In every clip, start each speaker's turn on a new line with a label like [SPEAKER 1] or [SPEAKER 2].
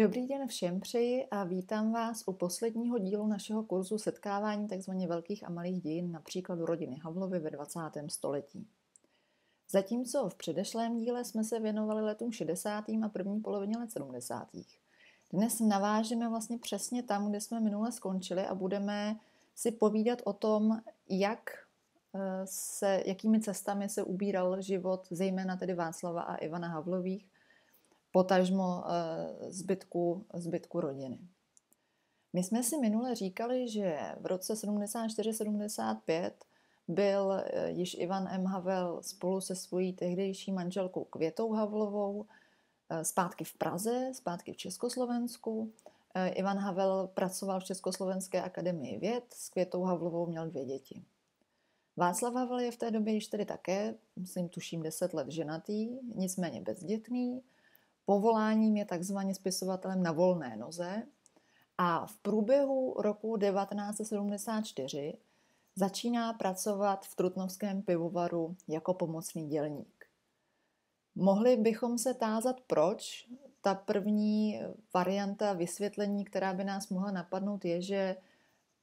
[SPEAKER 1] Dobrý den všem přeji a vítám vás u posledního dílu našeho kurzu setkávání tzv. velkých a malých dějin na příkladu rodiny Havlovy ve 20. století. Zatímco v předešlém díle jsme se věnovali letům 60. a první polovině let 70. Dnes navážeme vlastně přesně tam, kde jsme minule skončili a budeme si povídat o tom, jak eh, se, jakými cestami se ubíral život, zejména tedy Václava a Ivana Havlových, potažmo eh, zbytku, zbytku rodiny. My jsme si minule říkali, že v roce 74-75 byl eh, již Ivan M. Havel spolu se svojí tehdejší manželkou Květou Havlovou eh, zpátky v Praze, zpátky v Československu. Ivan Havel pracoval v Československé akademii věd, s Květou Havlovou měl dvě děti. Václav Havel je v té době již tedy také, myslím, tuším, deset let ženatý, nicméně bezdětný, Povoláním je takzvaně spisovatelem na volné noze a v průběhu roku 1974 začíná pracovat v Trutnovském pivovaru jako pomocný dělník. Mohli bychom se tázat, proč. Ta první varianta vysvětlení, která by nás mohla napadnout, je, že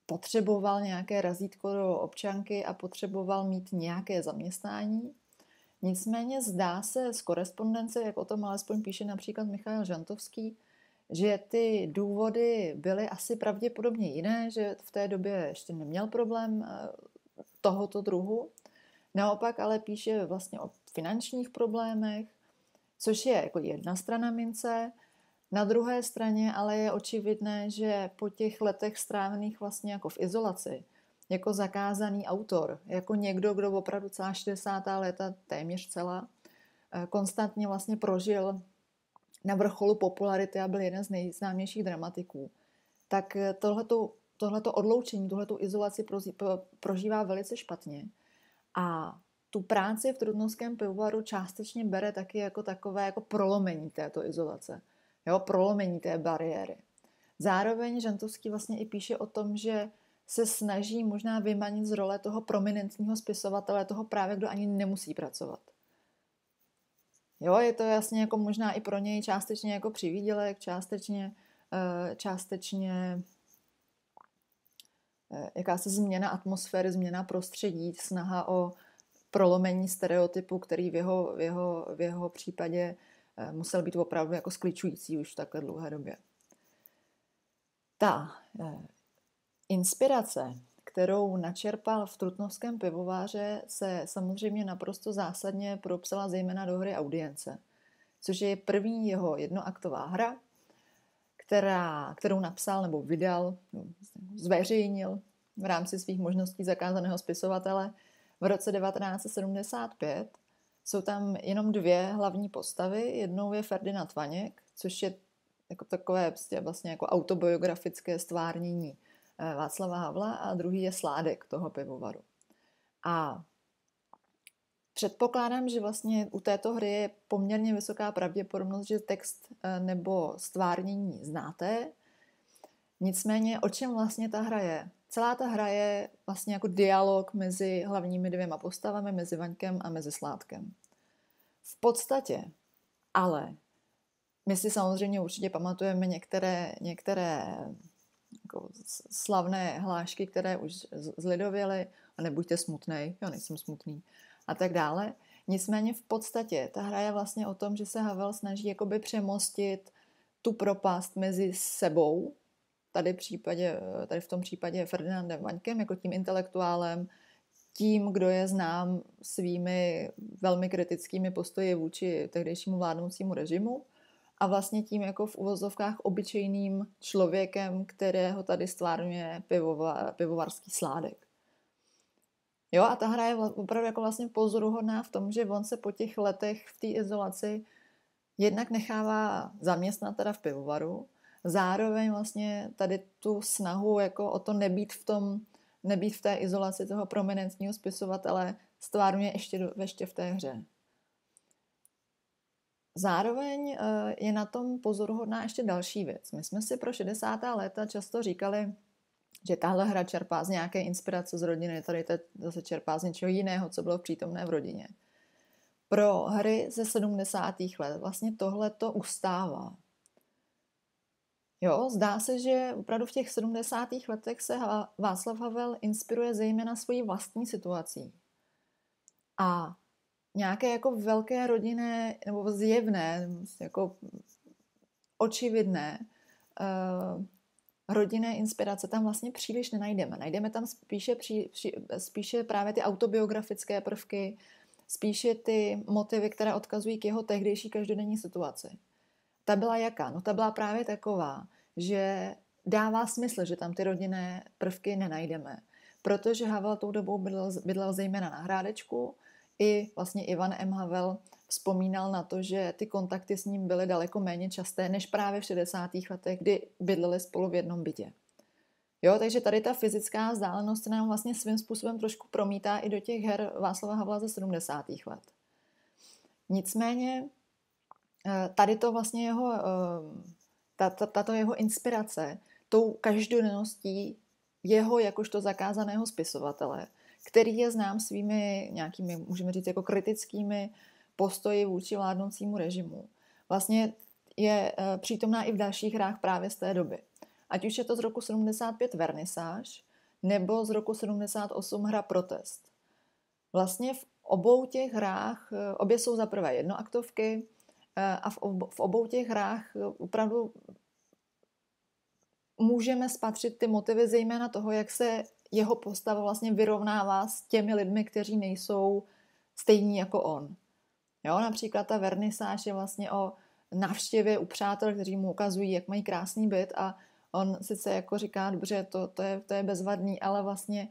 [SPEAKER 1] potřeboval nějaké razítko do občanky a potřeboval mít nějaké zaměstnání. Nicméně zdá se z korespondence, jak o tom alespoň píše například Michal Žantovský, že ty důvody byly asi pravděpodobně jiné, že v té době ještě neměl problém eh, tohoto druhu. Naopak ale píše vlastně o finančních problémech, což je jako jedna strana mince. Na druhé straně ale je očividné, že po těch letech strávených vlastně jako v izolaci, jako zakázaný autor, jako někdo, kdo opravdu celá 60. léta, téměř celá, eh, konstantně vlastně prožil na vrcholu popularity a byl jeden z nejznámějších dramatiků, tak eh, tohleto, tohleto odloučení, tohleto izolaci prožívá velice špatně. A tu práci v Trudnovském pivovaru částečně bere taky jako takové jako prolomení této izolace, jo, prolomení té bariéry. Zároveň Žantovský vlastně i píše o tom, že se snaží možná vymanit z role toho prominentního spisovatele, toho právě, kdo ani nemusí pracovat. Jo, je to jasně jako možná i pro něj částečně jako přivídělek, částečně, eh, částečně eh, jakási změna atmosféry, změna prostředí, snaha o prolomení stereotypu, který v jeho, v jeho, v jeho případě eh, musel být opravdu jako skličující už v takhle dlouhé době. Ta Inspirace, kterou načerpal v Trutnovském pivováře, se samozřejmě naprosto zásadně propsala zejména do hry audience, což je první jeho jednoaktová hra, která, kterou napsal nebo vydal, no, zveřejnil v rámci svých možností zakázaného spisovatele v roce 1975. Jsou tam jenom dvě hlavní postavy. Jednou je Ferdinand Vaněk, což je jako takové vlastně, vlastně jako autobiografické stvárnění Václava Havla a druhý je Sládek toho pivovaru. A předpokládám, že vlastně u této hry je poměrně vysoká pravděpodobnost, že text eh, nebo stvárnění znáte. Nicméně, o čem vlastně ta hra je? Celá ta hra je vlastně jako dialog mezi hlavními dvěma postavami, mezi Vaňkem a mezi Sládkem. V podstatě, ale my si samozřejmě určitě pamatujeme některé, některé jako slavné hlášky, které už zlidověly a nebuďte smutnej, já nejsem smutný a tak dále. Nicméně v podstatě ta hra je vlastně o tom, že se Havel snaží jakoby přemostit tu propast mezi sebou, tady, v případě, tady v tom případě Ferdinandem Vaňkem, jako tím intelektuálem, tím, kdo je znám svými velmi kritickými postoji vůči tehdejšímu vládnoucímu režimu a vlastně tím jako v uvozovkách obyčejným člověkem, kterého tady stvárňuje pivova, pivovarský sládek. Jo, a ta hra je opravdu jako vlastně pozoruhodná v tom, že on se po těch letech v té izolaci jednak nechává zaměstnat teda v pivovaru, zároveň vlastně tady tu snahu jako o to nebýt v tom, nebýt v té izolaci toho prominentního spisovatele stvárňuje ještě, ještě v té hře. Zároveň eh, je na tom pozoruhodná ještě další věc. My jsme si pro 60. léta často říkali, že tahle hra čerpá z nějaké inspirace z rodiny, tady to zase čerpá z něčeho jiného, co bylo přítomné v rodině. Pro hry ze 70. let vlastně tohle to ustává. Jo, zdá se, že opravdu v těch 70. letech se Václav Havel inspiruje zejména svojí vlastní situací. A nějaké jako velké rodinné, nebo zjevné, jako očividné uh, rodinné inspirace tam vlastně příliš nenajdeme. Najdeme tam spíše, pří, pří, spíše právě ty autobiografické prvky, spíše ty motivy, které odkazují k jeho tehdejší každodenní situaci. Ta byla jaká? No ta byla právě taková, že dává smysl, že tam ty rodinné prvky nenajdeme, protože Havel tou dobou bydlel, bydlel zejména na Hrádečku, i vlastně Ivan M. Havel vzpomínal na to, že ty kontakty s ním byly daleko méně časté než právě v 60. letech, kdy bydleli spolu v jednom bytě. Jo, takže tady ta fyzická vzdálenost nám vlastně svým způsobem trošku promítá i do těch her Václava Havla ze 70. let. Nicméně eh, tady to vlastně jeho, eh, tato jeho inspirace tou každodenností jeho jakožto zakázaného spisovatele, který je znám svými nějakými, můžeme říct, jako kritickými postoji vůči vládnoucímu režimu. Vlastně je eh, přítomná i v dalších hrách právě z té doby. Ať už je to z roku 75 Vernisáž, nebo z roku 78 hra Protest. Vlastně v obou těch hrách, eh, obě jsou zaprvé jednoaktovky eh, a v obou těch hrách opravdu můžeme spatřit ty motivy zejména toho, jak se jeho postava vlastně vyrovnává s těmi lidmi, kteří nejsou stejní jako on. Jo, například ta vernisáž je vlastně o návštěvě u přátel, kteří mu ukazují, jak mají krásný byt a on sice jako říká, dobře, to, to, je, to je bezvadný, ale vlastně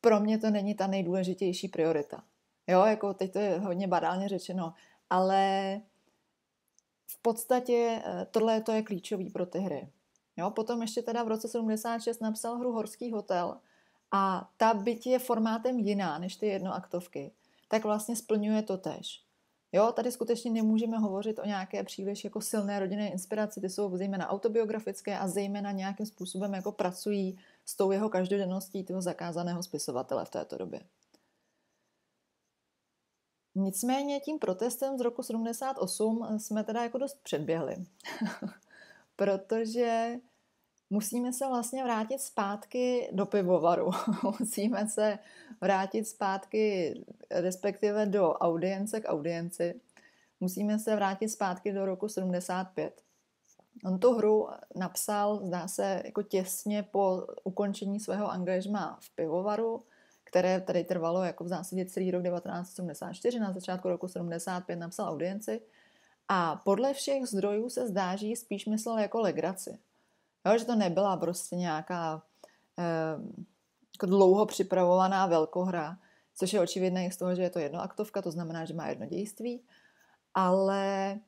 [SPEAKER 1] pro mě to není ta nejdůležitější priorita. Jo, jako teď to je hodně badálně řečeno, ale v podstatě eh, tohle to je klíčový pro ty hry. Jo, potom ještě teda v roce 76 napsal hru Horský hotel a ta byť je formátem jiná než ty jednoaktovky, tak vlastně splňuje to tež. Jo, tady skutečně nemůžeme hovořit o nějaké příliš jako silné rodinné inspiraci, ty jsou zejména autobiografické a zejména nějakým způsobem jako pracují s tou jeho každodenností toho zakázaného spisovatele v této době. Nicméně tím protestem z roku 78 jsme teda jako dost předběhli. protože musíme se vlastně vrátit zpátky do pivovaru. musíme se vrátit zpátky, respektive do audience k audienci. Musíme se vrátit zpátky do roku 75. On tu hru napsal, zdá se, jako těsně po ukončení svého angažma v pivovaru, které tady trvalo jako v zásadě celý rok 1974, na začátku roku 75 napsal audienci a podle všech zdrojů se zdá, že ji spíš myslel jako legraci. Jo, že to nebyla prostě nějaká eh, jako dlouho připravovaná velkohra, což je očividné z toho, že je to jednoaktovka, to znamená, že má jedno dějství, ale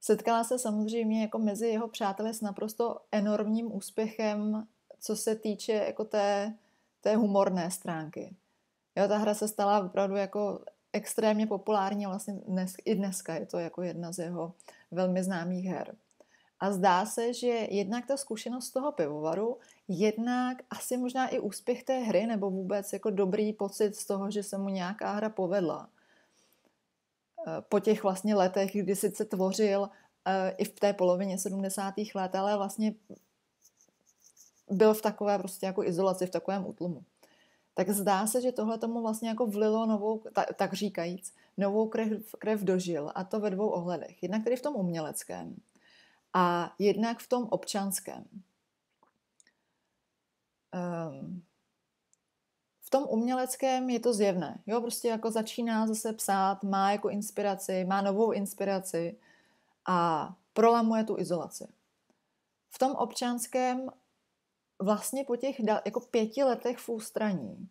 [SPEAKER 1] setkala se samozřejmě jako mezi jeho přáteli s naprosto enormním úspěchem, co se týče jako té, té humorné stránky. Jo, ta hra se stala opravdu jako extrémně populární vlastně dnes, i dneska je to jako jedna z jeho velmi známých her. A zdá se, že jednak ta zkušenost toho pivovaru, jednak asi možná i úspěch té hry, nebo vůbec jako dobrý pocit z toho, že se mu nějaká hra povedla. Eh, po těch vlastně letech, kdy sice tvořil eh, i v té polovině 70. let, ale vlastně byl v takové prostě jako izolaci, v takovém útlumu tak zdá se, že tohle tomu vlastně jako vlilo novou, tak, říkajíc, novou krev, krev dožil a to ve dvou ohledech. Jednak tedy v tom uměleckém a jednak v tom občanském. Um, v tom uměleckém je to zjevné. Jo, prostě jako začíná zase psát, má jako inspiraci, má novou inspiraci a prolamuje tu izolaci. V tom občanském vlastně po těch jako pěti letech v ústraní,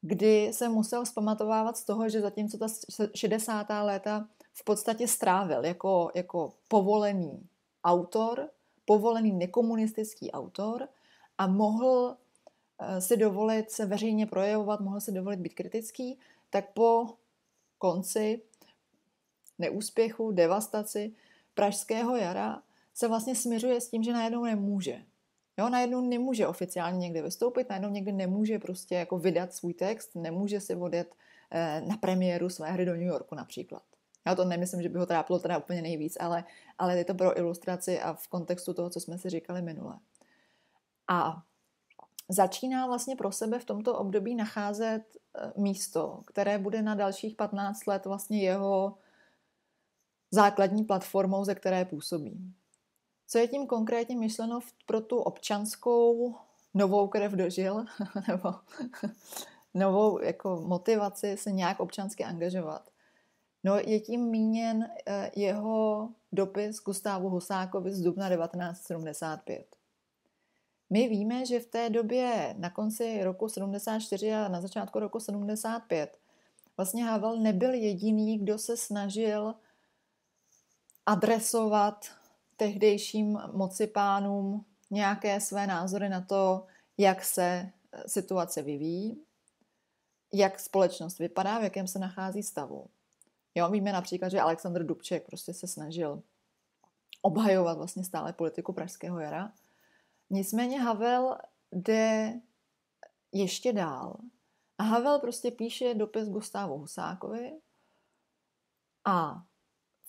[SPEAKER 1] kdy se musel zpamatovávat z toho, že zatímco ta 60. léta v podstatě strávil jako, jako povolený autor, povolený nekomunistický autor a mohl eh, si dovolit se veřejně projevovat, mohl si dovolit být kritický, tak po konci neúspěchu, devastaci pražského jara se vlastně směřuje s tím, že najednou nemůže. Jo, najednou nemůže oficiálně někde vystoupit, najednou někde nemůže prostě jako vydat svůj text, nemůže si odjet eh, na premiéru své hry do New Yorku například. Já to nemyslím, že by ho trápilo teda úplně nejvíc, ale, ale je to pro ilustraci a v kontextu toho, co jsme si říkali minule. A začíná vlastně pro sebe v tomto období nacházet eh, místo, které bude na dalších 15 let vlastně jeho základní platformou, ze které působí. Co je tím konkrétně myšleno pro tu občanskou novou krev dožil, nebo novou jako motivaci se nějak občansky angažovat? No je tím míněn eh, jeho dopis Gustávu Husákovi z dubna 1975. My víme, že v té době na konci roku 74 a na začátku roku 75 vlastně Havel nebyl jediný, kdo se snažil adresovat tehdejším mocipánům nějaké své názory na to, jak se eh, situace vyvíjí, jak společnost vypadá, v jakém se nachází stavu. Jo, víme například, že Aleksandr Dubček prostě se snažil obhajovat vlastně stále politiku Pražského jara. Nicméně Havel jde ještě dál. A Havel prostě píše dopis Gustávu Husákovi a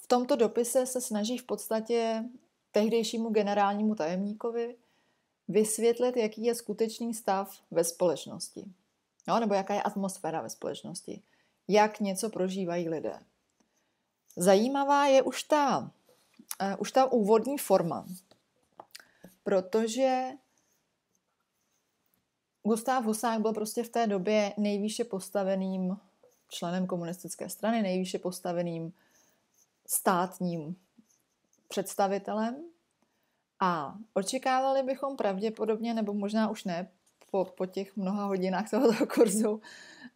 [SPEAKER 1] v tomto dopise se snaží v podstatě tehdejšímu generálnímu tajemníkovi vysvětlit, jaký je skutečný stav ve společnosti. No, nebo jaká je atmosféra ve společnosti. Jak něco prožívají lidé. Zajímavá je už ta, uh, už ta úvodní forma, protože Gustav Husák byl prostě v té době nejvýše postaveným členem komunistické strany, nejvýše postaveným státním představitelem a očekávali bychom pravděpodobně, nebo možná už ne po, po těch mnoha hodinách tohoto kurzu,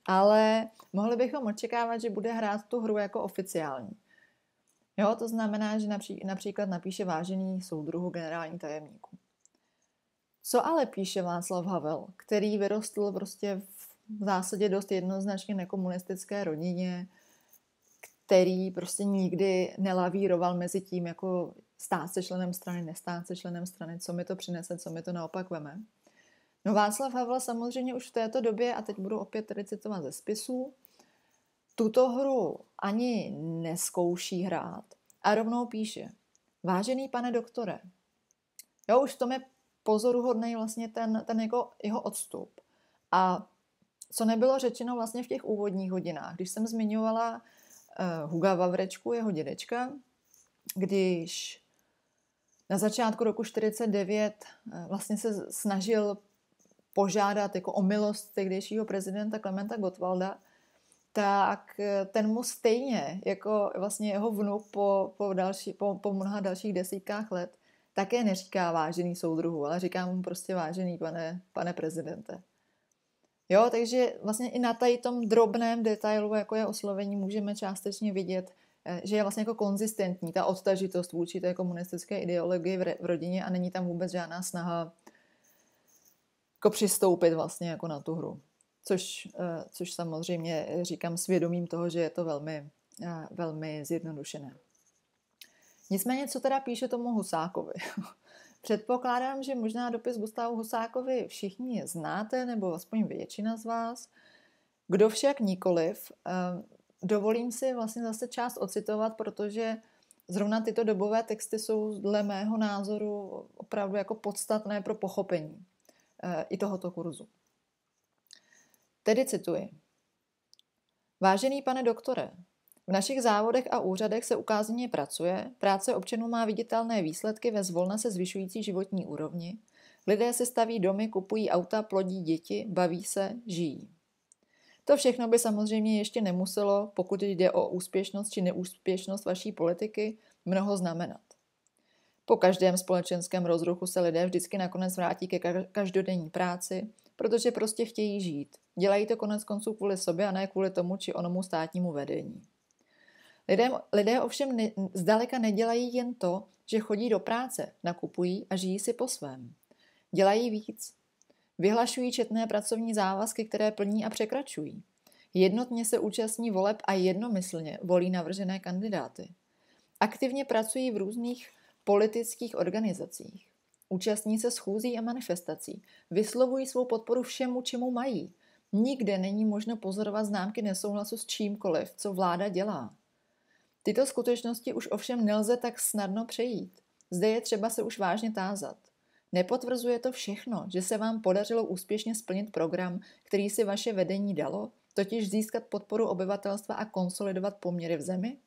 [SPEAKER 1] ale mohli bychom očekávat, že bude hrát tu hru jako oficiální. Jo, to znamená, že napří, například napíše vážený soudruhu generální tajemníku. Co ale píše Václav Havel, který vyrostl prostě v zásadě dost jednoznačně nekomunistické rodině, který prostě nikdy nelavíroval mezi tím, jako stát se členem strany, nestát se členem strany, co mi to přinese, co mi to naopak veme. No Václav Havel samozřejmě už v této době, a teď budu opět tady citovat ze spisů, tuto hru ani neskouší hrát a rovnou píše, vážený pane doktore, jo, už v tom je pozoruhodný vlastně ten, ten jako jeho odstup. A co nebylo řečeno vlastně v těch úvodních hodinách, když jsem zmiňovala Huga Vavrečku, jeho dědečka, když na začátku roku 49 uh, eh, vlastně se snažil požádat jako o milost tehdejšího prezidenta Klementa Gottwalda, tak eh, ten mu stejně, jako vlastně jeho vnuk po, po, další, po, po mnoha dalších desítkách let, také neříká vážený soudruhu, ale říká mu prostě vážený pane, pane prezidente. Jo, takže vlastně i na tady tom drobném detailu, jako je oslovení, můžeme částečně vidět, eh, že je vlastně jako konzistentní ta odtažitost vůči té komunistické ideologii v, rodině a není tam vůbec žádná snaha jako přistoupit vlastně jako na tu hru. Což, eh, což samozřejmě říkám svědomím toho, že je to velmi, eh, velmi zjednodušené. Nicméně, co teda píše tomu Husákovi? Předpokládám, že možná dopis Gustavu Husákovi všichni znáte, nebo aspoň většina z vás. Kdo však nikoliv, eh, dovolím si vlastně zase část ocitovat, protože zrovna tyto dobové texty jsou dle mého názoru opravdu jako podstatné pro pochopení eh, i tohoto kurzu. Tedy cituji. Vážený pane doktore, v našich závodech a úřadech se ukázaně pracuje, práce občanů má viditelné výsledky ve zvolna se zvyšující životní úrovni, lidé se staví domy, kupují auta, plodí děti, baví se, žijí. To všechno by samozřejmě ještě nemuselo, pokud jde o úspěšnost či neúspěšnost vaší politiky, mnoho znamenat. Po každém společenském rozruchu se lidé vždycky nakonec vrátí ke každodenní práci, protože prostě chtějí žít. Dělají to konec konců kvůli sobě a ne kvůli tomu či onomu státnímu vedení. Lidé, lidé ovšem ne, zdaleka nedělají jen to, že chodí do práce, nakupují a žijí si po svém. Dělají víc. Vyhlašují četné pracovní závazky, které plní a překračují. Jednotně se účastní voleb a jednomyslně volí navržené kandidáty. Aktivně pracují v různých politických organizacích. Účastní se schůzí a manifestací. Vyslovují svou podporu všemu, čemu mají. Nikde není možno pozorovat známky nesouhlasu s čímkoliv, co vláda dělá. Tyto skutečnosti už ovšem nelze tak snadno přejít. Zde je třeba se už vážně tázat. Nepotvrzuje to všechno, že se vám podařilo úspěšně splnit program, který si vaše vedení dalo, totiž získat podporu obyvatelstva a konsolidovat poměry v zemi?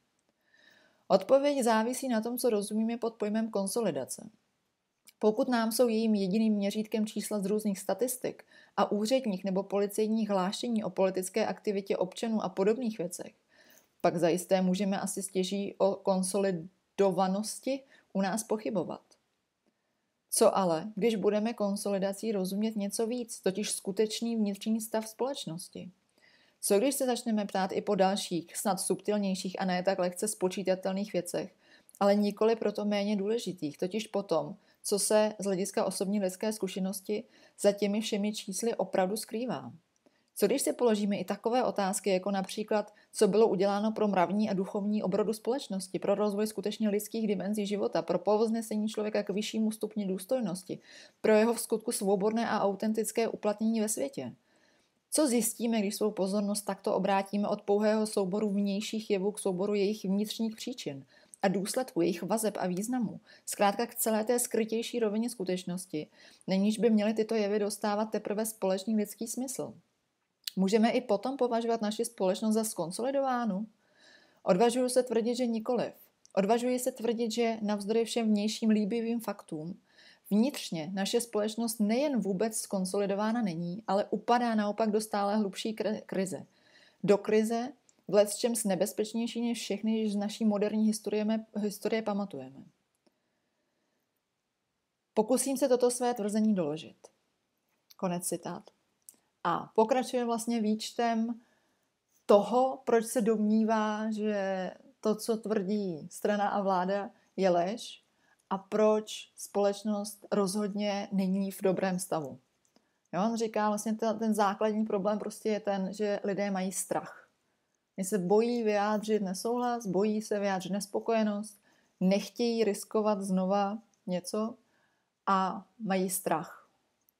[SPEAKER 1] Odpověď závisí na tom, co rozumíme pod pojmem konsolidace. Pokud nám jsou jejím jediným měřítkem čísla z různých statistik a úředních nebo policejních hlášení o politické aktivitě občanů a podobných věcech, pak zajisté můžeme asi stěží o konsolidovanosti u nás pochybovat. Co ale, když budeme konsolidací rozumět něco víc, totiž skutečný vnitřní stav společnosti? Co když se začneme ptát i po dalších, snad subtilnějších a ne tak lehce spočítatelných věcech, ale nikoli proto méně důležitých, totiž potom, co se z hlediska osobní lidské zkušenosti za těmi všemi čísly opravdu skrývá. Co když si položíme i takové otázky, jako například, co bylo uděláno pro mravní a duchovní obrodu společnosti, pro rozvoj skutečně lidských dimenzí života, pro povznesení člověka k vyššímu stupni důstojnosti, pro jeho v skutku svobodné a autentické uplatnění ve světě? Co zjistíme, když svou pozornost takto obrátíme od pouhého souboru vnějších jevů k souboru jejich vnitřních příčin a důsledku jejich vazeb a významů, zkrátka k celé té skrytější rovině skutečnosti, neníž by měly tyto jevy dostávat teprve společný lidský smysl? Můžeme i potom považovat naši společnost za skonsolidovánu? Odvažuji se tvrdit, že nikoliv. Odvažuji se tvrdit, že navzdory všem vnějším líbivým faktům, vnitřně naše společnost nejen vůbec skonsolidována není, ale upadá naopak do stále hlubší krize. Do krize, v čem nebezpečnější než všechny, již z naší moderní historie, historie pamatujeme. Pokusím se toto své tvrzení doložit. Konec citátu. A pokračuje vlastně výčtem toho, proč se domnívá, že to, co tvrdí strana a vláda, je lež a proč společnost rozhodně není v dobrém stavu. Jo, on říká, vlastně ten, ten základní problém prostě je ten, že lidé mají strach. Oni se bojí vyjádřit nesouhlas, bojí se vyjádřit nespokojenost, nechtějí riskovat znova něco a mají strach.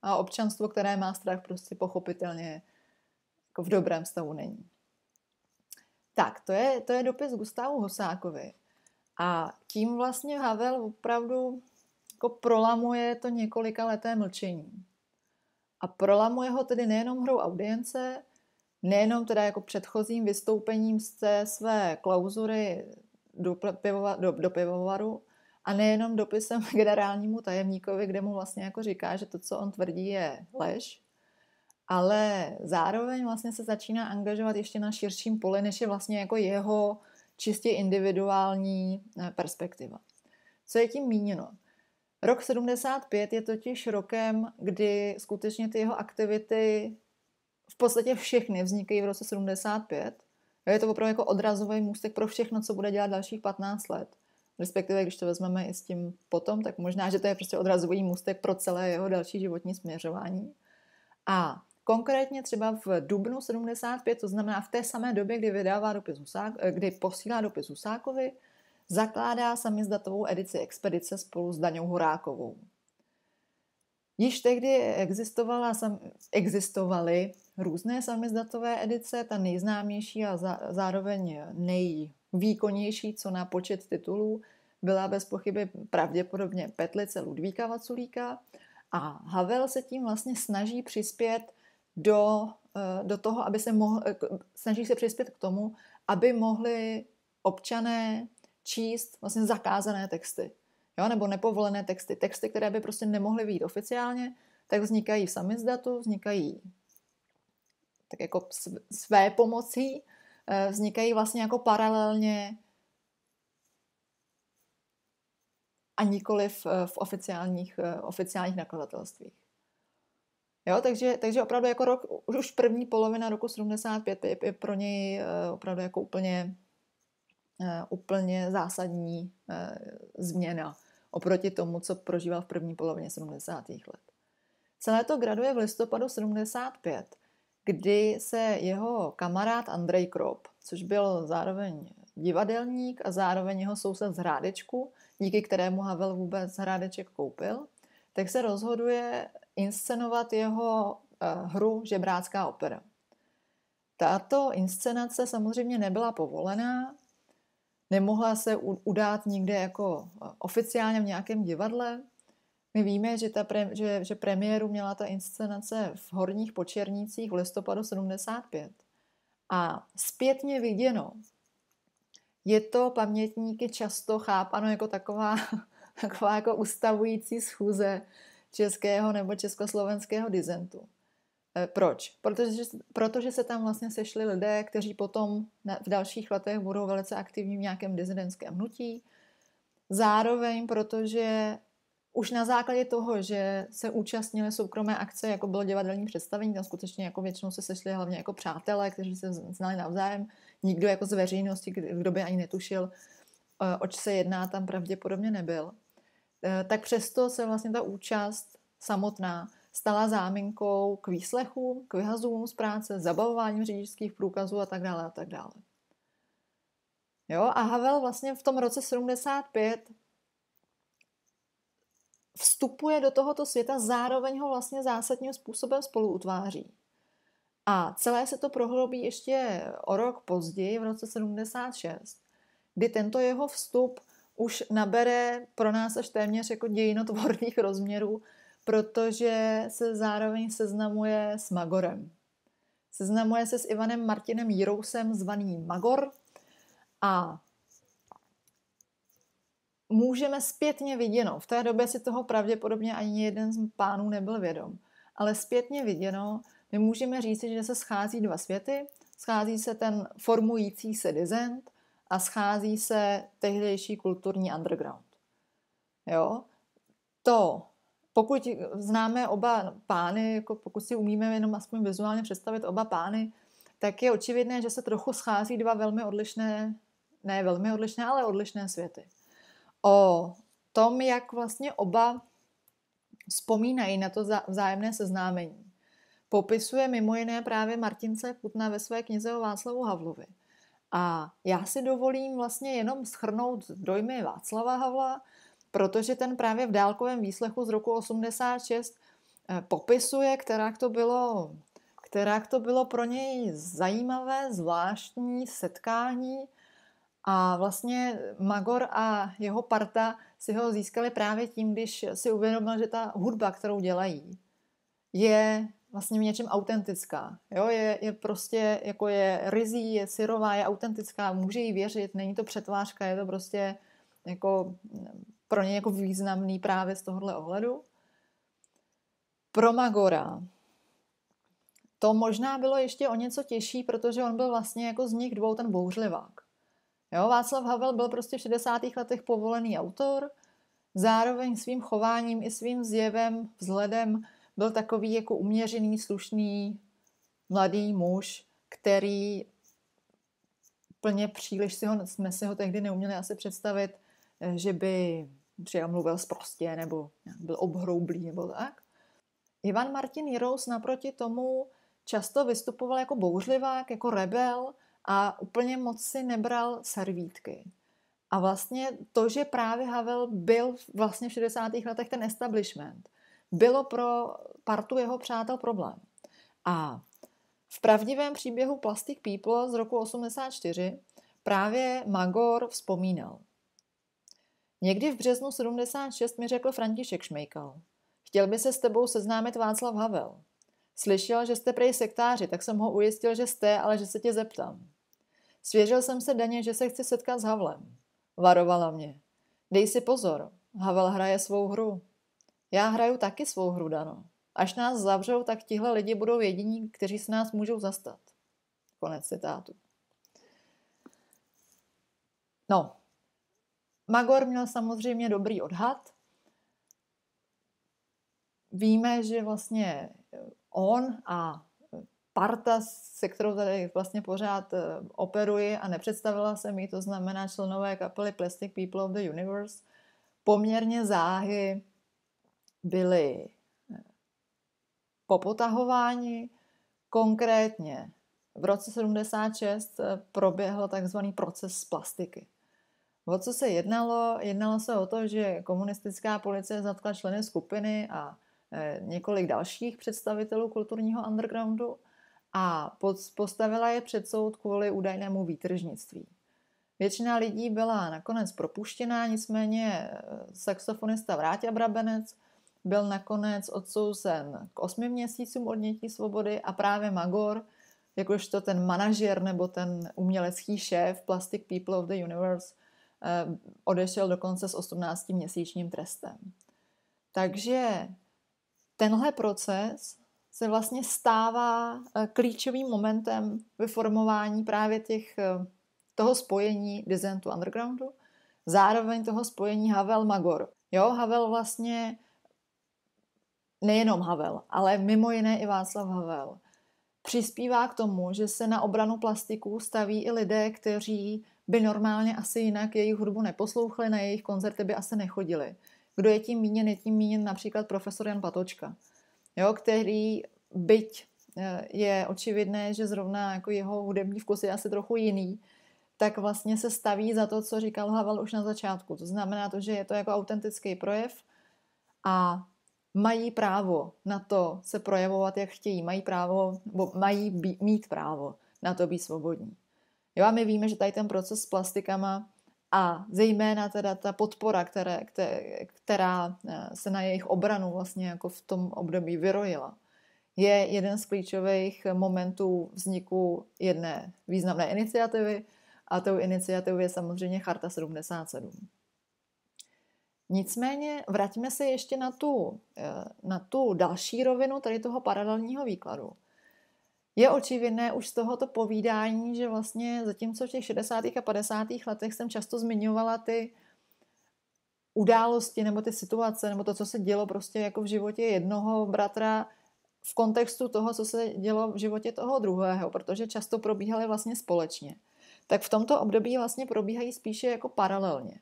[SPEAKER 1] A občanstvo, které má strach, prostě pochopitelně jako v dobrém stavu není. Tak, to je, to je dopis Gustavu Hosákovi. A tím vlastně Havel opravdu jako prolamuje to několika leté mlčení. A prolamuje ho tedy nejenom hrou audience, nejenom teda jako předchozím vystoupením z té své klauzury do, pivova, do, do pivovaru, a nejenom dopisem generálnímu tajemníkovi, kde mu vlastně jako říká, že to, co on tvrdí, je lež, ale zároveň vlastně se začíná angažovat ještě na širším poli, než je vlastně jako jeho čistě individuální eh, perspektiva. Co je tím míněno? Rok 75 je totiž rokem, kdy skutečně ty jeho aktivity v podstatě všechny vznikají v roce 75. Je to opravdu jako odrazový můstek pro všechno, co bude dělat dalších 15 let. Respektive, když to vezmeme i s tím potom, tak možná, že to je prostě odrazový můstek pro celé jeho další životní směřování. A konkrétně třeba v dubnu 75, to znamená v té samé době, kdy vydává dopis Husák, eh, kdy posílá dopis Husákovi, zakládá samizdatovou edici Expedice spolu s Daňou Horákovou. Již tehdy existovala, existovaly různé samizdatové edice, ta nejznámější a zároveň nej, výkonnější co na počet titulů byla bez pochyby pravděpodobně Petlice Ludvíka Vaculíka a Havel se tím vlastně snaží přispět do, eh, do toho, aby se mohl, eh, snaží se přispět k tomu, aby mohli občané číst vlastně zakázané texty, jo, nebo nepovolené texty, texty, které by prostě nemohly být oficiálně, tak vznikají v samizdatu, vznikají tak jako své pomocí vznikají vlastně jako paralelně a nikoli v, eh, v oficiálních, eh, oficiálních nakladatelstvích. Jo, takže, takže opravdu jako rok, už první polovina roku 75 je, je pro něj opravdu jako úplně, úplně zásadní změna oproti tomu, co prožíval v první polovině 70. let. Celé to graduje v listopadu 75 kdy se jeho kamarád Andrej Krop, což byl zároveň divadelník a zároveň jeho soused z Hrádečku, díky kterému Havel vůbec Hrádeček koupil, tak se rozhoduje inscenovat jeho uh, hru Žebrácká opera. Tato inscenace samozřejmě nebyla povolená, nemohla se udát nikde jako oficiálně v nějakém divadle. My víme, že, ta pre, že, že premiéru měla ta inscenace v Horních Počernících v listopadu 75. A zpětně viděno, je to pamětníky často chápano jako taková, taková jako ustavující schůze českého nebo československého dizentu. E, proč? Protože, protože se tam vlastně sešli lidé, kteří potom v dalších letech budou velice aktivní v nějakém dizidentském hnutí. Zároveň, protože už na základě toho, že se účastnili soukromé akce, jako bylo divadelní představení, tam skutečně jako většinou se sešli hlavně jako přátelé, kteří se znali navzájem, nikdo jako z veřejnosti, kdo by ani netušil, e, oč se jedná, tam pravděpodobně nebyl. E, tak přesto se vlastně ta účast samotná stala záminkou k výslechu, k vyhazům z práce, zabavováním řidičských průkazů a tak dále a tak dále. Jo, a Havel vlastně v tom roce 75 vstupuje do tohoto světa, zároveň ho vlastně zásadním způsobem spolu utváří. A celé se to prohloubí ještě o rok později, v roce 76, kdy tento jeho vstup už nabere pro nás až téměř jako dějinotvorných rozměrů, protože se zároveň seznamuje s Magorem. Seznamuje se s Ivanem Martinem Jirousem, zvaný Magor, a můžeme zpětně viděno, v té době si toho pravděpodobně ani jeden z pánů nebyl vědom, ale zpětně viděno, my můžeme říct, že se schází dva světy, schází se ten formující se dizent a schází se tehdejší kulturní underground. Jo? To, pokud známe oba pány, jako pokud si umíme jenom aspoň vizuálně představit oba pány, tak je očividné, že se trochu schází dva velmi odlišné, ne velmi odlišné, ale odlišné světy o tom, jak vlastně oba vzpomínají na to vzájemné seznámení. Popisuje mimo jiné právě Martince Putna ve své knize o Václavu Havlovi. A já si dovolím vlastně jenom schrnout dojmy Václava Havla, protože ten právě v dálkovém výslechu z roku 86 eh, popisuje, která to bylo, která to bylo pro něj zajímavé, zvláštní setkání a vlastně Magor a jeho parta si ho získali právě tím, když si uvědomil, že ta hudba, kterou dělají, je vlastně v něčem autentická. Jo? Je, je prostě, jako je rizí, je syrová, je autentická, může jí věřit, není to přetvářka, je to prostě jako pro ně jako významný právě z tohohle ohledu. Pro Magora to možná bylo ještě o něco těžší, protože on byl vlastně jako z nich dvou ten bouřlivák. Jo, Václav Havel byl prostě v 60. letech povolený autor, zároveň svým chováním i svým zjevem, vzhledem byl takový jako uměřený, slušný mladý muž, který plně příliš si ho, jsme si ho tehdy neuměli asi představit, že by třeba mluvil zprostě nebo byl obhroublý nebo tak. Ivan Martin Jirous naproti tomu často vystupoval jako bouřlivák, jako rebel, a úplně moc si nebral servítky. A vlastně to, že právě Havel byl vlastně v 60. letech ten establishment, bylo pro partu jeho přátel problém. A v pravdivém příběhu Plastic People z roku 84 právě Magor vzpomínal. Někdy v březnu 76 mi řekl František Šmejkal. Chtěl by se s tebou seznámit Václav Havel. Slyšel, že jste prej sektáři, tak jsem ho ujistil, že jste, ale že se tě zeptám. Svěřil jsem se Daně, že se chci setkat s Havlem. Varovala mě. Dej si pozor, Havel hraje svou hru. Já hraju taky svou hru, Dano. Až nás zavřou, tak tihle lidi budou jediní, kteří se nás můžou zastat. Konec citátu. No, Magor měl samozřejmě dobrý odhad. Víme, že vlastně on a parta, se kterou tady vlastně pořád eh, operuji a nepředstavila se mi, to znamená členové kapely Plastic People of the Universe, poměrně záhy byli eh, popotahováni. Konkrétně v roce 76 eh, proběhl takzvaný proces z plastiky. O co se jednalo? Jednalo se o to, že komunistická policie zatkla členy skupiny a několik dalších představitelů kulturního undergroundu – a postavila je před soud kvůli údajnému výtržnictví. Většina lidí byla nakonec propuštěná, nicméně eh, saxofonista Vráťa Brabenec byl nakonec odsouzen k osmi měsícům odnětí svobody a právě Magor, jakožto ten manažer nebo ten umělecký šéf Plastic People of the Universe, eh, odešel dokonce s 18-měsíčním trestem. Takže tenhle proces se vlastně stává eh, klíčovým momentem ve formování právě těch, eh, toho spojení to Undergroundu, zároveň toho spojení Havel-Magor. Jo, Havel vlastně, nejenom Havel, ale mimo jiné i Václav Havel, přispívá k tomu, že se na obranu plastiků staví i lidé, kteří by normálně asi jinak jejich hudbu neposlouchali, na jejich koncerty by asi nechodili. Kdo je tím míněn? Je tím míněn například profesor Jan Patočka, jo, který byť eh, je očividné, že zrovna jako jeho hudební vkus je asi trochu jiný, tak vlastně se staví za to, co říkal Havel už na začátku. To znamená to, že je to jako autentický projev a mají právo na to se projevovat, jak chtějí. Mají právo, nebo mají být, mít právo na to být svobodní. Jo, a my víme, že tady ten proces s plastikama a zejména teda ta podpora, které, která eh, se na jejich obranu vlastně jako v tom období vyrojila, je jeden z klíčových momentů vzniku jedné významné iniciativy a tou iniciativou je samozřejmě Charta 77. Nicméně vraťme se ještě na tu, eh, na tu další rovinu tady toho paralelního výkladu. Je očividné už z tohoto povídání, že vlastně zatímco v těch 60. a 50. letech jsem často zmiňovala ty události nebo ty situace nebo to, co se dělo prostě jako v životě jednoho bratra v kontextu toho, co se dělo v životě toho druhého, protože často probíhaly vlastně společně, tak v tomto období vlastně probíhají spíše jako paralelně.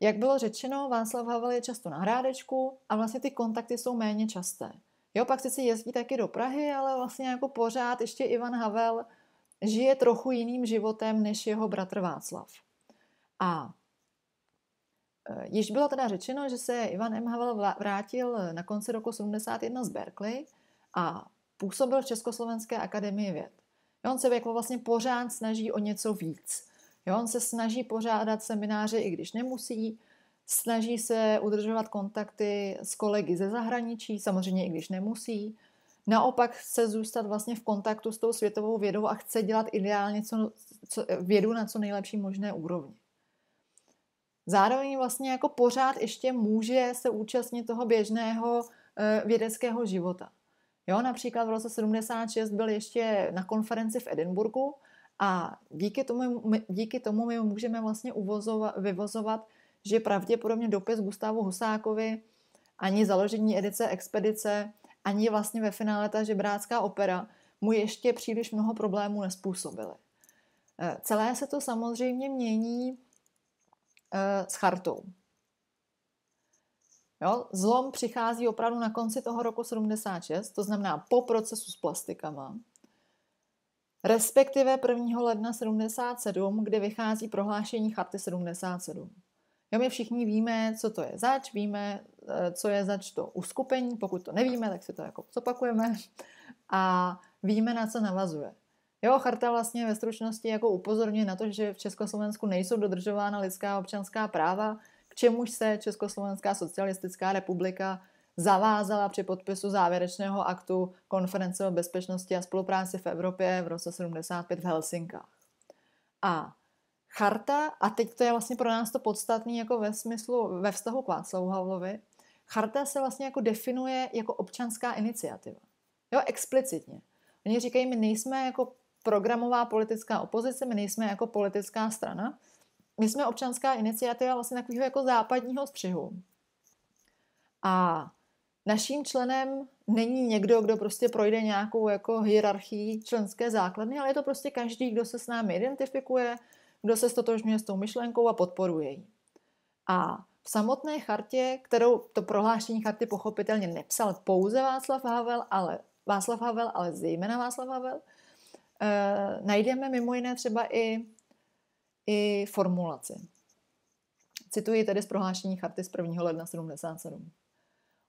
[SPEAKER 1] Jak bylo řečeno, Václav Havel je často na hrádečku a vlastně ty kontakty jsou méně časté. Jo, pak sice jezdí taky do Prahy, ale vlastně jako pořád ještě Ivan Havel žije trochu jiným životem než jeho bratr Václav. A e, Již bylo teda řečeno, že se Ivan M. Havel vrátil na konci roku 71 z Berkeley a působil v Československé akademii věd. On se jako vlastně pořád snaží o něco víc. Jo, on se snaží pořádat semináře, i když nemusí, snaží se udržovat kontakty s kolegy ze zahraničí, samozřejmě i když nemusí. Naopak chce zůstat vlastně v kontaktu s tou světovou vědou a chce dělat ideálně co, co, vědu na co nejlepší možné úrovni. Zároveň vlastně jako pořád ještě může se účastnit toho běžného e, vědeckého života. Jo, například v roce 76 byl ještě na konferenci v Edinburgu a díky tomu, díky tomu my můžeme vlastně uvozovat, vyvozovat, že pravděpodobně dopis Gustavu Husákovi ani založení edice Expedice, ani vlastně ve finále ta žebrácká opera mu ještě příliš mnoho problémů nespůsobily. Eh, celé se to samozřejmě mění eh, s chartou. Jo? Zlom přichází opravdu na konci toho roku 76, to znamená po procesu s plastikama, respektive 1. ledna 77, kdy vychází prohlášení Charty 77. Jo, my všichni víme, co to je zač, víme, eh, co je zač to uskupení, pokud to nevíme, tak si to jako zopakujeme a víme, na co navazuje. Jo, charta vlastně ve stručnosti jako upozorňuje na to, že v Československu nejsou dodržována lidská občanská práva, k čemuž se Československá socialistická republika zavázala při podpisu závěrečného aktu Konference o bezpečnosti a spolupráci v Evropě v roce 75 v Helsinkách. A charta, a teď to je vlastně pro nás to podstatné jako ve smyslu, ve vztahu k Václavu Havlovi, charta se vlastně jako definuje jako občanská iniciativa. Jo, explicitně. Oni říkají, my nejsme jako programová politická opozice, my nejsme jako politická strana, my jsme občanská iniciativa vlastně takového jako západního střihu. A naším členem není někdo, kdo prostě projde nějakou jako hierarchii členské základny, ale je to prostě každý, kdo se s námi identifikuje, kdo se stotožňuje s tou myšlenkou a podporuje ji. A v samotné chartě, kterou to prohlášení charty pochopitelně nepsal pouze Václav Havel, ale Václav Havel, ale zejména Václav Havel, eh, najdeme mimo jiné třeba i, i formulaci. Cituji tedy z prohlášení charty z 1. ledna 77.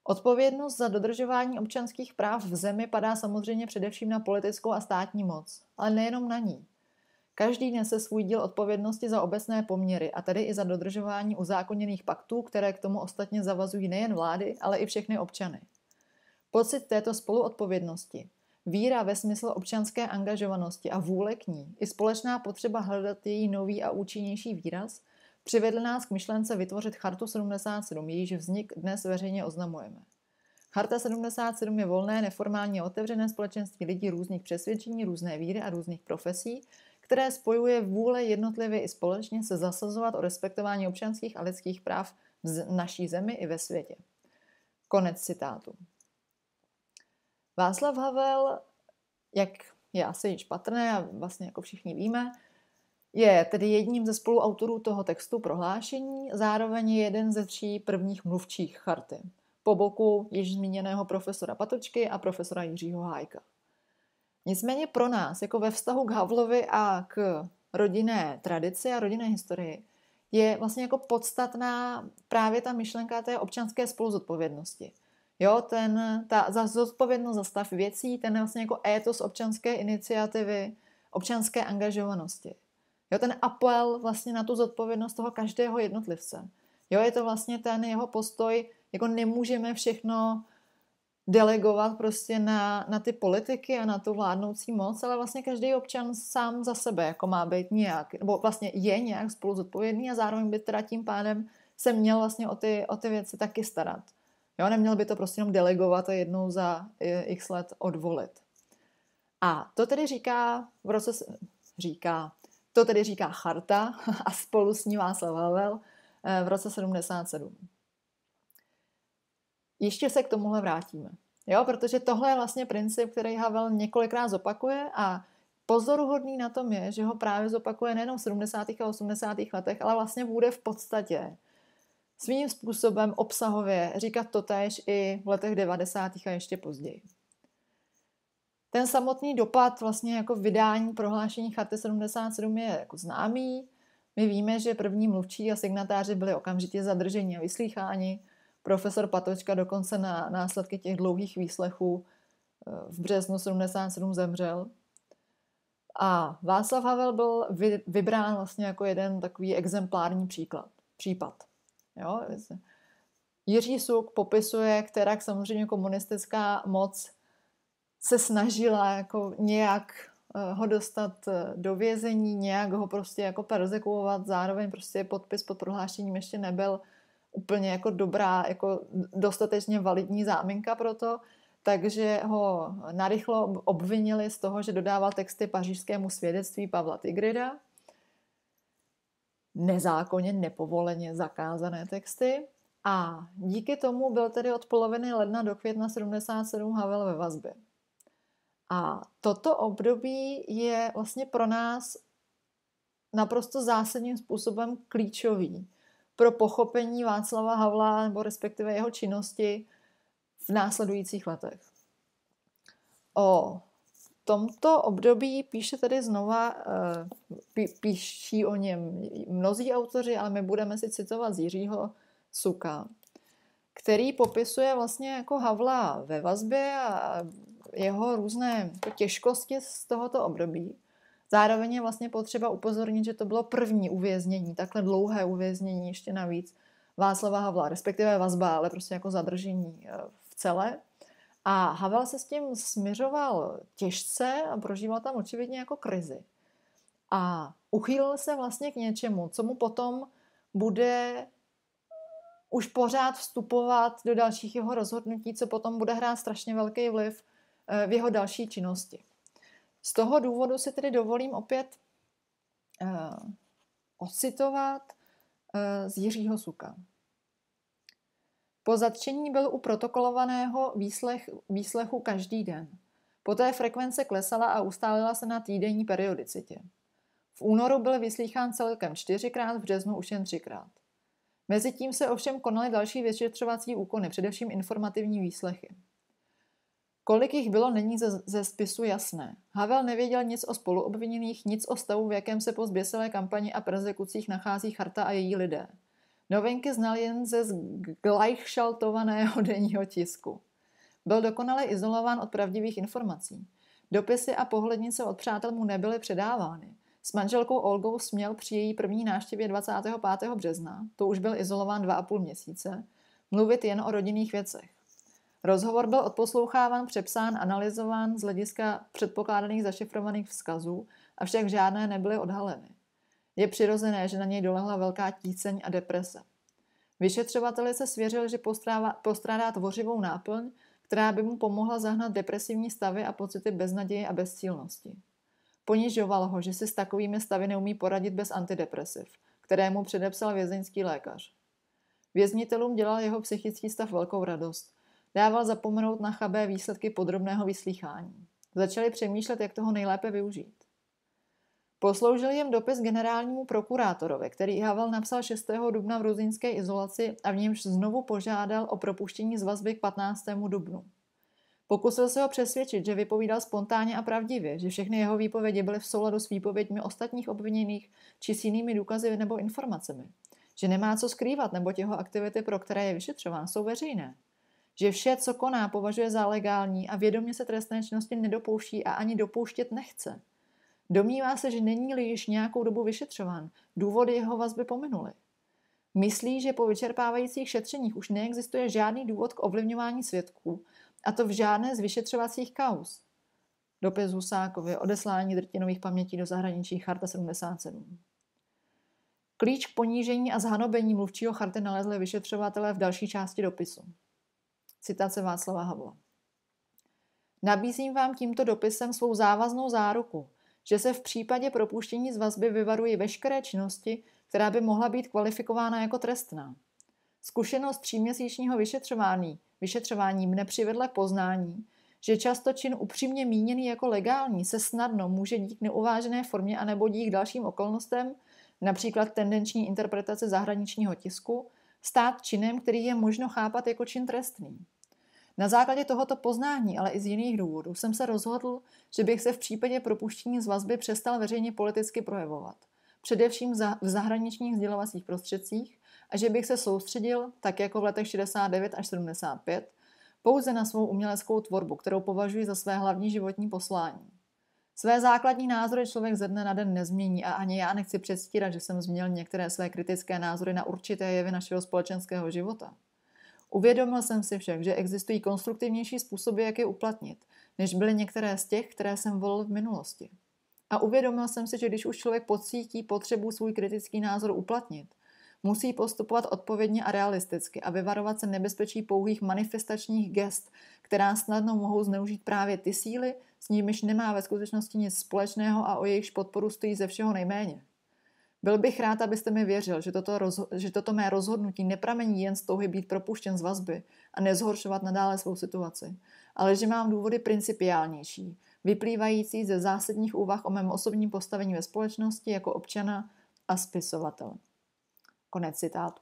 [SPEAKER 1] Odpovědnost za dodržování občanských práv v zemi padá samozřejmě především na politickou a státní moc, ale nejenom na ní. Každý nese svůj díl odpovědnosti za obecné poměry a tedy i za dodržování uzákoněných paktů, které k tomu ostatně zavazují nejen vlády, ale i všechny občany. Pocit této spoluodpovědnosti, víra ve smysl občanské angažovanosti a vůle k ní, i společná potřeba hledat její nový a účinnější výraz, přivedl nás k myšlence vytvořit Chartu 77, jejíž vznik dnes veřejně oznamujeme. Charta 77 je volné, neformálně otevřené společenství lidí různých přesvědčení, různé víry a různých profesí, které spojuje vůle jednotlivě i společně se zasazovat o respektování občanských a lidských práv v naší zemi i ve světě. Konec citátu. Václav Havel, jak je asi již patrné a vlastně jako všichni víme, je tedy jedním ze spoluautorů toho textu prohlášení, zároveň je jeden ze tří prvních mluvčích charty, po boku již zmíněného profesora Patočky a profesora Jiřího Hájka. Nicméně pro nás, jako ve vztahu k Havlovi a k rodinné tradici a rodinné historii, je vlastně jako podstatná právě ta myšlenka té občanské spoluzodpovědnosti. Jo, ten, ta za zodpovědnost za stav věcí, ten vlastně jako étos občanské iniciativy, občanské angažovanosti. Jo, ten apel vlastně na tu zodpovědnost toho každého jednotlivce. Jo, je to vlastně ten jeho postoj, jako nemůžeme všechno delegovat prostě na, na ty politiky a na tu vládnoucí moc, ale vlastně každý občan sám za sebe jako má být nějak, nebo vlastně je nějak spolu zodpovědný a zároveň by teda tím pádem se měl vlastně o ty, o ty věci taky starat. Jo, neměl by to prostě jenom delegovat a jednou za x let odvolit. A to tedy říká v roce, říká, to tedy říká charta a spolu s ní Václav Havel eh, v roce 77. Ještě se k tomuhle vrátíme. Jo, protože tohle je vlastně princip, který Havel několikrát zopakuje a pozoruhodný na tom je, že ho právě zopakuje nejenom v 70. a 80. letech, ale vlastně bude v podstatě svým způsobem obsahově říkat totéž i v letech 90. a ještě později. Ten samotný dopad vlastně jako vydání prohlášení Charty 77 je jako známý. My víme, že první mluvčí a signatáři byli okamžitě zadrženi a vyslýcháni. Profesor Patočka dokonce na následky těch dlouhých výslechů eh, v březnu 77 zemřel. A Václav Havel byl vybrán vlastně jako jeden takový exemplární příklad, případ. Jo? Jiří Suk popisuje, která samozřejmě komunistická moc se snažila jako nějak eh, ho dostat eh, do vězení, nějak ho prostě jako persekuovat, zároveň prostě podpis pod prohlášením ještě nebyl úplně jako dobrá, jako dostatečně validní záminka pro to, takže ho narychlo obvinili z toho, že dodával texty pařížskému svědectví Pavla Tigrida, nezákonně, nepovoleně zakázané texty. A díky tomu byl tedy od poloviny ledna do května 77 Havel ve vazbě. A toto období je vlastně pro nás naprosto zásadním způsobem klíčový pro pochopení Václava Havla nebo respektive jeho činnosti v následujících letech. O tomto období píše tedy znova, eh, píší o něm mnozí autoři, ale my budeme si citovat z Jiřího Suka, který popisuje vlastně jako Havla ve vazbě a jeho různé těžkosti z tohoto období. Zároveň je vlastně potřeba upozornit, že to bylo první uvěznění, takhle dlouhé uvěznění ještě navíc Václava Havla, respektive vazba, ale prostě jako zadržení eh, v celé. A Havel se s tím směřoval těžce a prožíval tam očividně jako krizi. A uchýlil se vlastně k něčemu, co mu potom bude už pořád vstupovat do dalších jeho rozhodnutí, co potom bude hrát strašně velký vliv eh, v jeho další činnosti. Z toho důvodu si tedy dovolím opět uh, ocitovat uh, z Jiřího Suka. Po zatčení byl u protokolovaného výslech, výslechu každý den. Poté frekvence klesala a ustálila se na týdenní periodicitě. V únoru byl vyslýchán celkem čtyřikrát, v březnu už jen třikrát. Mezitím se ovšem konaly další vyšetřovací úkony, především informativní výslechy. Kolik jich bylo, není ze, ze spisu jasné. Havel nevěděl nic o spoluobviněných, nic o stavu, v jakém se po zběsilé kampani a persekucích nachází charta a její lidé. Novinky znal jen ze zglajšaltovaného denního tisku. Byl dokonale izolován od pravdivých informací. Dopisy a pohlednice od přátel mu nebyly předávány. s manželkou Olgou směl při její první návštěvě 25. března, to už byl izolován dva a půl měsíce, mluvit jen o rodinných věcech. Rozhovor byl odposloucháván, přepsán, analyzován z hlediska předpokládaných zašifrovaných vzkazů, avšak žádné nebyly odhaleny. Je přirozené, že na něj dolehla velká tíceň a deprese. Vyšetřovateli se svěřil, že postrádá tvořivou náplň, která by mu pomohla zahnat depresivní stavy a pocity beznaděje a bezcílnosti. Ponižoval ho, že si s takovými stavy neumí poradit bez antidepresiv, které mu předepsal vězeňský lékař. Věznitelům dělal jeho psychický stav velkou radost. Dával zapomenout na chabé výsledky podrobného vyslýchání. Začali přemýšlet, jak toho nejlépe využít. Posloužil jim dopis generálnímu prokurátorovi, který Havel napsal 6. dubna v ruzínské izolaci a v němž znovu požádal o propuštění z vazby k 15. dubnu. Pokusil se ho přesvědčit, že vypovídal spontánně a pravdivě, že všechny jeho výpovědi byly v souladu s výpověďmi ostatních obviněných či s jinými důkazy nebo informacemi. Že nemá co skrývat, neboť jeho aktivity, pro které je vyšetřován, jsou veřejné. Že vše, co koná, považuje za legální a vědomě se trestné činnosti nedopouští a ani dopouštět nechce. Domnívá se, že není-li již nějakou dobu vyšetřován, důvody jeho vazby pominuly. Myslí, že po vyčerpávajících šetřeních už neexistuje žádný důvod k ovlivňování svědků, a to v žádné z vyšetřovacích kauz. Dopis Husákovi, odeslání drtinových pamětí do zahraničí Charta 77. Klíč k ponížení a zhanobení mluvčího charty nalezli vyšetřovatelé v další části dopisu. Citace Václava Havla. Nabízím vám tímto dopisem svou závaznou záruku, že se v případě propuštění z vazby vyvarují veškeré činnosti, která by mohla být kvalifikována jako trestná. Zkušenost tříměsíčního vyšetřování, vyšetřování mne přivedla k poznání, že často čin upřímně míněný jako legální se snadno může dík neuvážené formě anebo dík dalším okolnostem, například tendenční interpretace zahraničního tisku, stát činem, který je možno chápat jako čin trestný. Na základě tohoto poznání, ale i z jiných důvodů, jsem se rozhodl, že bych se v případě propuštění z vazby přestal veřejně politicky projevovat. Především v zahraničních sdělovacích prostředcích a že bych se soustředil, tak jako v letech 69 až 75, pouze na svou uměleckou tvorbu, kterou považuji za své hlavní životní poslání. Své základní názory člověk ze dne na den nezmění a ani já nechci předstírat, že jsem změnil některé své kritické názory na určité jevy našeho společenského života. Uvědomil jsem si však, že existují konstruktivnější způsoby, jak je uplatnit, než byly některé z těch, které jsem volil v minulosti. A uvědomil jsem si, že když už člověk pocítí potřebu svůj kritický názor uplatnit, musí postupovat odpovědně a realisticky a vyvarovat se nebezpečí pouhých manifestačních gest, která snadno mohou zneužít právě ty síly, s nimiž nemá ve skutečnosti nic společného a o jejichž podporu stojí ze všeho nejméně. Byl bych rád, abyste mi věřil, že toto, rozho- že toto mé rozhodnutí nepramení jen z touhy být propuštěn z vazby a nezhoršovat nadále svou situaci, ale že mám důvody principiálnější, vyplývající ze zásadních úvah o mém osobním postavení ve společnosti jako občana a spisovatele. Konec citátu.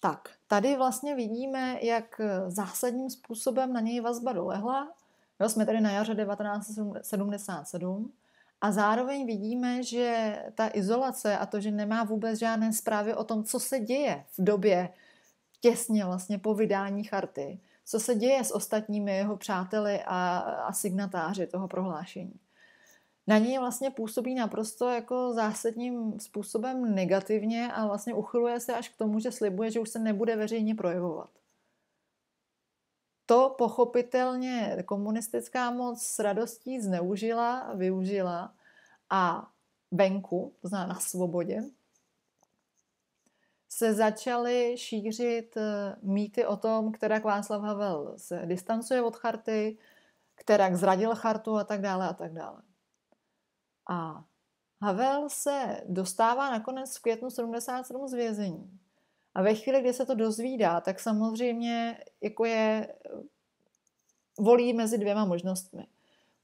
[SPEAKER 1] Tak, tady vlastně vidíme, jak zásadním způsobem na něj vazba dolehla. Jo, jsme tady na jaře 1977 a zároveň vidíme, že ta izolace a to, že nemá vůbec žádné zprávy o tom, co se děje v době těsně vlastně po vydání charty, co se děje s ostatními jeho přáteli a, a signatáři toho prohlášení. Na něj vlastně působí naprosto jako zásadním způsobem negativně a vlastně uchyluje se až k tomu, že slibuje, že už se nebude veřejně projevovat. To pochopitelně komunistická moc s radostí zneužila, využila a venku, to znamená na svobodě, se začaly šířit eh, mýty o tom, která Václav Havel se distancuje od charty, která zradil chartu a tak dále a tak dále. A Havel se dostává nakonec v květnu 77 z vězení. A ve chvíli, kdy se to dozvídá, tak samozřejmě jako je volí mezi dvěma možnostmi.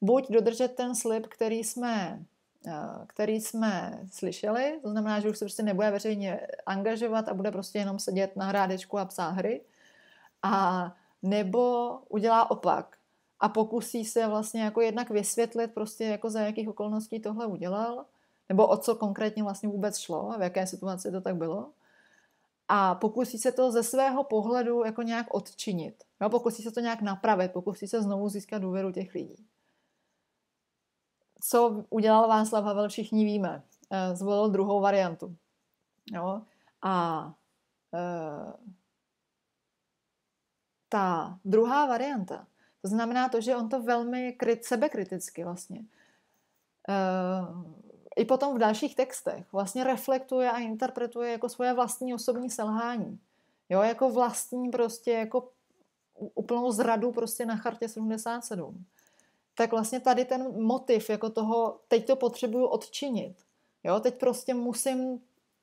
[SPEAKER 1] Buď dodržet ten slib, který jsme, eh, který jsme slyšeli, to znamená, že už se prostě nebude veřejně angažovat a bude prostě jenom sedět na hrádečku a psát hry, a nebo udělá opak a pokusí se vlastně jako jednak vysvětlit prostě jako za jakých okolností tohle udělal, nebo o co konkrétně vlastně vůbec šlo a v jaké situaci to tak bylo a pokusí se to ze svého pohledu jako nějak odčinit. Jo? Pokusí se to nějak napravit, pokusí se znovu získat důvěru těch lidí. co udělal Václav Havel, všichni víme. Eh, zvolil druhou variantu. Jo? A e, ta druhá varianta, to znamená to, že on to velmi kryt, sebekriticky vlastně e, i potom v dalších textech vlastně reflektuje a interpretuje jako svoje vlastní osobní selhání. Jo, jako vlastní prostě jako úplnou zradu prostě na chartě 77. Tak vlastně tady ten motiv jako toho, teď to potřebuju odčinit. Jo, teď prostě musím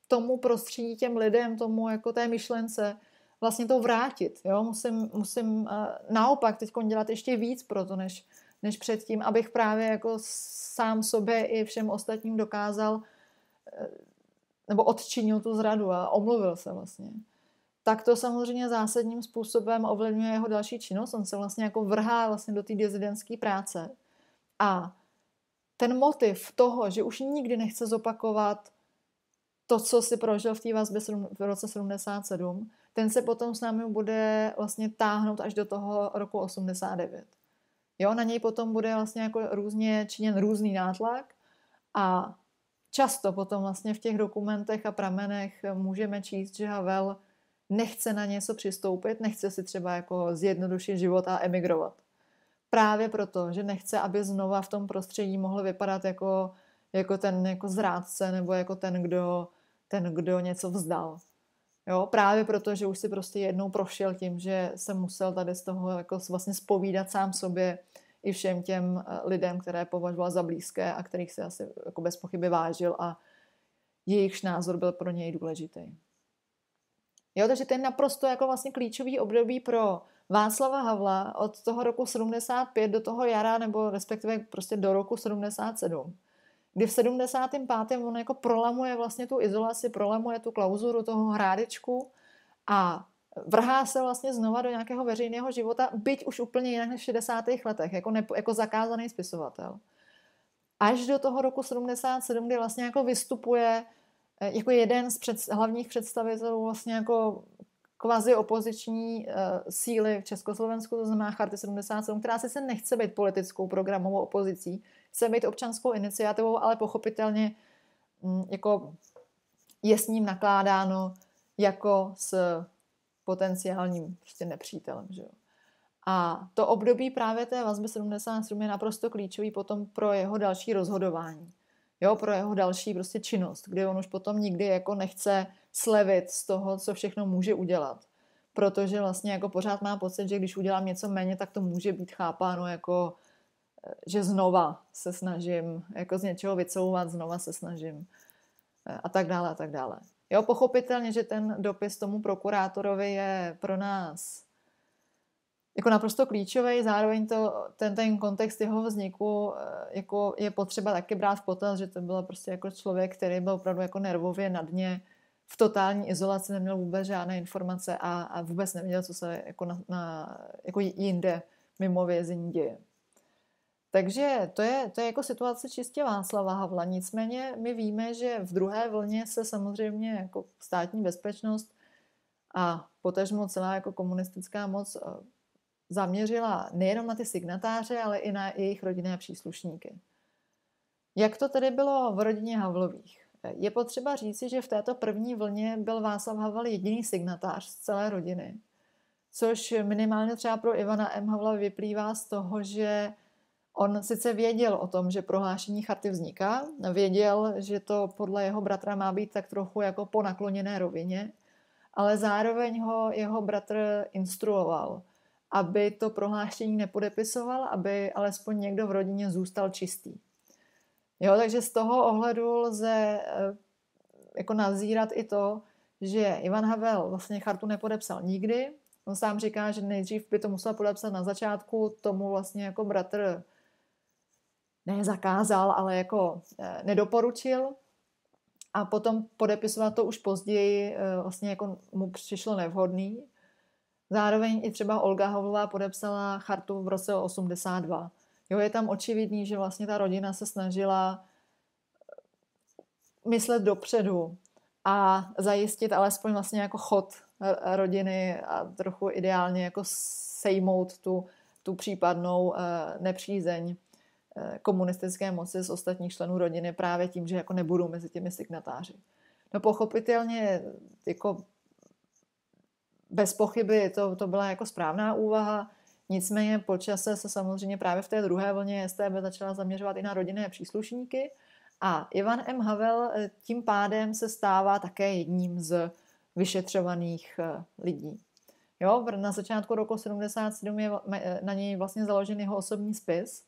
[SPEAKER 1] tomu prostředí, těm lidem, tomu jako té myšlence vlastně to vrátit. Jo? Musím, musím uh, naopak teď dělat ještě víc pro to, než, než předtím, abych právě jako sám sobě i všem ostatním dokázal eh, nebo odčinil tu zradu a omluvil se vlastně. Tak to samozřejmě zásadním způsobem ovlivňuje jeho další činnost. On se vlastně jako vrhá vlastně do té dizidentské práce. A ten motiv toho, že už nikdy nechce zopakovat to, co si prožil v té vazbě v roce 77, ten se potom s námi bude vlastně táhnout až do toho roku 89. Jo, na něj potom bude vlastně jako různě činěn různý nátlak a často potom vlastně v těch dokumentech a pramenech můžeme číst, že Havel nechce na něco přistoupit, nechce si třeba jako zjednodušit život a emigrovat. Právě proto, že nechce, aby znova v tom prostředí mohl vypadat jako, jako ten jako zrádce nebo jako ten, kdo, ten, kdo něco vzdal. Jo, právě proto, že už si prostě jednou prošel tím, že jsem musel tady z toho jako vlastně spovídat sám sobě i všem těm eh, lidem, které považoval za blízké a kterých se asi jako bez pochyby vážil a jejichž názor byl pro něj důležitý. Jo, takže to je naprosto jako vlastně klíčový období pro Václava Havla od toho roku 75 do toho jara, nebo respektive prostě do roku 77 kdy v 75. on jako prolamuje vlastně tu izolaci, prolamuje tu klauzuru toho hrádečku a vrhá se vlastně znova do nějakého veřejného života, byť už úplně jinak než v 60. letech, jako, ne, jako zakázaný spisovatel. Až do toho roku 77, kdy vlastně jako vystupuje eh, jako jeden z před, hlavních představitelů vlastně jako kvazi opoziční uh, síly v Československu, to znamená Charty 77, která sice nechce být politickou programovou opozicí, chce být občanskou iniciativou, ale pochopitelně mm, jako je s ním nakládáno jako s potenciálním prostě nepřítelem. Že jo. A to období právě té vazby 77 je naprosto klíčový potom pro jeho další rozhodování. Jo, pro jeho další prostě činnost, kdy on už potom nikdy jako nechce slevit z toho, co všechno může udělat. Protože vlastně jako pořád má pocit, že když udělám něco méně, tak to může být chápáno jako že znova se snažím jako z něčeho vycouvat, znova se snažím eh, a tak dále a tak dále. Jo, pochopitelně, že ten dopis tomu prokurátorovi je pro nás jako naprosto klíčový, zároveň to, ten, ten kontext jeho vzniku eh, jako je potřeba taky brát v potaz, že to byl prostě jako člověk, který byl opravdu jako nervově na dně, v totální izolaci, neměl vůbec žádné informace a, a vůbec nevěděl, co se jako, na, na, jako jinde mimo vězení děje. Takže to je, to je jako situace čistě Václava Havla. Nicméně my víme, že v druhé vlně se samozřejmě jako státní bezpečnost a potažmo celá jako komunistická moc eh, zaměřila nejenom na ty signatáře, ale i na jejich rodinné příslušníky. Jak to tedy bylo v rodině Havlových? Je potřeba říci, že v této první vlně byl Václav Havel jediný signatář z celé rodiny, což minimálně třeba pro Ivana M. Havla vyplývá z toho, že On sice věděl o tom, že prohlášení charty vzniká, věděl, že to podle jeho bratra má být tak trochu jako po nakloněné rovině, ale zároveň ho jeho bratr instruoval, aby to prohlášení nepodepisoval, aby alespoň někdo v rodině zůstal čistý. Jo, takže z toho ohledu lze eh, jako nazírat i to, že Ivan Havel vlastně chartu nepodepsal nikdy. On sám říká, že nejdřív by to musel podepsat na začátku, tomu vlastně jako bratr ne zakázal, ale jako eh, nedoporučil. A potom podepisovat to už později eh, vlastně jako mu přišlo nevhodný. Zároveň i třeba Olga Havlová podepsala chartu v roce 82. Jo, je tam očividný, že vlastně ta rodina se snažila eh, myslet dopředu a zajistit alespoň vlastně jako chod rodiny a trochu ideálně jako sejmout tu, tu případnou nepřízeň komunistické moci z ostatních členů rodiny právě tím, že jako nebudou mezi těmi signatáři. No pochopitelně jako bez pochyby to, to byla jako správná úvaha, nicméně po čase se samozřejmě právě v té druhé vlně STB začala zaměřovat i na rodinné příslušníky a Ivan M. Havel eh, tím pádem se stává také jedním z vyšetřovaných eh, lidí. Jo, na začátku roku 77 je eh, na něj vlastně založen jeho osobní spis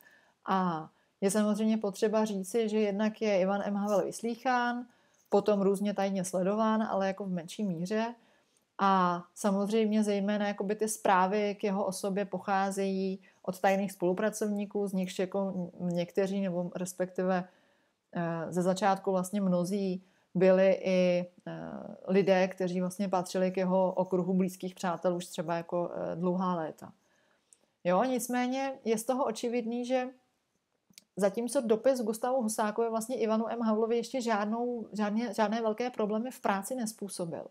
[SPEAKER 1] a je samozřejmě potřeba říci, že jednak je Ivan M. Havel vyslýchán, potom různě tajně sledován, ale jako v menší míře. A samozřejmě zejména jakoby ty zprávy k jeho osobě pocházejí od tajných spolupracovníků, z nichž jako někteří nebo respektive eh, ze začátku vlastně mnozí byli i eh, lidé, kteří vlastně patřili k jeho okruhu blízkých přátel už třeba jako eh, dlouhá léta. Jo, nicméně je z toho očividný, že zatímco dopis Gustavu Husákovi vlastně Ivanu M. Havlovi ještě žádnou, žádné, žádné velké problémy v práci nespůsobil,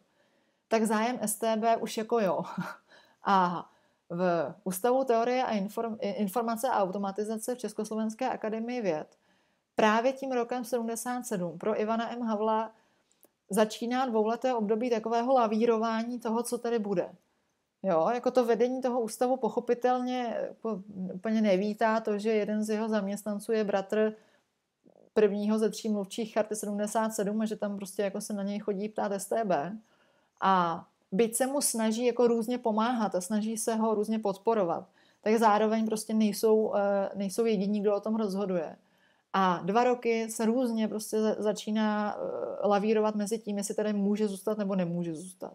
[SPEAKER 1] tak zájem STB už jako jo. A v Ústavu teorie a inform, informace a automatizace v Československé akademii věd právě tím rokem 77 pro Ivana M. Havla začíná dvouleté období takového lavírování toho, co tady bude. Jo, jako to vedení toho ústavu pochopitelně jako úplně nevítá to, že jeden z jeho zaměstnanců je bratr prvního ze tří mluvčích charty 77 a že tam prostě jako se na něj chodí ptát STB. A byť se mu snaží jako různě pomáhat a snaží se ho různě podporovat, tak zároveň prostě nejsou, eh, nejsou jediní, kdo o tom rozhoduje. A dva roky se různě prostě začíná eh, lavírovat mezi tím, jestli tady může zůstat nebo nemůže zůstat.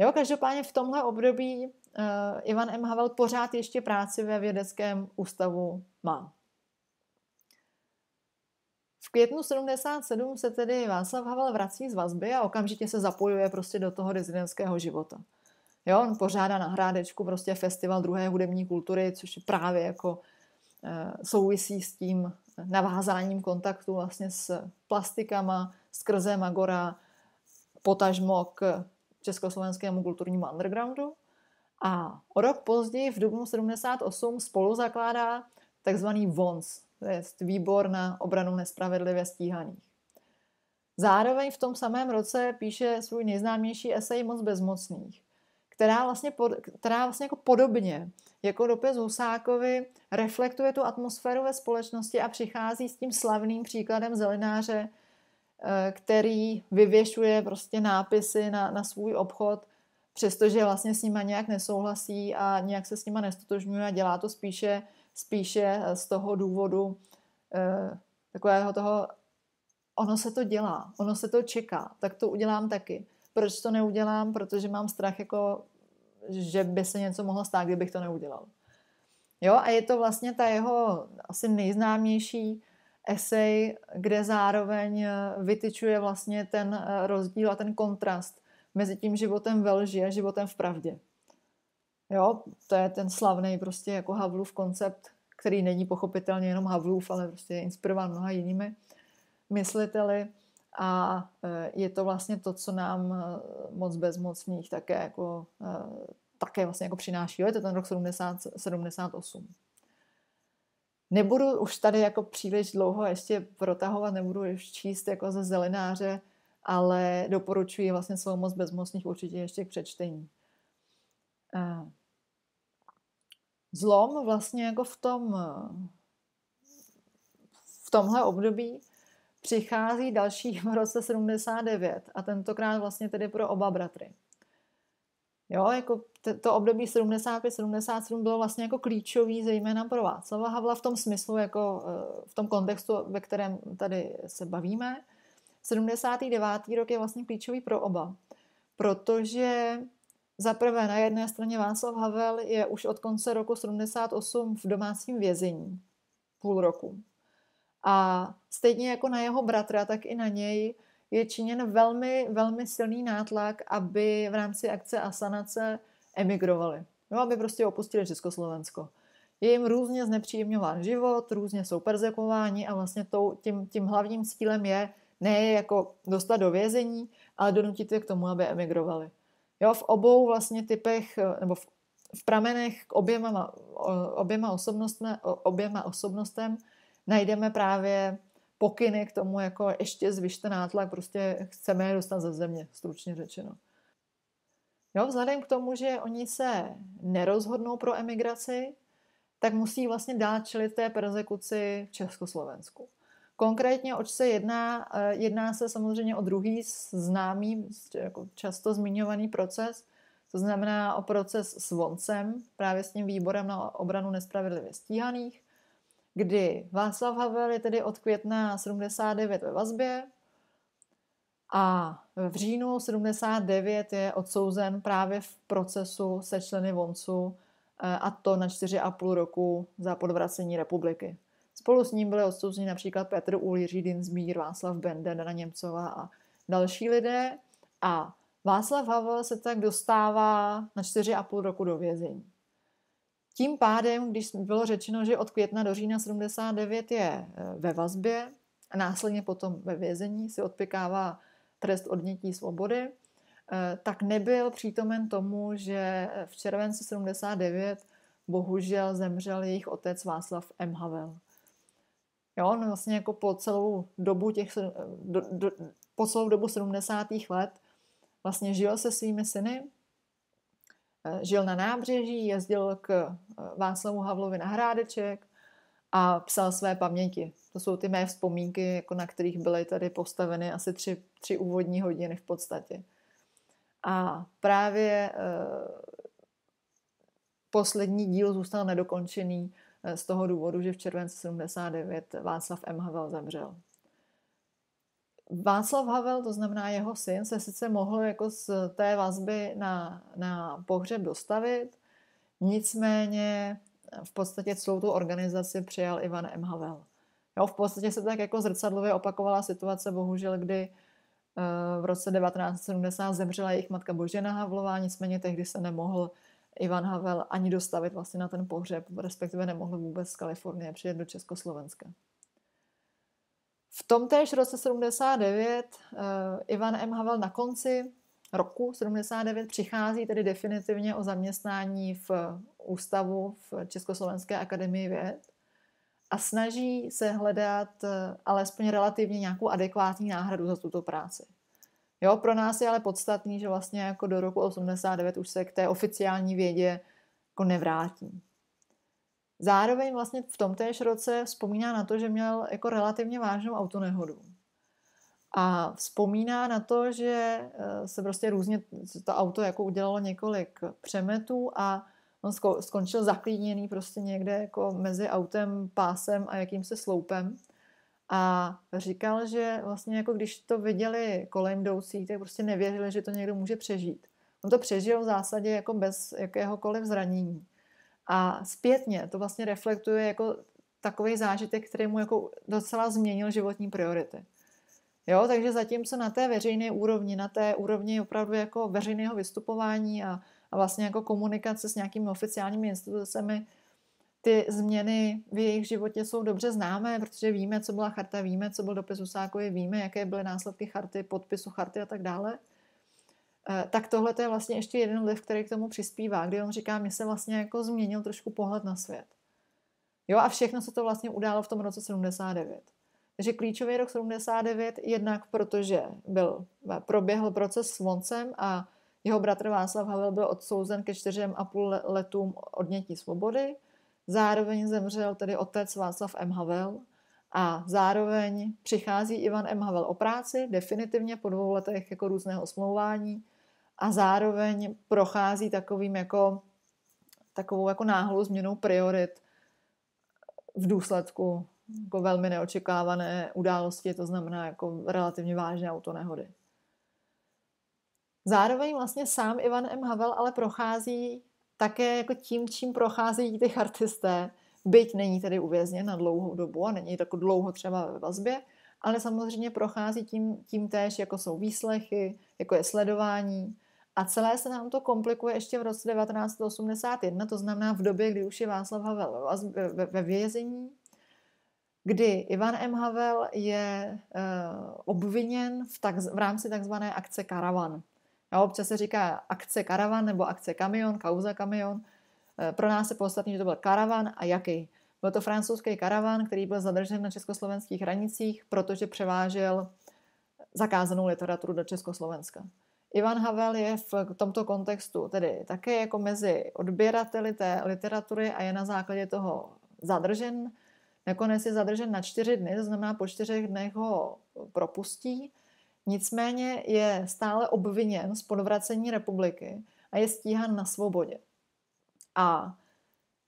[SPEAKER 1] Jo, každopádně v tomhle období uh, Ivan M. Havel pořád ještě práci ve vědeckém ústavu má. V květnu 77 se tedy Václav Havel vrací z vazby a okamžitě se zapojuje prostě do toho rezidentského života. Jo, on pořádá na Hrádečku prostě festival druhé hudební kultury, což je právě jako uh, souvisí s tím navázáním kontaktu vlastně s plastikama skrze Magora, potažmo k československému kulturnímu undergroundu. A o rok později, v dubnu 78, spolu zakládá takzvaný VONS, to je výbor na obranu nespravedlivě stíhaných. Zároveň v tom samém roce píše svůj nejznámější esej Moc bezmocných, která vlastně, pod, která vlastně jako podobně jako dopis Husákovi reflektuje tu atmosféru ve společnosti a přichází s tím slavným příkladem zelináře Eh, který vyvěšuje prostě nápisy na, na svůj obchod, přestože vlastně s nima nějak nesouhlasí a nějak se s nima nestotožňuje a dělá to spíše, spíše z toho důvodu eh, takového toho, ono se to dělá, ono se to čeká, tak to udělám taky. Proč to neudělám? Protože mám strach, jako, že by se něco mohlo stát, kdybych to neudělal. Jo, a je to vlastně ta jeho asi nejznámější esej, kde zároveň eh, vytyčuje vlastně ten eh, rozdíl a ten kontrast mezi tím životem ve lži a životem v pravdě. Jo, to je ten slavný prostě jako Havlův koncept, který není pochopitelně jenom Havlův, ale prostě je inspirován mnoha jinými mysliteli a eh, je to vlastně to, co nám moc bezmocných také jako také vlastně jako přináší. Jo, je to ten rok 70, 78. Nebudu už tady jako příliš dlouho ještě protahovat, nebudu už číst jako ze zelenáře, ale doporučuji vlastně svou moc bezmocných určitě ještě k přečtení. Zlom vlastně jako v tom v tomhle období přichází další v roce 79 a tentokrát vlastně tedy pro oba bratry. Jo, jako to období 75-77 bylo vlastně jako klíčový, zejména pro Václava Havla v tom smyslu, jako eh, v tom kontextu, ve kterém tady se bavíme. 79. rok je vlastně klíčový pro oba, protože za prvé na jedné straně Václav Havel je už od konce roku 78 v domácím vězení, půl roku. A stejně jako na jeho bratra, tak i na něj je činěn velmi, velmi silný nátlak, aby v rámci akce Asanace emigrovali. No, aby prostě opustili Československo. Je jim různě znepříjemňován život, různě jsou perzekováni a vlastně tou, tím, tím hlavním cílem je ne jako dostat do vězení, ale donutit je k tomu, aby emigrovali. Jo, v obou vlastně typech, nebo v, v pramenech k oběma, oběma, osobnostmi, oběma osobnostem najdeme právě pokyny k tomu, jako ještě zvyšte nátlak, prostě chceme je dostat ze země, stručně řečeno. Jo, vzhledem k tomu, že oni se nerozhodnou pro emigraci, tak musí vlastně dát čelit té persekuci v Československu. Konkrétně, oč se jedná, eh, jedná se samozřejmě o druhý známý, jako často zmiňovaný proces, to znamená o proces s Voncem, právě s tím výborem na obranu nespravedlivě stíhaných, kdy Václav Havel je tedy od května 79 ve vazbě a v říjnu 79 je odsouzen právě v procesu se členy Voncu eh, a to na 4,5 roku za podvracení republiky. Spolu s ním byli odsouzeni například Petr Úl, Jiří Dinsmír, Václav Bende, Dana Němcová a další lidé. A Václav Havel se tak dostává na 4,5 roku do vězení. Tím pádem, když bylo řečeno, že od května do října 79 je eh, ve vazbě a následně potom ve vězení si odpikává trest odnětí svobody, eh, tak nebyl přítomen tomu, že v červenci 79 bohužel zemřel jejich otec Václav M. Havel. Jo, on vlastně jako po celou dobu těch, do, do, po celou dobu 70. let vlastně žil se svými syny, eh, žil na nábřeží, jezdil k eh, Václavu Havlovi na Hrádeček a psal své paměti. To jsou ty mé vzpomínky, jako na kterých byly tady postaveny asi tři, tři úvodní hodiny v podstatě. A právě eh, poslední díl zůstal nedokončený Eh, z toho důvodu, že v červenci 79 Václav M. Havel zemřel. Václav Havel, to znamená jeho syn, se sice mohl jako z té vazby na, na pohřeb dostavit, nicméně v podstatě celou tu organizaci přijal Ivan M. Havel. Jo, v podstatě se tak jako zrcadlově opakovala situace, bohužel, kdy eh, v roce 1970 zemřela jejich matka Božena Havlová, nicméně tehdy se nemohl Ivan Havel ani dostavit vlastně na ten pohřeb, respektive nemohl vůbec z Kalifornie přijet do Československa. V tom též roce 79 uh, eh, Ivan M. Havel na konci roku 79 přichází tedy definitivně o zaměstnání v ústavu v Československé akademii věd a snaží se hledat uh, alespoň relativně nějakou adekvátní náhradu za tuto práci. Jo, pro nás je ale podstatný, že vlastně jako do roku 89 už se k té oficiální vědě jako nevrátí. Zároveň vlastně v tom též roce vzpomíná na to, že měl jako relativně vážnou autonehodu. A vzpomíná na to, že eh, se prostě různě to auto jako udělalo několik přemetů a on skončil zaklíněný prostě někde jako mezi autem, pásem a jakýmsi sloupem. A říkal, že vlastně jako když to viděli kolem jdoucí, tak prostě nevěřili, že to někdo může přežít. On to přežil v zásadě jako bez jakéhokoliv zranění. A zpětně to vlastně reflektuje jako takový zážitek, který mu jako docela změnil životní priority. Jo, takže zatímco na té veřejné úrovni, na té úrovni opravdu jako veřejného vystupování a, a vlastně jako komunikace s nějakými oficiálními institucemi, ty změny v jejich životě jsou dobře známé, protože víme, co byla charta, víme, co byl dopis Husákovi, víme, jaké byly následky charty, podpisu charty a tak dále. Eh, tak tohle je vlastně ještě jeden vliv, který k tomu přispívá, kdy on říká, mě se vlastně jako změnil trošku pohled na svět. Jo, a všechno se to vlastně událo v tom roce 79. Takže klíčový rok 79 jednak protože byl, proběhl proces s Voncem a jeho bratr Václav Havel byl odsouzen ke čtyřem a půl letům odnětí svobody – Zároveň zemřel tedy otec Václav M. Havel a zároveň přichází Ivan M. Havel o práci, definitivně po dvou letech jako různého smlouvání a zároveň prochází takovým jako, takovou jako náhlou změnou priorit v důsledku jako velmi neočekávané události, to znamená jako relativně vážné autonehody. Zároveň vlastně sám Ivan M. Havel ale prochází také jako tím, čím procházejí ty chartisté, byť není tedy uvězněn na dlouhou dobu a není tak dlouho třeba ve vazbě, ale samozřejmě prochází tím, tím též, jako jsou výslechy, jako je sledování. A celé se nám to komplikuje ještě v roce 1981, to znamená v době, kdy už je Václav Havel ve, ve, ve vězení, kdy Ivan M. Havel je uh, obviněn v, tak, v rámci takzvané akce Karavan. Jo, občas se říká akce karavan nebo akce kamion, kauza kamion. pro nás je podstatný, že to byl karavan a jaký. Byl to francouzský karavan, který byl zadržen na československých hranicích, protože převážel zakázanou literaturu do Československa. Ivan Havel je v tomto kontextu tedy také jako mezi odběrateli té literatury a je na základě toho zadržen. Nakonec je zadržen na čtyři dny, to znamená po čtyřech dnech ho propustí. Nicméně je stále obviněn z podvracení republiky a je stíhan na svobodě. A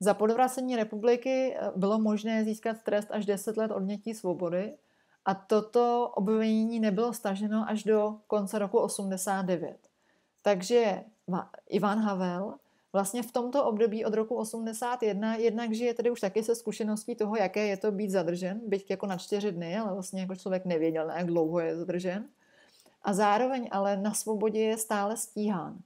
[SPEAKER 1] za podvracení republiky eh, bylo možné získat trest až 10 let odnětí svobody a toto obvinění nebylo staženo až do konce roku 89. Takže Ivan Havel vlastně v tomto období od roku 81 jednak žije tedy už taky se zkušeností toho, jaké je to být zadržen, byť jako na čtyři dny, ale vlastně jako člověk nevěděl, na jak dlouho je zadržen. A zároveň ale na svobodě je stále stíhán.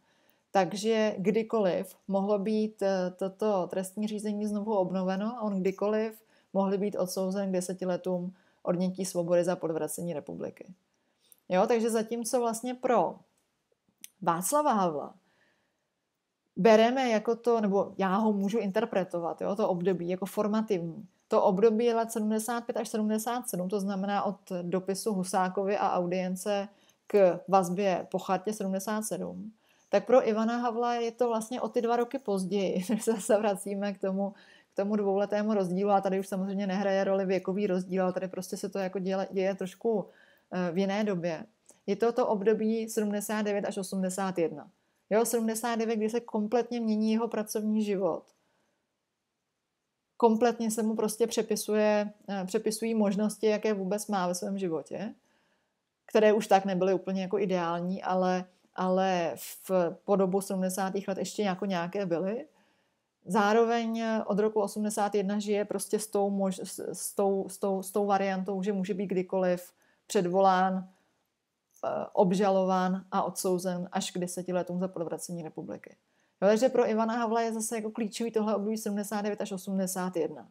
[SPEAKER 1] Takže kdykoliv mohlo být eh, toto trestní řízení znovu obnoveno a on kdykoliv mohli být odsouzen k deseti letům odnětí svobody za podvracení republiky. Jo, takže zatímco vlastně pro Václava Havla bereme jako to, nebo já ho můžu interpretovat, jo, to období jako formativní. To období let 75 až 77, to znamená od dopisu Husákovi a audience k vazbě po chartě 77, tak pro Ivana Havla je to vlastně o ty dva roky později, než se zase vracíme k tomu, k tomu dvouletému rozdílu a tady už samozřejmě nehraje roli věkový rozdíl, ale tady prostě se to jako děje, děje trošku eh, v jiné době. Je to to období 79 až 81. Jo, 79, kdy se kompletně mění jeho pracovní život. Kompletně se mu prostě přepisuje, eh, přepisují možnosti, jaké vůbec má ve svém životě, které už tak nebyly úplně jako ideální, ale ale v podobu 70. let ještě jako nějaké byly. Zároveň od roku 81 žije prostě s tou, mož, s, tou, s, tou, s tou variantou, že může být kdykoliv předvolán, eh, obžalován a odsouzen až k deseti letům za podvracení republiky. Jo, takže pro Ivana Havla je zase jako klíčový tohle období 79 až 81.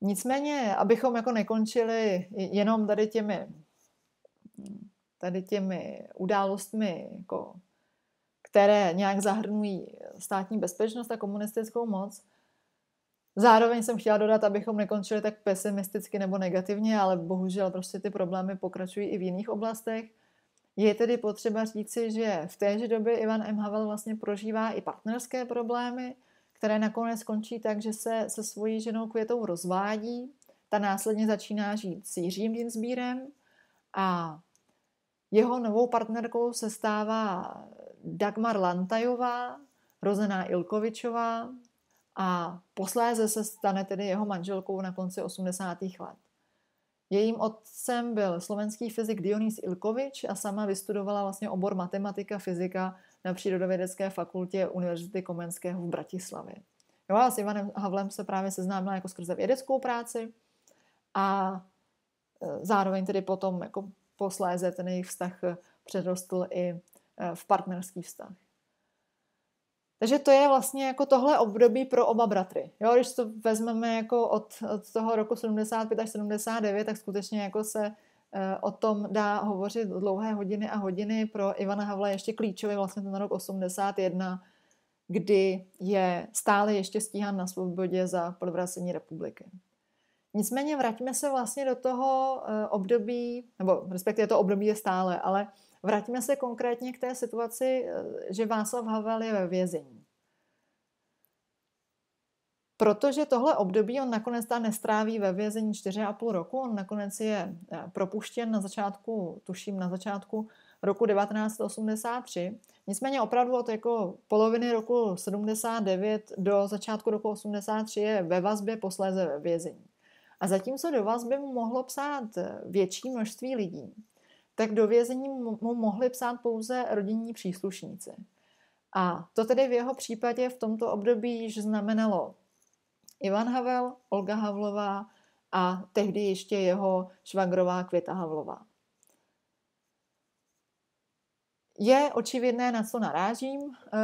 [SPEAKER 1] Nicméně, abychom jako nekončili jenom tady těmi tady těmi událostmi, jako, které nějak zahrnují státní bezpečnost a komunistickou moc. Zároveň jsem chtěla dodat, abychom nekončili tak pesimisticky nebo negativně, ale bohužel prostě ty problémy pokračují i v jiných oblastech. Je tedy potřeba říci, že v téže době Ivan M. Havel vlastně prožívá i partnerské problémy, které nakonec skončí tak, že se se svojí ženou Květou rozvádí. Ta následně začíná žít s Jiřím Dinsbírem a jeho novou partnerkou se stává Dagmar Lantajová, rozená Ilkovičová a posléze se stane tedy jeho manželkou na konci 80. let. Jejím otcem byl slovenský fyzik Dionys Ilkovič a sama vystudovala vlastně obor matematika, fyzika na Přírodovědecké fakultě Univerzity Komenského v Bratislavě. Jo, a s Ivanem Havlem se právě seznámila jako skrze vědeckou práci a e, zároveň tedy potom jako posléze ten jejich vztah přerostl i eh, v partnerský vztah. Takže to je vlastně jako tohle období pro oba bratry. Jo, když to vezmeme jako od, od toho roku 75 až 79, tak skutečně jako se eh, o tom dá hovořit dlouhé hodiny a hodiny. Pro Ivana Havla ještě klíčový vlastně ten rok 81, kdy je stále ještě stíhan na svobodě za podvracení republiky. Nicméně vraťme se vlastně do toho eh, období, nebo respektive to období je stále, ale vraťme se konkrétně k té situaci, eh, že Václav Havel je ve vězení. Protože tohle období on nakonec tam nestráví ve vězení 4,5 roku, on nakonec je eh, propuštěn na začátku, tuším na začátku roku 1983. Nicméně opravdu od jako poloviny roku 79 do začátku roku 83 je ve vazbě, posléze ve vězení. A zatímco do vás by mu mohlo psát větší množství lidí, tak do vězení mu mohli psát pouze rodinní příslušníci. A to tedy v jeho případě v tomto období již znamenalo Ivan Havel, Olga Havlová a tehdy ještě jeho švagrová Květa Havlová. Je očividné, na co narážím. E,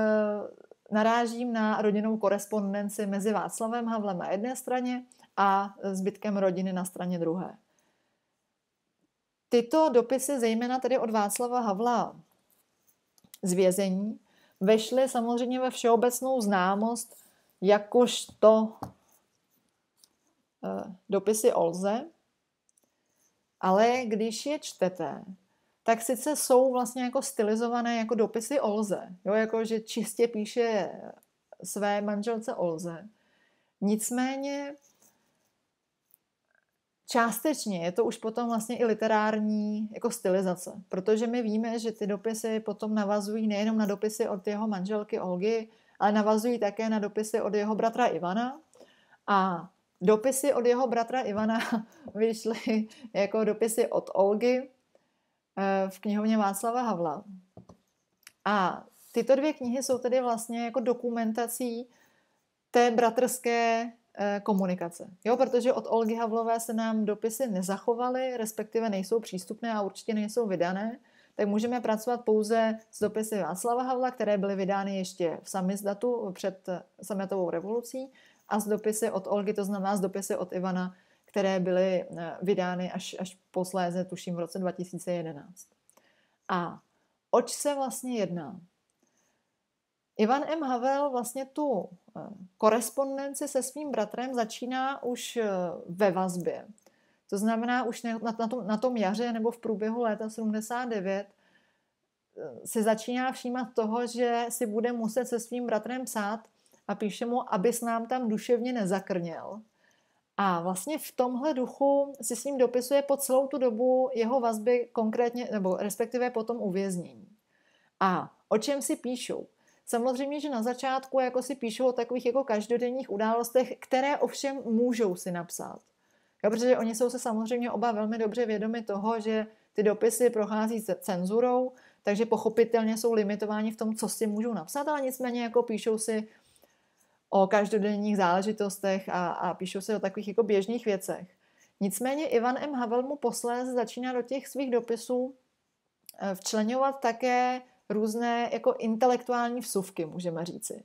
[SPEAKER 1] narážím na rodinnou korespondenci mezi Václavem Havlem na jedné straně a zbytkem rodiny na straně druhé. Tyto dopisy, zejména tedy od Václava Havla z vězení, vešly samozřejmě ve všeobecnou známost jakožto eh, dopisy Olze, ale když je čtete, tak sice jsou vlastně jako stylizované jako dopisy Olze, jo, jako že čistě píše své manželce Olze. Nicméně částečně je to už potom vlastně i literární jako stylizace, protože my víme, že ty dopisy potom navazují nejenom na dopisy od jeho manželky Olgy, ale navazují také na dopisy od jeho bratra Ivana a dopisy od jeho bratra Ivana vyšly jako dopisy od Olgy eh, v knihovně Václava Havla. A tyto dvě knihy jsou tedy vlastně jako dokumentací té bratrské komunikace. Jo, protože od Olgy Havlové se nám dopisy nezachovaly, respektive nejsou přístupné a určitě nejsou vydané, tak můžeme pracovat pouze s dopisy Václava Havla, které byly vydány ještě v samizdatu před sametovou revolucí a z dopisy od Olgy, to znamená z dopisy od Ivana, které byly eh, vydány až, až posléze, tuším v roce 2011. A oč se vlastně jedná? Ivan M. Havel vlastně tu eh, korespondenci se svým bratrem začíná už eh, ve vazbě. To znamená, už na, tom, na tom jaře nebo v průběhu léta 79 se začíná všímat toho, že si bude muset se svým bratrem psát a píše mu, abys nám tam duševně nezakrněl. A vlastně v tomhle duchu si s ním dopisuje po celou tu dobu jeho vazby konkrétně, nebo respektive po tom uvěznění. A o čem si píšou? Samozřejmě, že na začátku jako si píšou o takových jako každodenních událostech, které ovšem můžou si napsat. Jo, protože oni jsou se samozřejmě oba velmi dobře vědomi toho, že ty dopisy prochází cenzurou, takže pochopitelně jsou limitováni v tom, co si můžou napsat, ale nicméně jako píšou si o každodenních záležitostech a, a píšou se o takových jako běžných věcech. Nicméně Ivan M. Havel mu posléze začíná do těch svých dopisů eh, včlenovat také různé jako intelektuální vsuvky, můžeme říci.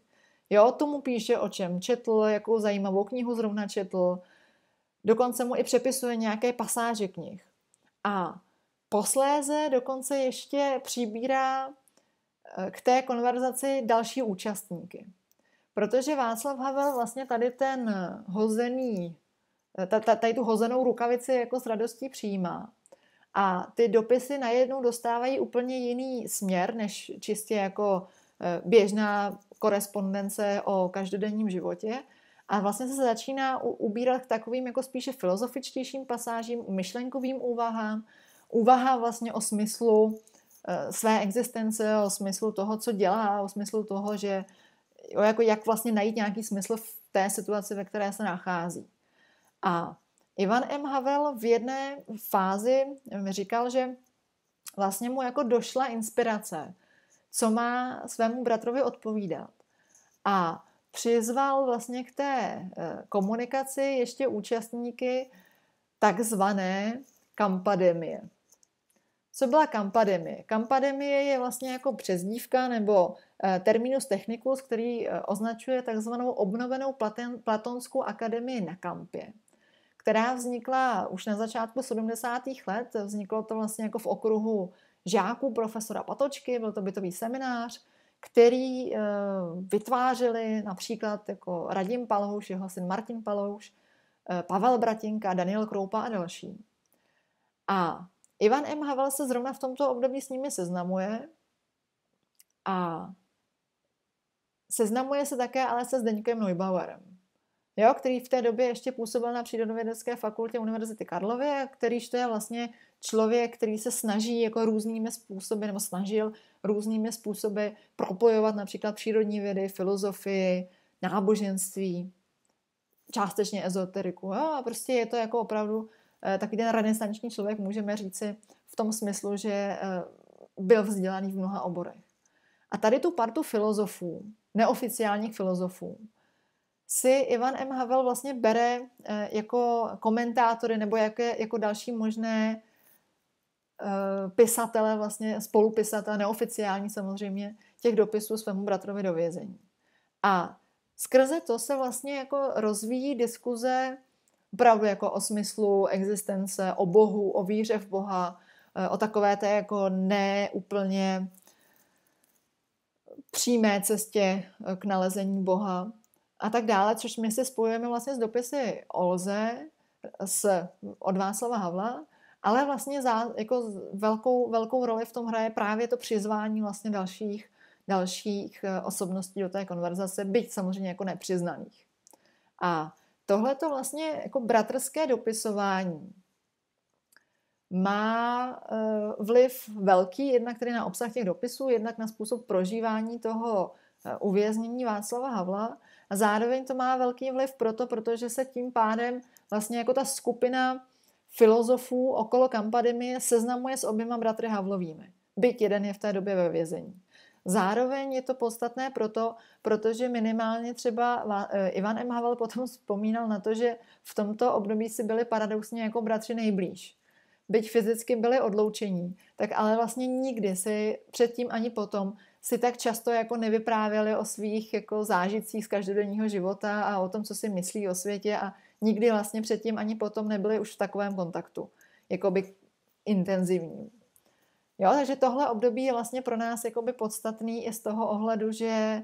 [SPEAKER 1] Jo, tomu píše, o čem četl, jakou zajímavou knihu zrovna četl, dokonce mu i přepisuje nějaké pasáže knih. A posléze dokonce ještě přibírá eh, k té konverzaci další účastníky. Protože Václav Havel vlastně tady ten hozený, tady tu hozenou rukavici jako s radostí přijímá. A ty dopisy najednou dostávají úplně jiný směr, než čistě jako e, běžná korespondence o každodenním životě. A vlastně se začíná ubírat k takovým jako spíše filozofičtějším pasážím, myšlenkovým úvahám, úvaha vlastně o smyslu e, své existence, o smyslu toho, co dělá, o smyslu toho, že jako jak vlastně najít nějaký smysl v té situaci, ve které se nachází. A Ivan M. Havel v jedné fázi mi říkal, že vlastně mu jako došla inspirace, co má svému bratrovi odpovídat. A přizval vlastně k té eh, komunikaci ještě účastníky takzvané kampademie. Co byla kampademie? Kampademie je vlastně jako přezdívka nebo eh, terminus technicus, který eh, označuje takzvanou obnovenou platonskou akademii na kampě, která vznikla už na začátku 70. let. Vzniklo to vlastně jako v okruhu žáků profesora Patočky, byl to bytový seminář, který eh, vytvářeli například jako Radim Palouš, jeho syn Martin Palouš, Pavel Bratinka, Daniel Kroupa a další. A Ivan M. Havel se zrovna v tomto období s nimi seznamuje a seznamuje se také ale se Zdeňkem Neubauerem, jo, který v té době ještě působil na Přírodovědecké fakultě Univerzity Karlovy kterýž to je vlastně člověk, který se snaží jako různými způsoby, nebo snažil různými způsoby propojovat například přírodní vědy, filozofii, náboženství, částečně ezoteriku. Jo, a prostě je to jako opravdu Eh, takový ten renesanční člověk můžeme říci v tom smyslu, že eh, byl vzdělaný v mnoha oborech. A tady tu partu filozofů, neoficiálních filozofů, si Ivan M. Havel vlastně bere eh, jako komentátory nebo jako, jako další možné pisatele, vlastně spolupisatele, neoficiální samozřejmě, těch dopisů svému bratrovi do vězení. A skrze to se vlastně jako rozvíjí diskuze opravdu jako o smyslu existence, o Bohu, o víře v Boha, eh, o takové té jako neúplně přímé cestě k nalezení Boha a tak dále, což my si spojujeme vlastně s dopisy Olze s, od Václava Havla, ale vlastně za, jako velkou, velkou roli v tom hraje právě to přizvání vlastně dalších, dalších eh, osobností do té konverzace, byť samozřejmě jako nepřiznaných. A tohle to vlastně jako bratrské dopisování má eh, vliv velký, jednak tedy na obsah těch dopisů, jednak na způsob prožívání toho eh, uvěznění Václava Havla a zároveň to má velký vliv proto, protože se tím pádem vlastně jako ta skupina filozofů okolo Kampademie seznamuje s oběma bratry Havlovými. Byť jeden je v té době ve vězení. Zároveň je to podstatné proto, protože minimálně třeba eh, Ivan M. Havel potom vzpomínal na to, že v tomto období si byli paradoxně jako bratři nejblíž. Byť fyzicky byli odloučení, tak ale vlastně nikdy si předtím ani potom si tak často jako nevyprávěli o svých jako zážitcích z každodenního života a o tom, co si myslí o světě a nikdy vlastně předtím ani potom nebyli už v takovém kontaktu, jakoby intenzivním. Jo, takže tohle období je vlastně pro nás jakoby podstatný i z toho ohledu, že eh,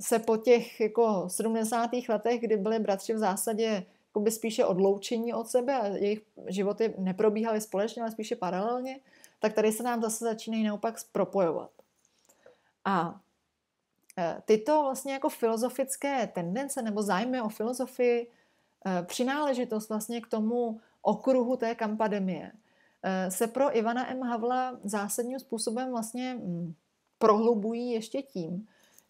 [SPEAKER 1] se po těch jako 70. letech, kdy byli bratři v zásadě jakoby spíše odloučení od sebe a jejich životy neprobíhaly společně, ale spíše paralelně, tak tady se nám zase začínají naopak propojovat. A eh, tyto vlastně jako filozofické tendence nebo zájmy o filozofii, eh, přináležitost vlastně k tomu okruhu té kampademie, Eh, se pro Ivana M. Havla zásadním způsobem vlastně mm, prohlubují ještě tím,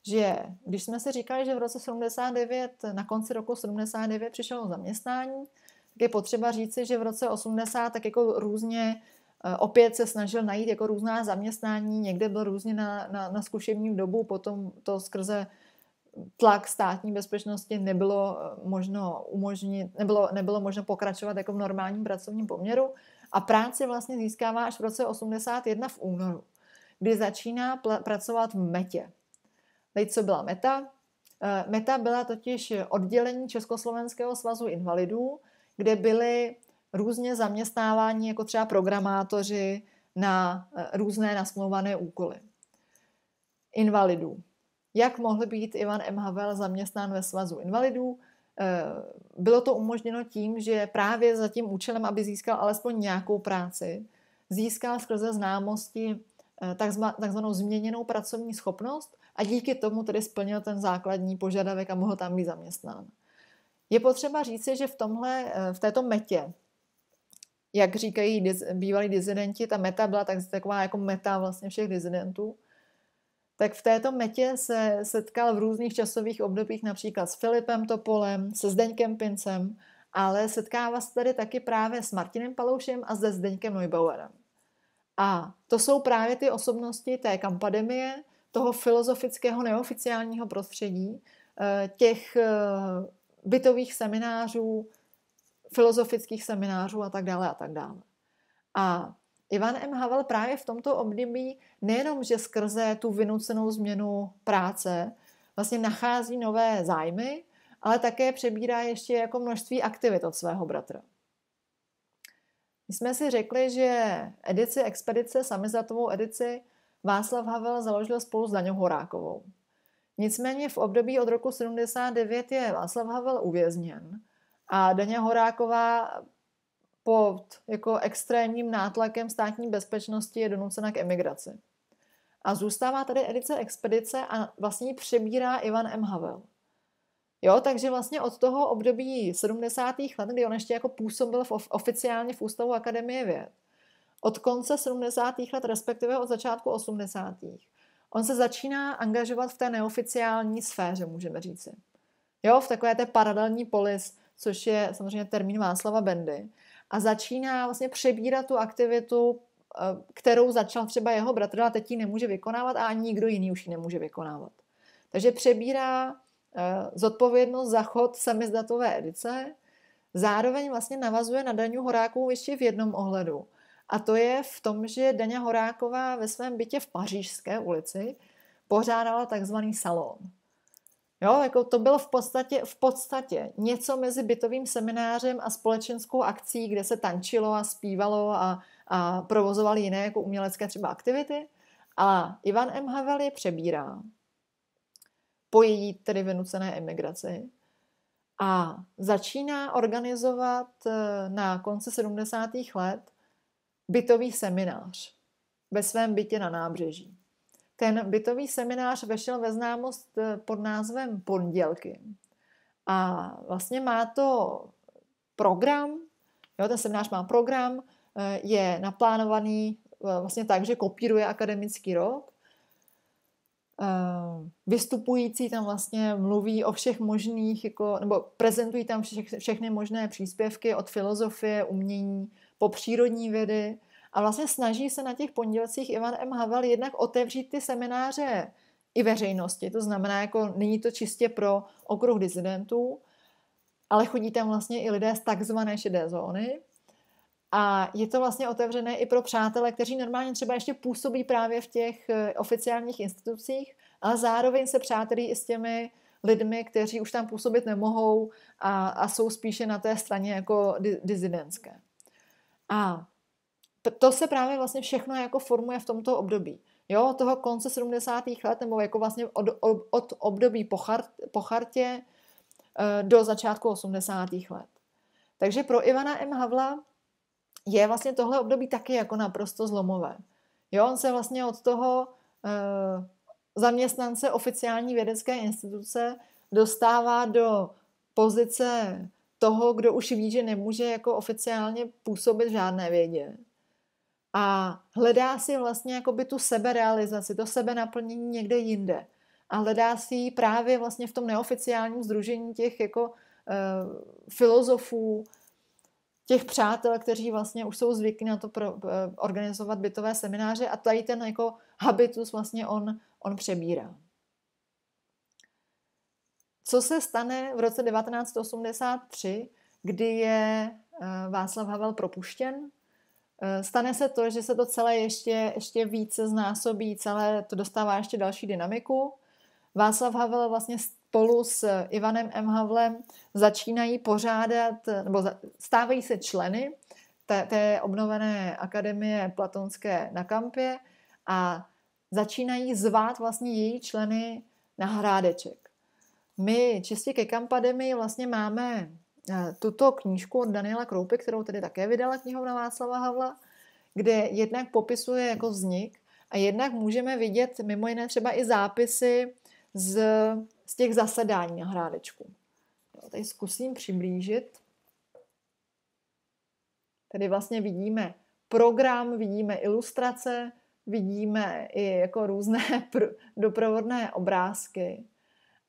[SPEAKER 1] že když jsme si říkali, že v roce 79, na konci roku 79 přišel zaměstnání, tak je potřeba říci, že v roce 80 tak jako různě opět se snažil najít jako různá zaměstnání, někde byl různě na, na, na zkušební dobu, potom to skrze tlak státní bezpečnosti nebylo eh, možno umožnit, nebylo, nebylo možno pokračovat jako v normálním pracovním poměru. A práci vlastně získává až v roce 81 v únoru, kdy začíná pl- pracovat v Metě. Teď co byla Meta? Eh, Meta byla totiž oddělení Československého svazu invalidů, kde byli různě zaměstnávání jako třeba programátoři na eh, různé nasmluvané úkoly. Invalidů. Jak mohl být Ivan M. Havel zaměstnán ve svazu invalidů? Eh, bylo to umožněno tím, že právě za tím účelem, aby získal alespoň nějakou práci, získal skrze známosti eh, takzvanou změněnou pracovní schopnost a díky tomu tedy splnil ten základní požadavek a mohl tam být zaměstnán. Je potřeba říci, že v, tomhle, v této metě, jak říkají bývalí dizidenti, ta meta byla tak, taková jako meta vlastně všech dizidentů, tak v této metě se setkal v různých časových obdobích například s Filipem Topolem, se Zdeňkem Pincem, ale setkává se tady taky právě s Martinem Paloušem a se Zdeňkem Neubauerem. A to jsou právě ty osobnosti té kampademie, toho filozofického neoficiálního prostředí, eh, těch eh, bytových seminářů, filozofických seminářů a tak dále a tak dále. A Ivan M. Havel právě v tomto období nejenom, že skrze tu vynucenou změnu práce vlastně nachází nové zájmy, ale také přebírá ještě jako množství aktivit od svého bratra. My jsme si řekli, že edici Expedice, samizatovou edici, Václav Havel založil spolu s Daňou Horákovou. Nicméně v období od roku 79 je Václav Havel uvězněn a Daně Horáková pod jako extrémním nátlakem státní bezpečnosti je donucena k emigraci. A zůstává tady edice Expedice a vlastně ji přebírá Ivan M. Havel. Jo, takže vlastně od toho období 70. let, kdy on ještě jako působil v, oficiálně v Ústavu Akademie věd, od konce 70. let, respektive od začátku 80. On se začíná angažovat v té neoficiální sféře, můžeme říci. Jo, v takové té paralelní polis, což je samozřejmě termín Václava Bendy a začíná vlastně přebírat tu aktivitu, eh, kterou začal třeba jeho bratr, a teď ji nemůže vykonávat a ani nikdo jiný už ji nemůže vykonávat. Takže přebírá eh, zodpovědnost za chod samizdatové edice, zároveň vlastně navazuje na Daňu Horákovou ještě v jednom ohledu. A to je v tom, že Daňa Horáková ve svém bytě v Pařížské ulici pořádala takzvaný salon. Jo, jako to bylo v podstatě, v podstatě něco mezi bytovým seminářem a společenskou akcí, kde se tančilo a zpívalo a, a provozovali jiné jako umělecké třeba aktivity. A Ivan M. Havel je přebírá po její tedy vynucené emigraci a začíná organizovat eh, na konci 70. let bytový seminář ve svém bytě na nábřeží. Ten bytový seminář vešel ve známost eh, pod názvem Pondělky. A vlastně má to program, jo, ten seminář má program, eh, je naplánovaný vlastně tak, že kopíruje akademický rok Eh, vystupující tam vlastně mluví o všech možných, jako, nebo prezentují tam vše, všechny možné příspěvky od filozofie, umění, po přírodní vědy a vlastně snaží se na těch pondělcích Ivan M. Havel jednak otevřít ty semináře i veřejnosti, to znamená, jako není to čistě pro okruh disidentů, ale chodí tam vlastně i lidé z takzvané šedé zóny, a je to vlastně otevřené i pro přátele, kteří normálně třeba ještě působí právě v těch eh, oficiálních institucích, ale zároveň se přátelí i s těmi lidmi, kteří už tam působit nemohou a, a jsou spíše na té straně jako dizidentské. A to se právě vlastně všechno jako formuje v tomto období. Jo, toho konce 70. let, nebo jako vlastně od, od období po, chart, po chartě eh, do začátku 80. let. Takže pro Ivana M. Havla je vlastně tohle období taky jako naprosto zlomové. Jo, on se vlastně od toho e, zaměstnance oficiální vědecké instituce dostává do pozice toho, kdo už ví, že nemůže jako oficiálně působit v žádné vědě. A hledá si vlastně jakoby tu seberealizaci, to sebenaplnění někde jinde. A hledá si ji právě vlastně v tom neoficiálním združení těch jako e, filozofů, těch přátel, kteří vlastně už jsou zvyklí na to pro, eh, organizovat bytové semináře a tady ten jako habitus vlastně on, on přebírá. Co se stane v roce 1983, kdy je eh, Václav Havel propuštěn? Eh, stane se to, že se to celé ještě, ještě více znásobí, celé to dostává ještě další dynamiku. Václav Havel vlastně spolu s Ivanem M. Havlem začínají pořádat, nebo stávají se členy té, té obnovené akademie platonské na kampě a začínají zvát vlastně její členy na hrádeček. My čistě ke Kampademii vlastně máme tuto knížku od Daniela Kroupy, kterou tedy také vydala knihovna Václava Havla, kde jednak popisuje jako vznik a jednak můžeme vidět mimo jiné třeba i zápisy z z těch zasedání na hrádečku. Jo, tady zkusím přiblížit. Tady vlastně vidíme program, vidíme ilustrace, vidíme i jako různé doprovodné obrázky.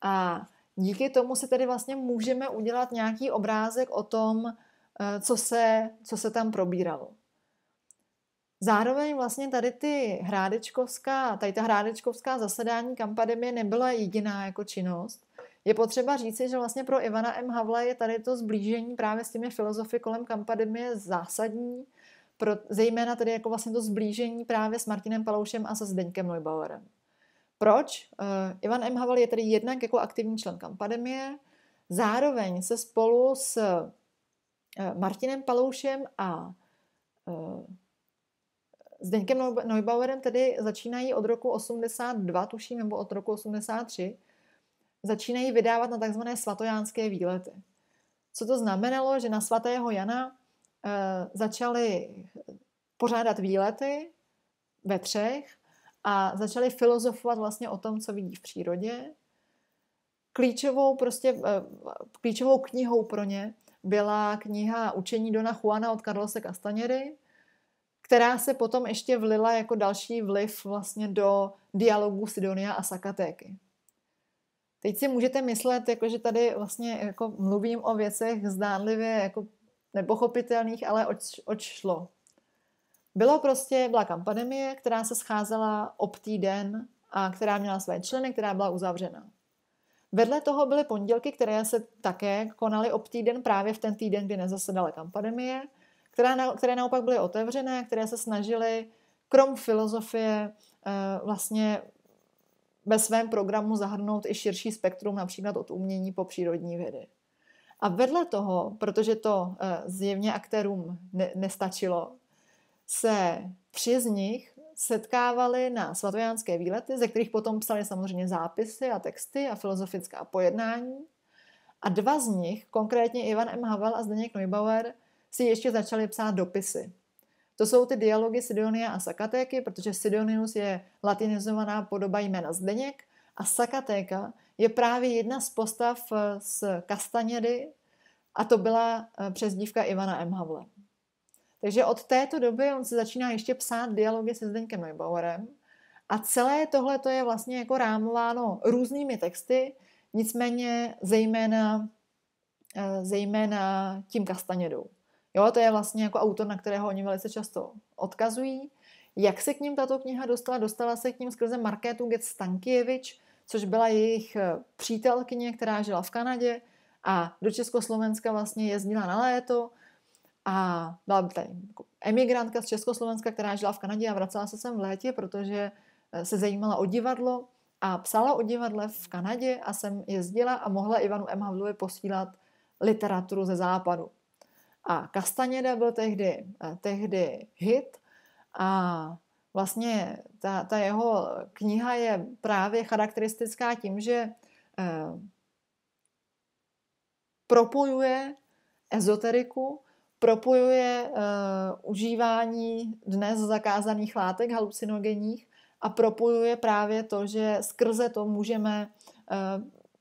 [SPEAKER 1] A díky tomu si tedy vlastně můžeme udělat nějaký obrázek o tom, eh, co se, co se tam probíralo. Zároveň vlastně tady ty hrádečkovská, tady ta hrádečkovská zasedání kampademie nebyla jediná jako činnost. Je potřeba říci, že vlastně pro Ivana M. Havla je tady to zblížení právě s těmi filozofy kolem kampademie zásadní, pro, zejména tedy jako vlastně to zblížení právě s Martinem Paloušem a se Zdeňkem Neubauerem. Proč? Uh, Ivan M. Havel je tedy jednak jako aktivní člen kampademie, zároveň se spolu s uh, Martinem Paloušem a uh, s Deňkem Neubauerem tedy začínají od roku 82, tuším, nebo od roku 83, začínají vydávat na takzvané svatojánské výlety. Co to znamenalo, že na svatého Jana začali pořádat výlety ve třech a začali filozofovat vlastně o tom, co vidí v přírodě. Klíčovou, prostě, e, klíčovou knihou pro ně byla kniha Učení Dona Juana od Carlose Castañery, která se potom ještě vlila jako další vliv vlastně do dialogu Sidonia a Sakatéky. Teď si můžete myslet, jako, že tady vlastně jako mluvím o věcech zdánlivě jako nepochopitelných, ale oč, oč šlo. Bylo prostě, byla kampandemie, která se scházela ob týden a která měla své členy, která byla uzavřena. Vedle toho byly pondělky, které se také konaly ob týden právě v ten týden, kdy nezasedala kampandemie které, které naopak byly otevřené, které se snažily krom filozofie eh, vlastně ve svém programu zahrnout i širší spektrum, například od umění po přírodní vědy. A vedle toho, protože to uh, zjevně aktérům ne, nestačilo, se tři z nich setkávali na svatojánské výlety, ze kterých potom psali samozřejmě zápisy a texty a filozofická pojednání. A dva z nich, konkrétně Ivan M. Havel a Zdeněk Neubauer, si ještě začali psát dopisy. To jsou ty dialogy Sidonia a Sakatéky, protože Sidonius je latinizovaná podoba jména Zdeněk a Sakatéka je právě jedna z postav z Kastanědy a to byla eh, přezdívka Ivana M. Havle. Takže od této doby on se začíná ještě psát dialogy se Zdeňkem Neubauerem a celé tohle to je vlastně jako rámováno různými texty, nicméně zejména, eh, zejména tím Kastanědou. Jo, to je vlastně jako autor, na kterého oni velice často odkazují. Jak se k ním tato kniha dostala? Dostala se k ním skrze Markétu Get Stankievič, což byla jejich eh, přítelkyně, která žila v Kanadě a do Československa vlastně jezdila na léto a byla tady jako emigrantka z Československa, která žila v Kanadě a vracela se sem v létě, protože eh, se zajímala o divadlo a psala o divadle v Kanadě a jsem jezdila a mohla Ivanu M. Havlovi posílat literaturu ze západu. A Kastaněda byl tehdy, eh, tehdy hit a vlastně ta, ta jeho kniha je právě charakteristická tím, že eh, propojuje ezoteriku, propojuje eh, užívání dnes zakázaných látek halucinogenních a propojuje právě to, že skrze to můžeme eh,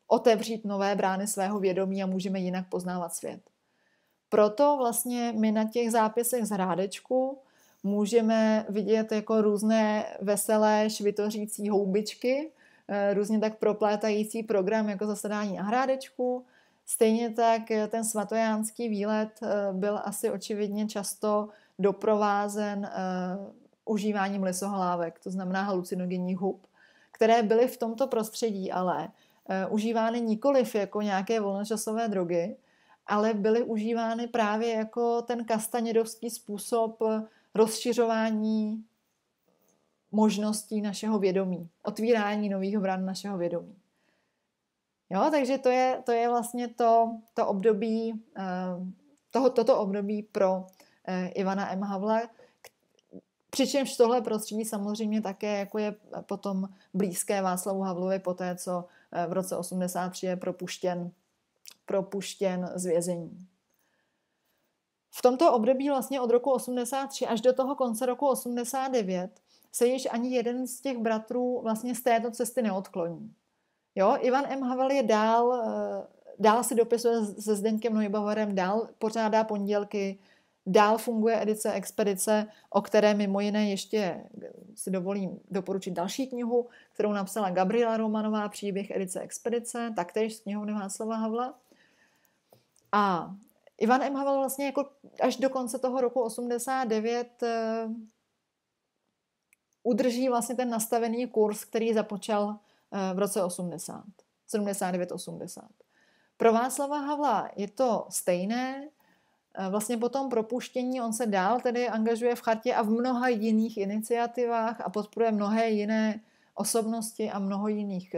[SPEAKER 1] otevřít nové brány svého vědomí a můžeme jinak poznávat svět. Proto vlastně my na těch zápisech z Hrádečku můžeme vidět jako různé veselé švitořící houbičky, eh, různě tak proplétající program jako zasedání na Hrádečku. Stejně tak ten svatojánský výlet eh, byl asi očividně často doprovázen eh, užíváním lisohlávek, to znamená halucinogenních hub, které byly v tomto prostředí ale užívány nikoliv jako nějaké volnočasové drogy, ale byly užívány právě jako ten kastanědovský způsob rozšiřování možností našeho vědomí, otvírání nových bran našeho vědomí. Jo, takže to je, to je vlastně to, to období, eh, toho, toto období pro eh, Ivana M. Havla, přičemž tohle prostředí samozřejmě také jako je potom blízké Václavu Havlovi po té, co eh, v roce 83 je propuštěn, propuštěn z vězení v tomto období vlastně od roku 83 až do toho konce roku 89 se již ani jeden z těch bratrů vlastně z této cesty neodkloní. Jo, Ivan M. Havel je dál, eh, dál si dopisuje se Zdeňkem Neubauerem, dál pořádá pondělky, dál funguje edice Expedice, o které mimo jiné ještě si dovolím doporučit další knihu, kterou napsala Gabriela Romanová, příběh edice Expedice, taktéž z knihovny Václava Havla. A Ivan M. Havel vlastně jako až do konce toho roku 89 uh, eh, udrží vlastně ten nastavený kurz, který započal v roce 80, 79-80. Pro Václava Havla je to stejné, uh, vlastně po tom propuštění on se dál tedy angažuje v chartě a v mnoha jiných iniciativách a podporuje mnohé jiné osobnosti a mnoho jiných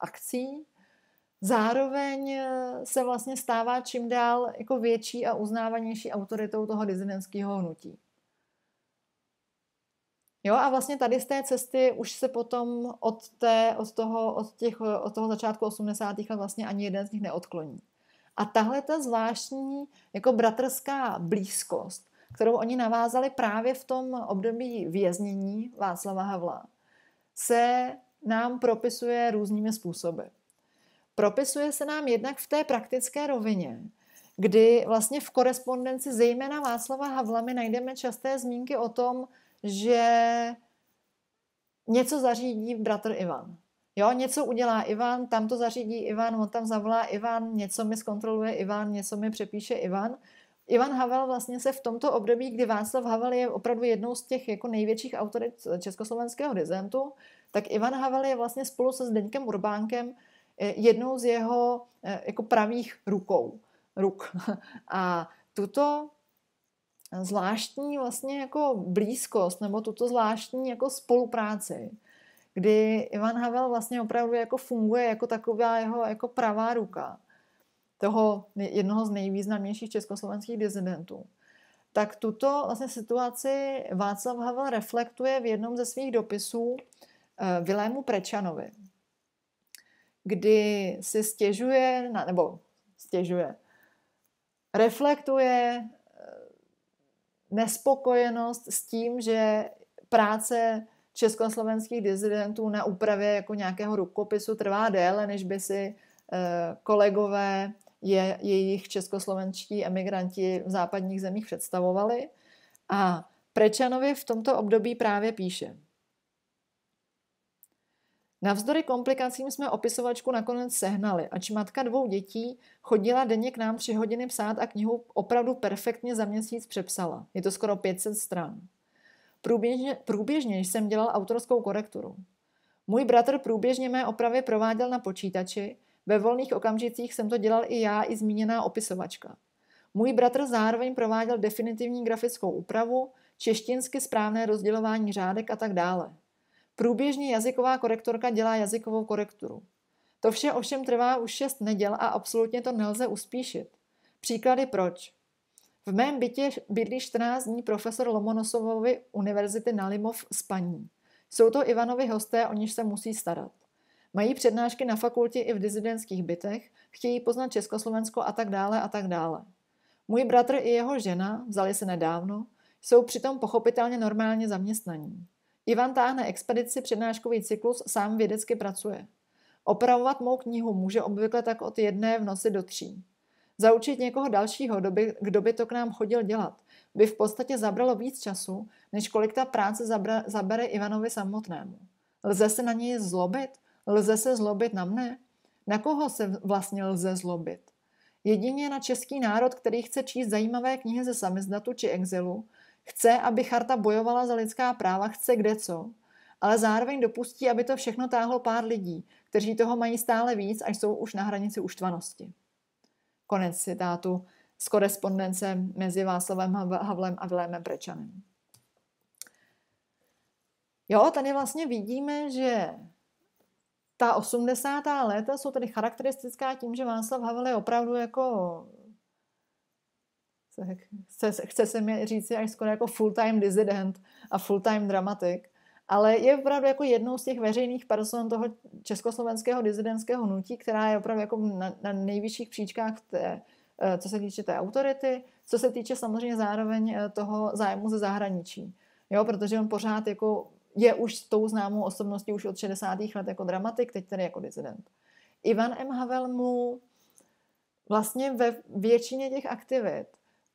[SPEAKER 1] akcí. Zároveň eh, se vlastně stává čím dál jako větší a uznávanější autoritou toho dizidentského hnutí. Jo, a vlastně tady z té cesty už se potom od, té, od, toho, od, těch, od toho začátku 80. let vlastně ani jeden z nich neodkloní. A tahle ta zvláštní jako bratrská blízkost, kterou oni navázali právě v tom období věznění Václava Havla, se nám propisuje různými způsoby. Propisuje se nám jednak v té praktické rovině, kdy vlastně v korespondenci zejména Václava Havla my najdeme časté zmínky o tom, že něco zařídí bratr Ivan. Jo, něco udělá Ivan, tam to zařídí Ivan, on tam zavolá Ivan, něco mi zkontroluje Ivan, něco mi přepíše Ivan. Ivan Havel vlastně se v tomto období, kdy Václav Havel je opravdu jednou z těch jako největších autorit československého dizentu, tak Ivan Havel je vlastně spolu se Zdeňkem Urbánkem Eh, jednou z jeho eh, jako pravých rukou, ruk. A tuto zvláštní vlastně jako blízkost nebo tuto zvláštní jako spolupráci, kdy Ivan Havel vlastně opravdu jako funguje jako taková jeho jako pravá ruka toho jednoho z nejvýznamnějších československých dizidentů, tak tuto vlastně situaci Václav Havel reflektuje v jednom ze svých dopisů eh, Vilému Prečanovi, kdy si stěžuje, nebo stěžuje, reflektuje nespokojenost s tím, že práce československých dizidentů na úpravě jako nějakého rukopisu trvá déle, než by si eh, kolegové je, jejich českoslovenští emigranti v západních zemích představovali. A Prečanovi v tomto období právě píše. Navzdory komplikacím jsme opisovačku nakonec sehnali, ač matka dvou dětí chodila denně k nám tři hodiny psát a knihu opravdu perfektně za měsíc přepsala. Je to skoro 500 stran. Průběžně, průběžně jsem dělal autorskou korekturu. Můj bratr průběžně mé opravy prováděl na počítači, ve volných okamžicích jsem to dělal i já, i zmíněná opisovačka. Můj bratr zároveň prováděl definitivní grafickou úpravu, češtinsky správné rozdělování řádek a tak dále. Průběžně jazyková korektorka dělá jazykovou korekturu. To vše ovšem trvá už 6 neděl a absolutně to nelze uspíšit. Příklady proč. V mém bytě bydlí 14 dní profesor Lomonosovovi univerzity Nalimov z paní. Jsou to Ivanovi hosté, o níž se musí starat. Mají přednášky na fakultě i v dizidentských bytech, chtějí poznat Československo a tak dále a tak dále. Můj bratr i jeho žena, vzali se nedávno, jsou přitom pochopitelně normálně zaměstnaní. Ivan táhne expedici přednáškový cyklus, sám vědecky pracuje. Opravovat mou knihu může obvykle tak od jedné v noci do tří. Zaučit někoho dalšího, kdo by, to k nám chodil dělat, by v podstatě zabralo víc času, než kolik ta práce zabra, zabere Ivanovi samotnému. Lze se na něj zlobit? Lze se zlobit na mne? Na koho se vlastně lze zlobit? Jedině na český národ, který chce číst zajímavé knihy ze samizdatu či exilu, chce, aby charta bojovala za lidská práva, chce kde co, ale zároveň dopustí, aby to všechno táhlo pár lidí, kteří toho mají stále víc a jsou už na hranici uštvanosti. Konec citátu z korespondence mezi Václavem Havlem a Vilémem Prečanem. Jo, tady vlastně vidíme, že ta 80. léta jsou tedy charakteristická tím, že Václav Havel je opravdu jako chce, chce se mi říct až skoro jako full-time dissident a full-time dramatik, ale je opravdu jako jednou z těch veřejných person toho československého dizidentského hnutí, která je opravdu jako na, na nejvyšších příčkách té, eh, co se týče té autority, co se týče samozřejmě zároveň eh, toho zájmu ze zahraničí. Jo, protože on pořád jako je už tou známou osobností už od 60. let jako dramatik, teď tedy jako dizident. Ivan M. Havel mu vlastně ve většině těch aktivit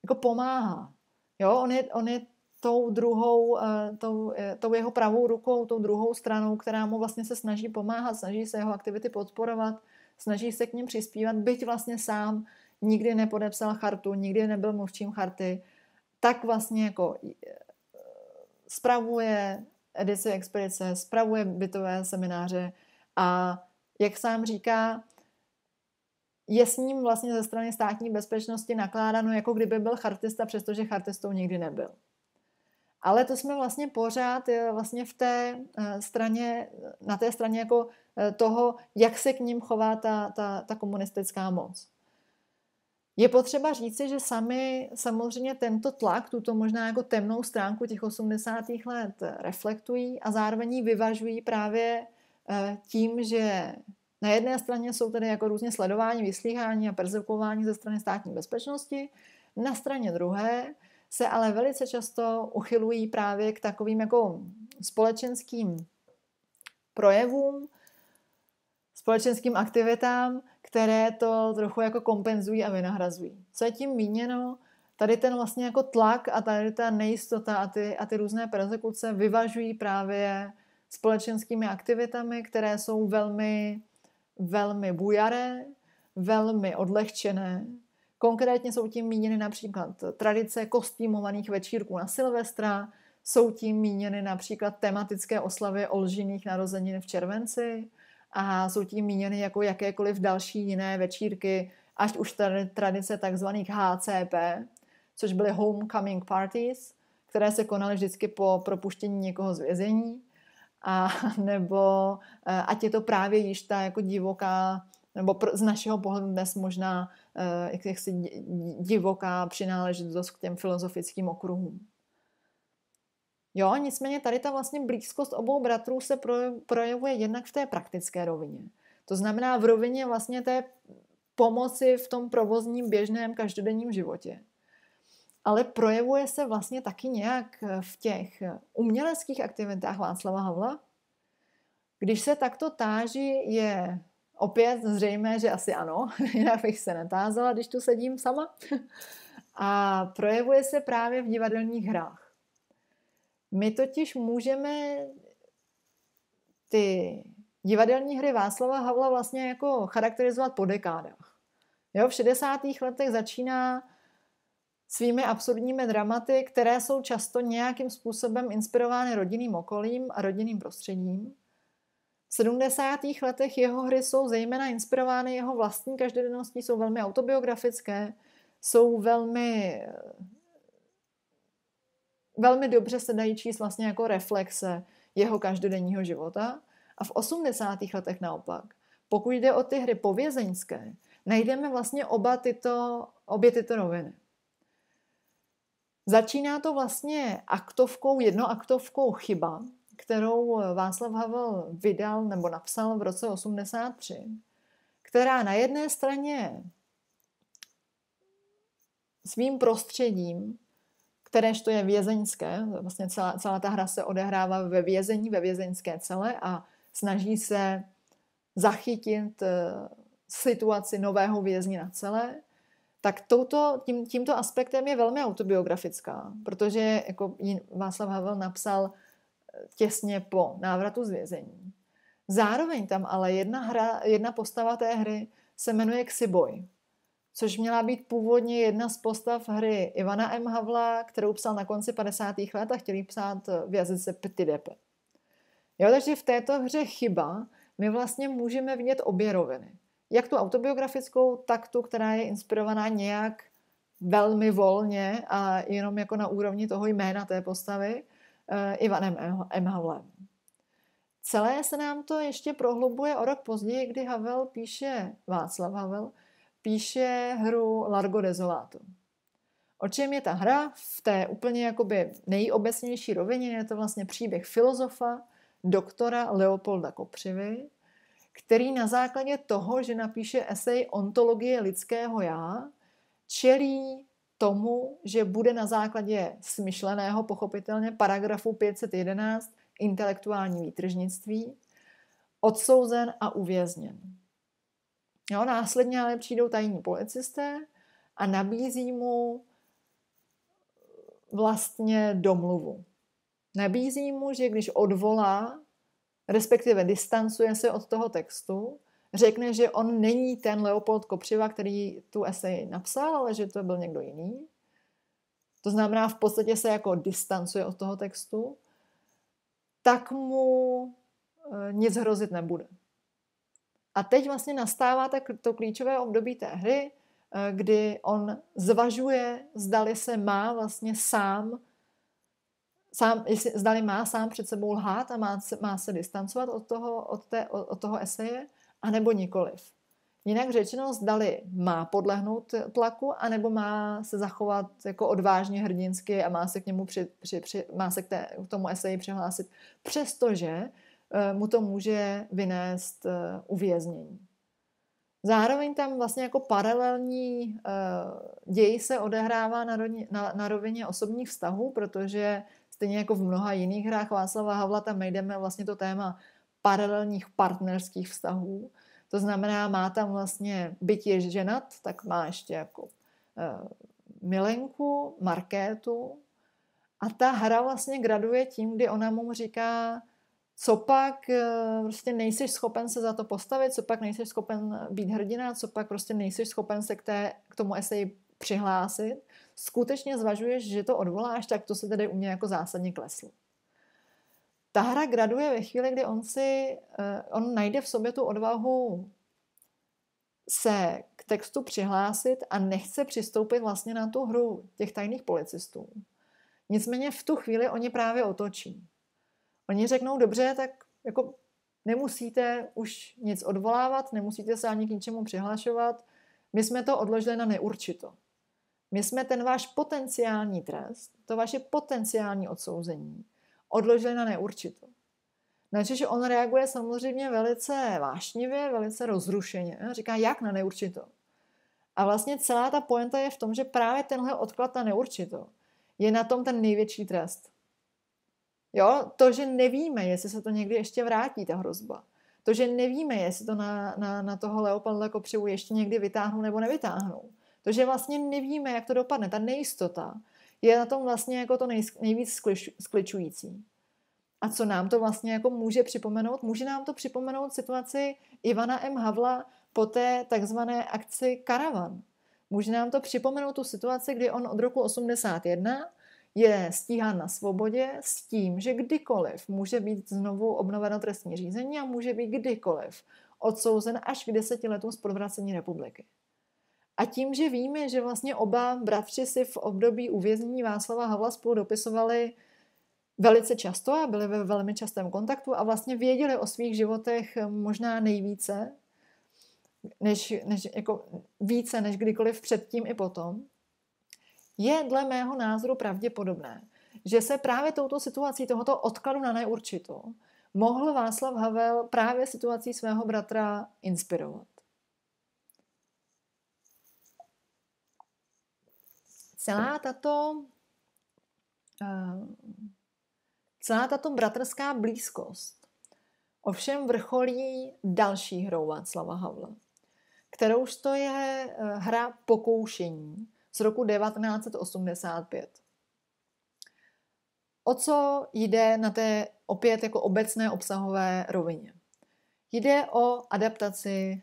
[SPEAKER 1] jako pomáhá. Jo, on je, on je tou druhou, eh, tou, eh, tou jeho pravou rukou, tou druhou stranou, která mu vlastně se snaží pomáhat, snaží se jeho aktivity podporovat, snaží se k ním přispívat, byť vlastně sám nikdy nepodepsal chartu, nikdy nebyl mluvčím charty, tak vlastně jako eh, spravuje edici expedice, spravuje bytové semináře a jak sám říká, je s ním vlastně ze strany státní bezpečnosti nakládáno, jako kdyby byl chartista, přestože chartistou nikdy nebyl. Ale to jsme vlastně pořád eh, vlastně v té eh, straně, na té straně jako eh, toho, jak se k ním chová ta, ta, ta komunistická moc. Je potřeba říci, že sami samozřejmě tento tlak, tuto možná jako temnou stránku těch 80. let reflektují a zároveň ji vyvažují právě tím, že na jedné straně jsou tedy jako různě sledování, vyslýchání a persekuování ze strany státní bezpečnosti, na straně druhé se ale velice často uchylují právě k takovým jako společenským projevům, společenským aktivitám, které to trochu jako kompenzují a vynahrazují. Co je tím míněno? Tady ten vlastně jako tlak a tady ta nejistota a ty, a ty různé persekuce vyvažují právě společenskými aktivitami, které jsou velmi velmi bujaré, velmi odlehčené. Konkrétně jsou tím míněny například tradice kostýmovaných večírků na Silvestra, jsou tím míněny například tematické oslavy olžiných narozenin v červenci a jsou tím míněny jako jakékoliv další jiné večírky, až už tradice takzvaných HCP, což byly Homecoming Parties, které se konaly vždycky po propuštění někoho z vězení a nebo eh, ať je to právě již ta jako divoká, nebo z našeho pohledu dnes možná jak jaksi divoká přináležitost k těm filozofickým okruhům. Jo, nicméně tady ta vlastně blízkost obou bratrů se projevuje jednak v té praktické rovině. To znamená v rovině vlastně té pomoci v tom provozním běžném každodenním životě. Ale projevuje se vlastně taky nějak v těch uměleckých aktivitách Václava Havla. Když se takto táží, je opět zřejmé, že asi ano, jinak bych se netázala, když tu sedím sama. A projevuje se právě v divadelních hrách. My totiž můžeme ty divadelní hry Václava Havla vlastně jako charakterizovat po dekádách. Jo, v 60. letech začíná svými absurdními dramaty, které jsou často nějakým způsobem inspirovány rodinným okolím a rodinným prostředím. V 70. letech jeho hry jsou zejména inspirovány jeho vlastní každodenností, jsou velmi autobiografické, jsou velmi velmi dobře se dají číst vlastně jako reflexe jeho každodenního života. A v 80. letech naopak, pokud jde o ty hry povězeňské, najdeme vlastně oba tyto, obě tyto roviny. Začíná to vlastně aktovkou, jednoaktovkou chyba, kterou Václav Havel vydal nebo napsal v roce 83, která na jedné straně svým prostředím kteréž to je vězeňské. Vlastně celá, celá ta hra se odehrává ve vězení, ve vězeňské cele a snaží se zachytit eh, situaci nového vězně na celé, tak touto, tím, tímto aspektem je velmi autobiografická, protože jako Václav Havel napsal eh, těsně po návratu z vězení. Zároveň tam ale jedna, hra, jedna postava té hry se jmenuje Xiboj což měla být původně jedna z postav hry Ivana M. Havla, kterou psal na konci 50. let a chtěl psát v jazyce Petidepe. Jo, takže v této hře chyba my vlastně můžeme vidět obě roviny. Jak tu autobiografickou, tak tu, která je inspirovaná nějak velmi volně a jenom jako na úrovni toho jména té postavy uh, Ivanem M. Havlem. Celé se nám to ještě prohlubuje o rok později, kdy Havel píše, Václav Havel, píše hru Largo Desolato. O čem je ta hra? V té úplně jakoby nejobecnější rovině je to vlastně příběh filozofa, doktora Leopolda Kopřivy, který na základě toho, že napíše esej Ontologie lidského já, čelí tomu, že bude na základě smyšleného, pochopitelně, paragrafu 511 intelektuální výtržnictví odsouzen a uvězněn. Jo, následně ale přijdou tajní policisté a nabízí mu vlastně domluvu. Nabízí mu, že když odvolá, respektive distancuje se od toho textu, řekne, že on není ten Leopold Kopřiva, který tu esej napsal, ale že to byl někdo jiný. To znamená, v podstatě se jako distancuje od toho textu, tak mu eh, nic hrozit nebude. A teď vlastně nastává tak to klíčové období té hry, eh, kdy on zvažuje, zdali se má vlastně sám, sám jestli, zdali má sám před sebou lhát a má se, má se distancovat od toho, od, té, od toho eseje, anebo nikoliv. Jinak řečeno, zdali má podlehnout tlaku, anebo má se zachovat jako odvážně hrdinsky a má se k němu při, při, při, má se k, té, k tomu eseji přihlásit, přestože Eh, mu to může vynést eh, uvěznění. Zároveň tam vlastně jako paralelní eh, děj se odehrává na, rovině, na, na rovině osobních vztahů, protože stejně jako v mnoha jiných hrách Václava Havla tam najdeme vlastně to téma paralelních partnerských vztahů. To znamená, má tam vlastně, byť je ženat, tak má ještě jako uh, milenku, Markétu. A ta hra vlastně graduje tím, kdy ona mu říká, co pak eh, prostě nejsi schopen se za to postavit, co pak nejsi schopen být hrdina, co pak prostě nejsi schopen se k, té, k tomu eseji přihlásit, skutečně zvažuješ, že to odvoláš, tak to se tedy u mě jako zásadně kleslo. Ta hra graduje ve chvíli, kdy on si, eh, on najde v sobě tu odvahu se k textu přihlásit a nechce přistoupit vlastně na tu hru těch tajných policistů. Nicméně v tu chvíli oni právě otočí. Oni řeknou, dobře, tak jako nemusíte už nic odvolávat, nemusíte se ani k ničemu přihlašovat, My jsme to odložili na neurčito. My jsme ten váš potenciální trest, to vaše potenciální odsouzení, odložili na neurčito. že on reaguje samozřejmě velice vášnivě, velice rozrušeně. Říká, jak na neurčito. A vlastně celá ta poenta je v tom, že právě tenhle odklad na neurčito je na tom ten největší trest. Jo, to, že nevíme, jestli se to někdy ještě vrátí, ta hrozba. To, že nevíme, jestli to na, na, na toho Leopolda Kopřivu ještě někdy vytáhnou nebo nevytáhnou. To, že vlastně nevíme, jak to dopadne, ta nejistota, je na tom vlastně jako to nej, nejvíc sklič, skličující. A co nám to vlastně jako může připomenout? Může nám to připomenout situaci Ivana M. Havla po té takzvané akci Karavan. Může nám to připomenout tu situaci, kdy on od roku 81 je stíhán na svobodě s tím, že kdykoliv může být znovu obnoveno trestní řízení a může být kdykoliv odsouzen až k deseti letům z podvracení republiky. A tím, že víme, že vlastně oba bratři si v období uvěznění Václava Havla spolu dopisovali velice často a byli ve velmi častém kontaktu a vlastně věděli o svých životech možná nejvíce, než, než, jako více než kdykoliv předtím i potom, je dle mého názoru pravděpodobné, že se právě touto situací tohoto odkladu na neurčito mohl Václav Havel právě situací svého bratra inspirovat. Celá tato uh, celá tato bratrská blízkost ovšem vrcholí další hrou Václava Havla, kterouž to je uh, hra pokoušení, z roku 1985. O co jde na té opět jako obecné obsahové rovině? Jde o adaptaci,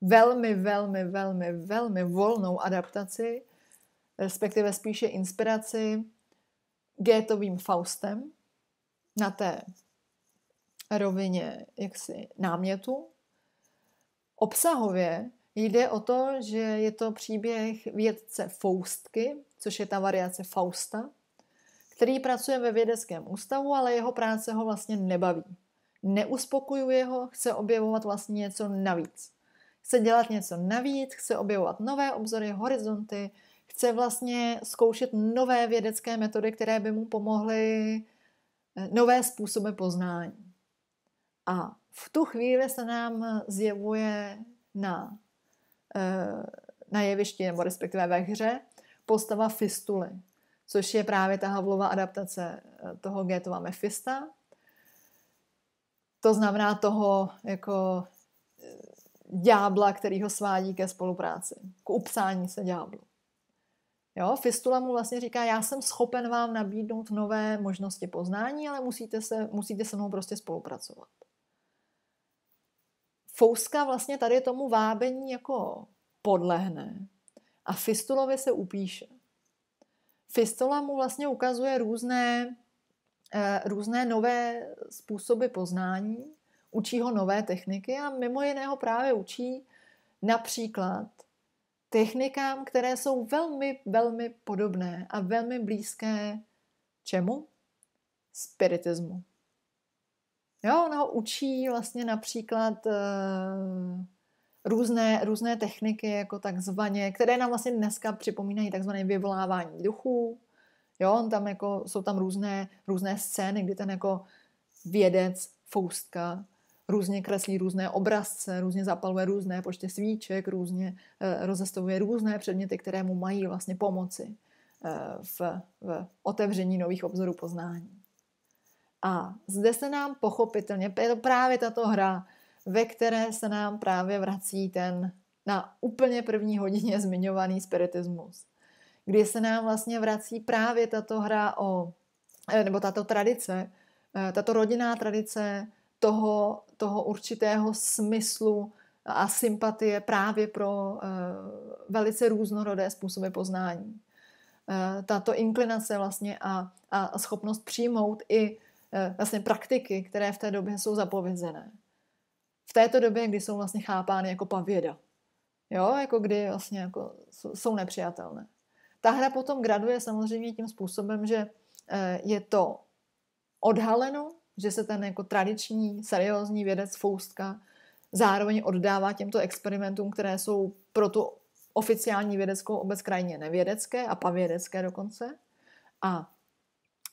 [SPEAKER 1] velmi, velmi, velmi, velmi volnou adaptaci, respektive spíše inspiraci Gétovým Faustem na té rovině jaksi námětu. Obsahově Jde o to, že je to příběh vědce Faustky, což je ta variace Fausta, který pracuje ve vědeckém ústavu, ale jeho práce ho vlastně nebaví. Neuspokojuje ho, chce objevovat vlastně něco navíc. Chce dělat něco navíc, chce objevovat nové obzory, horizonty, chce vlastně zkoušet nové vědecké metody, které by mu pomohly eh, nové způsoby poznání. A v tu chvíli se nám zjevuje na na jevišti, nebo respektive ve hře, postava Fistuly, což je právě ta Havlova adaptace eh, toho Gétova Mefista. To znamená toho jako eh, ďábla, který ho svádí ke spolupráci, k upsání se ďáblu. Jo, Fistula mu vlastně říká, já jsem schopen vám nabídnout nové možnosti poznání, ale musíte se, musíte se mnou prostě spolupracovat. Fouska vlastně tady tomu vábení jako podlehne a Fistulovi se upíše. Fistula mu vlastně ukazuje různé, eh, různé nové způsoby poznání, učí ho nové techniky a mimo jiného právě učí například technikám, které jsou velmi, velmi podobné a velmi blízké čemu? Spiritismu. Jo, on ho učí vlastně například uh, různé, různé techniky, jako takzvaně, které nám vlastně dneska připomínají takzvané vyvolávání duchů. Jo, on tam jako, jsou tam různé, různé scény, kdy ten jako vědec, foustka, různě kreslí různé obrazce, různě zapaluje různé počty svíček, různě uh, rozestavuje různé předměty, které mu mají vlastně pomoci uh, v, v otevření nových obzorů poznání. A zde se nám pochopitelně, je to právě tato hra, ve které se nám právě vrací ten na úplně první hodině zmiňovaný spiritismus. Kdy se nám vlastně vrací právě tato hra o, eh, nebo tato tradice, eh, tato rodinná tradice toho, toho určitého smyslu a sympatie právě pro uh, velice různorodé způsoby poznání. Uh, tato inklinace vlastně a, a schopnost přijmout i Eh, vlastně praktiky, které v té době jsou zapovězené. V této době, kdy jsou vlastně chápány jako pavěda. Jo, jako kdy vlastně jako jsou nepřijatelné. Ta hra potom graduje samozřejmě tím způsobem, že eh, je to odhaleno, že se ten jako tradiční, seriózní vědec Foustka zároveň oddává těmto experimentům, které jsou pro tu oficiální vědeckou obec krajně nevědecké a pavědecké dokonce. A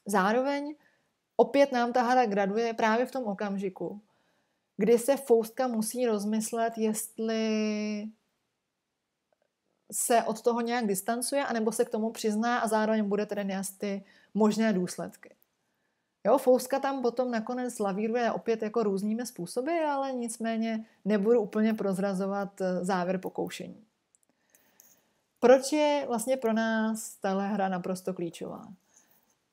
[SPEAKER 1] zároveň opět nám ta hra graduje právě v tom okamžiku, kdy se Foustka musí rozmyslet, jestli se od toho nějak distancuje, anebo se k tomu přizná a zároveň bude tedy nést ty možné důsledky. Jo, Fouska tam potom nakonec lavíruje opět jako různými způsoby, ale nicméně nebudu úplně prozrazovat eh, závěr pokoušení. Proč je vlastně pro nás tahle hra naprosto klíčová?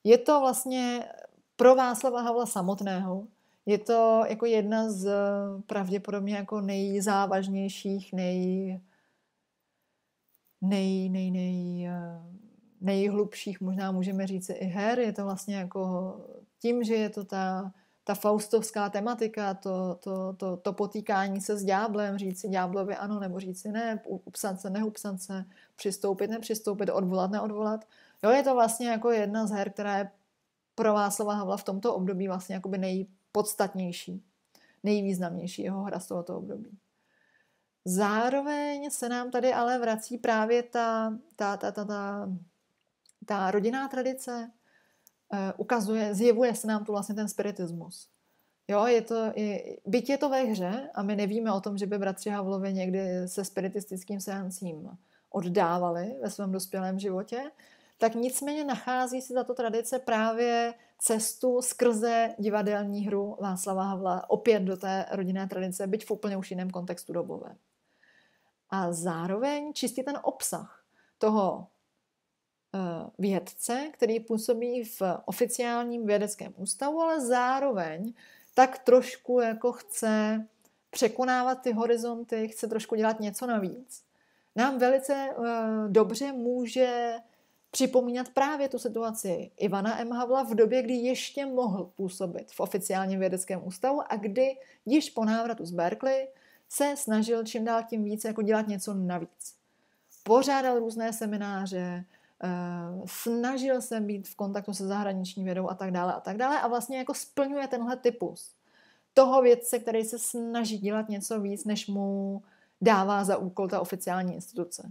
[SPEAKER 1] Je to vlastně pro Václava Havla samotného, je to jako jedna z pravděpodobně jako nejzávažnějších, nej, nej, nej, nej, eh, nejhlubších, možná můžeme říct i her. Je to vlastně jako tím, že je to ta, ta faustovská tematika, to, to, to, to potýkání se s ďáblem, říct si ďáblovi ano nebo říct si ne, upsat se, neupsat se, přistoupit, nepřistoupit, odvolat, neodvolat. Jo, je to vlastně jako jedna z her, která je pro Václava Havla v tomto období vlastně jakoby nejpodstatnější, nejvýznamnější jeho hra z tohoto období. Zároveň se nám tady ale vrací právě ta, ta, ta, ta, ta, ta rodinná tradice, ukazuje, zjevuje se nám tu vlastně ten spiritismus. Jo, je to, je, byť je to ve hře a my nevíme o tom, že by bratři Havlovi někdy se spiritistickým seancím oddávali ve svém dospělém životě, tak nicméně nachází si tato tradice právě cestu skrze divadelní hru Václava Havla opět do té rodinné tradice, byť v úplně už jiném kontextu dobové. A zároveň čistě ten obsah toho eh, vědce, který působí v oficiálním vědeckém ústavu, ale zároveň tak trošku jako chce překonávat ty horizonty, chce trošku dělat něco navíc. Nám velice uh, dobře může připomínat právě tu situaci Ivana M. Havla v době, kdy ještě mohl působit v oficiálním vědeckém ústavu a kdy již po návratu z Berkeley se snažil čím dál tím více jako dělat něco navíc. Pořádal různé semináře, eh, snažil se být v kontaktu se zahraniční vědou a tak dále a tak dále a vlastně jako splňuje tenhle typus toho vědce, který se snaží dělat něco víc, než mu dává za úkol ta oficiální instituce.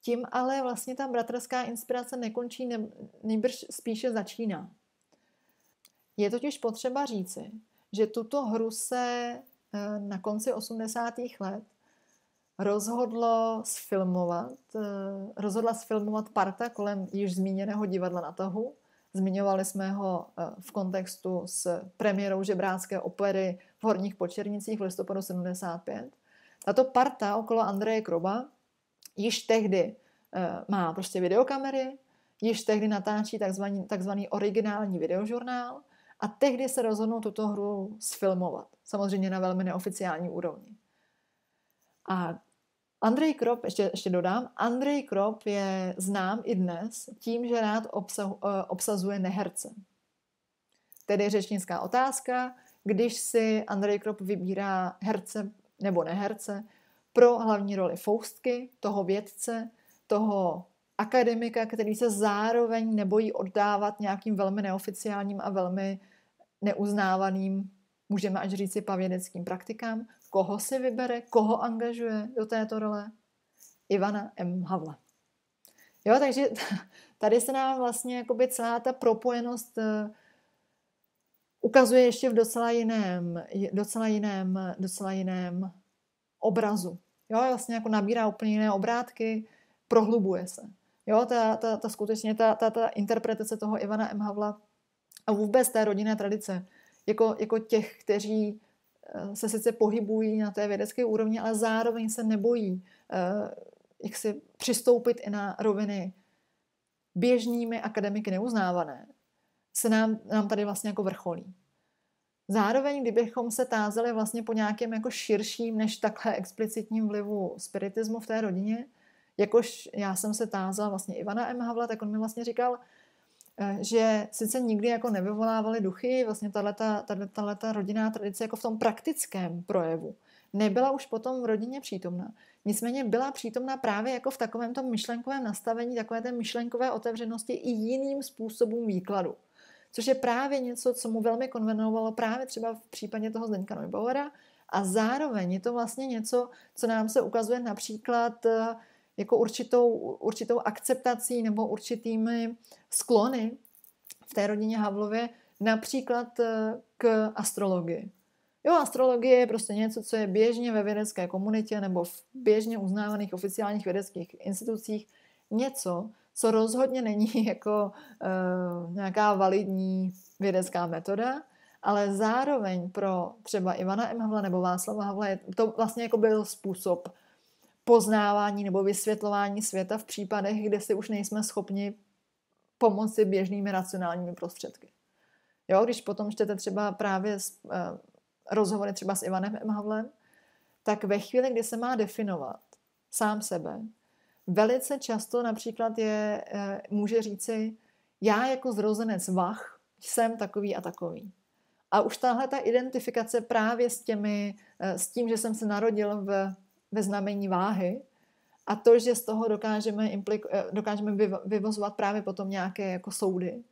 [SPEAKER 1] Tím ale vlastně ta bratrská inspirace nekončí, ne, nejbrž spíše začíná. Je totiž potřeba říci, že tuto hru se eh, na konci 80. let rozhodlo sfilmovat, eh, rozhodla sfilmovat parta kolem již zmíněného divadla na tahu. Zmiňovali jsme ho eh, v kontextu s premiérou žebrácké opery v Horních Počernicích v listopadu 75. Tato parta okolo Andreje Kroba již tehdy uh, má prostě videokamery, již tehdy natáčí takzvaný, takzvaný originální videožurnál a tehdy se rozhodnou tuto hru sfilmovat. Samozřejmě na velmi neoficiální úrovni. A Andrej Krop, ještě, ještě dodám, Andrej Krop je znám i dnes tím, že rád obsah, uh, obsazuje neherce. Tedy řečnická otázka, když si Andrej Krop vybírá herce nebo neherce pro hlavní roli Foustky, toho vědce, toho akademika, který se zároveň nebojí oddávat nějakým velmi neoficiálním a velmi neuznávaným, můžeme až říci pavědeckým praktikám, koho si vybere, koho angažuje do této role? Ivana M. Havla. Jo, takže tady se nám vlastně jakoby celá ta propojenost eh, ukazuje ještě v docela jiném, docela jiném, docela jiném obrazu. Jo, vlastně jako nabírá úplně jiné obrátky, prohlubuje se. Jo, ta, ta, ta skutečně ta, ta, ta interpretace toho Ivana M. Havla a vůbec té rodinné tradice, jako, jako těch, kteří se sice pohybují na té vědecké úrovni, ale zároveň se nebojí eh, jak si přistoupit i na roviny běžnými akademiky neuznávané, se nám, nám tady vlastně jako vrcholí. Zároveň, kdybychom se tázeli vlastně po nějakém jako širším než takhle explicitním vlivu spiritismu v té rodině, jakož já jsem se tázala vlastně Ivana M. Havla, tak on mi vlastně říkal, eh, že sice nikdy jako nevyvolávali duchy, vlastně tato rodinná tradice jako v tom praktickém projevu nebyla už potom v rodině přítomna. Nicméně byla přítomna právě jako v takovém tom myšlenkovém nastavení, takové té myšlenkové otevřenosti i jiným způsobům výkladu. Což je právě něco, co mu velmi konvenovalo právě třeba v případě toho Zdeňka Neubauera A zároveň je to vlastně něco, co nám se ukazuje například eh, jako určitou, určitou akceptací nebo určitými sklony v té rodině Havlově, například eh, k astrologii. Jo, astrologie je prostě něco, co je běžně ve vědecké komunitě nebo v běžně uznávaných oficiálních vědeckých institucích něco, co rozhodně není jako uh, nějaká validní vědecká metoda, ale zároveň pro třeba Ivana M. Havla nebo Václava Havla je to vlastně jako byl způsob poznávání nebo vysvětlování světa v případech, kde si už nejsme schopni pomoci běžnými racionálními prostředky. Jo, když potom čtete třeba právě uh, rozhovory třeba s Ivanem M. Havlem, tak ve chvíli, kdy se má definovat sám sebe, velice často například je, uh, může říci, já jako zrozenec Vach jsem takový a takový. A už tahle ta identifikace právě s, těmi, eh, s tím, že jsem se narodil v, ve znamení váhy a to, že z toho dokážeme, implik, eh, dokážeme vyvozovat právě potom nějaké jako soudy,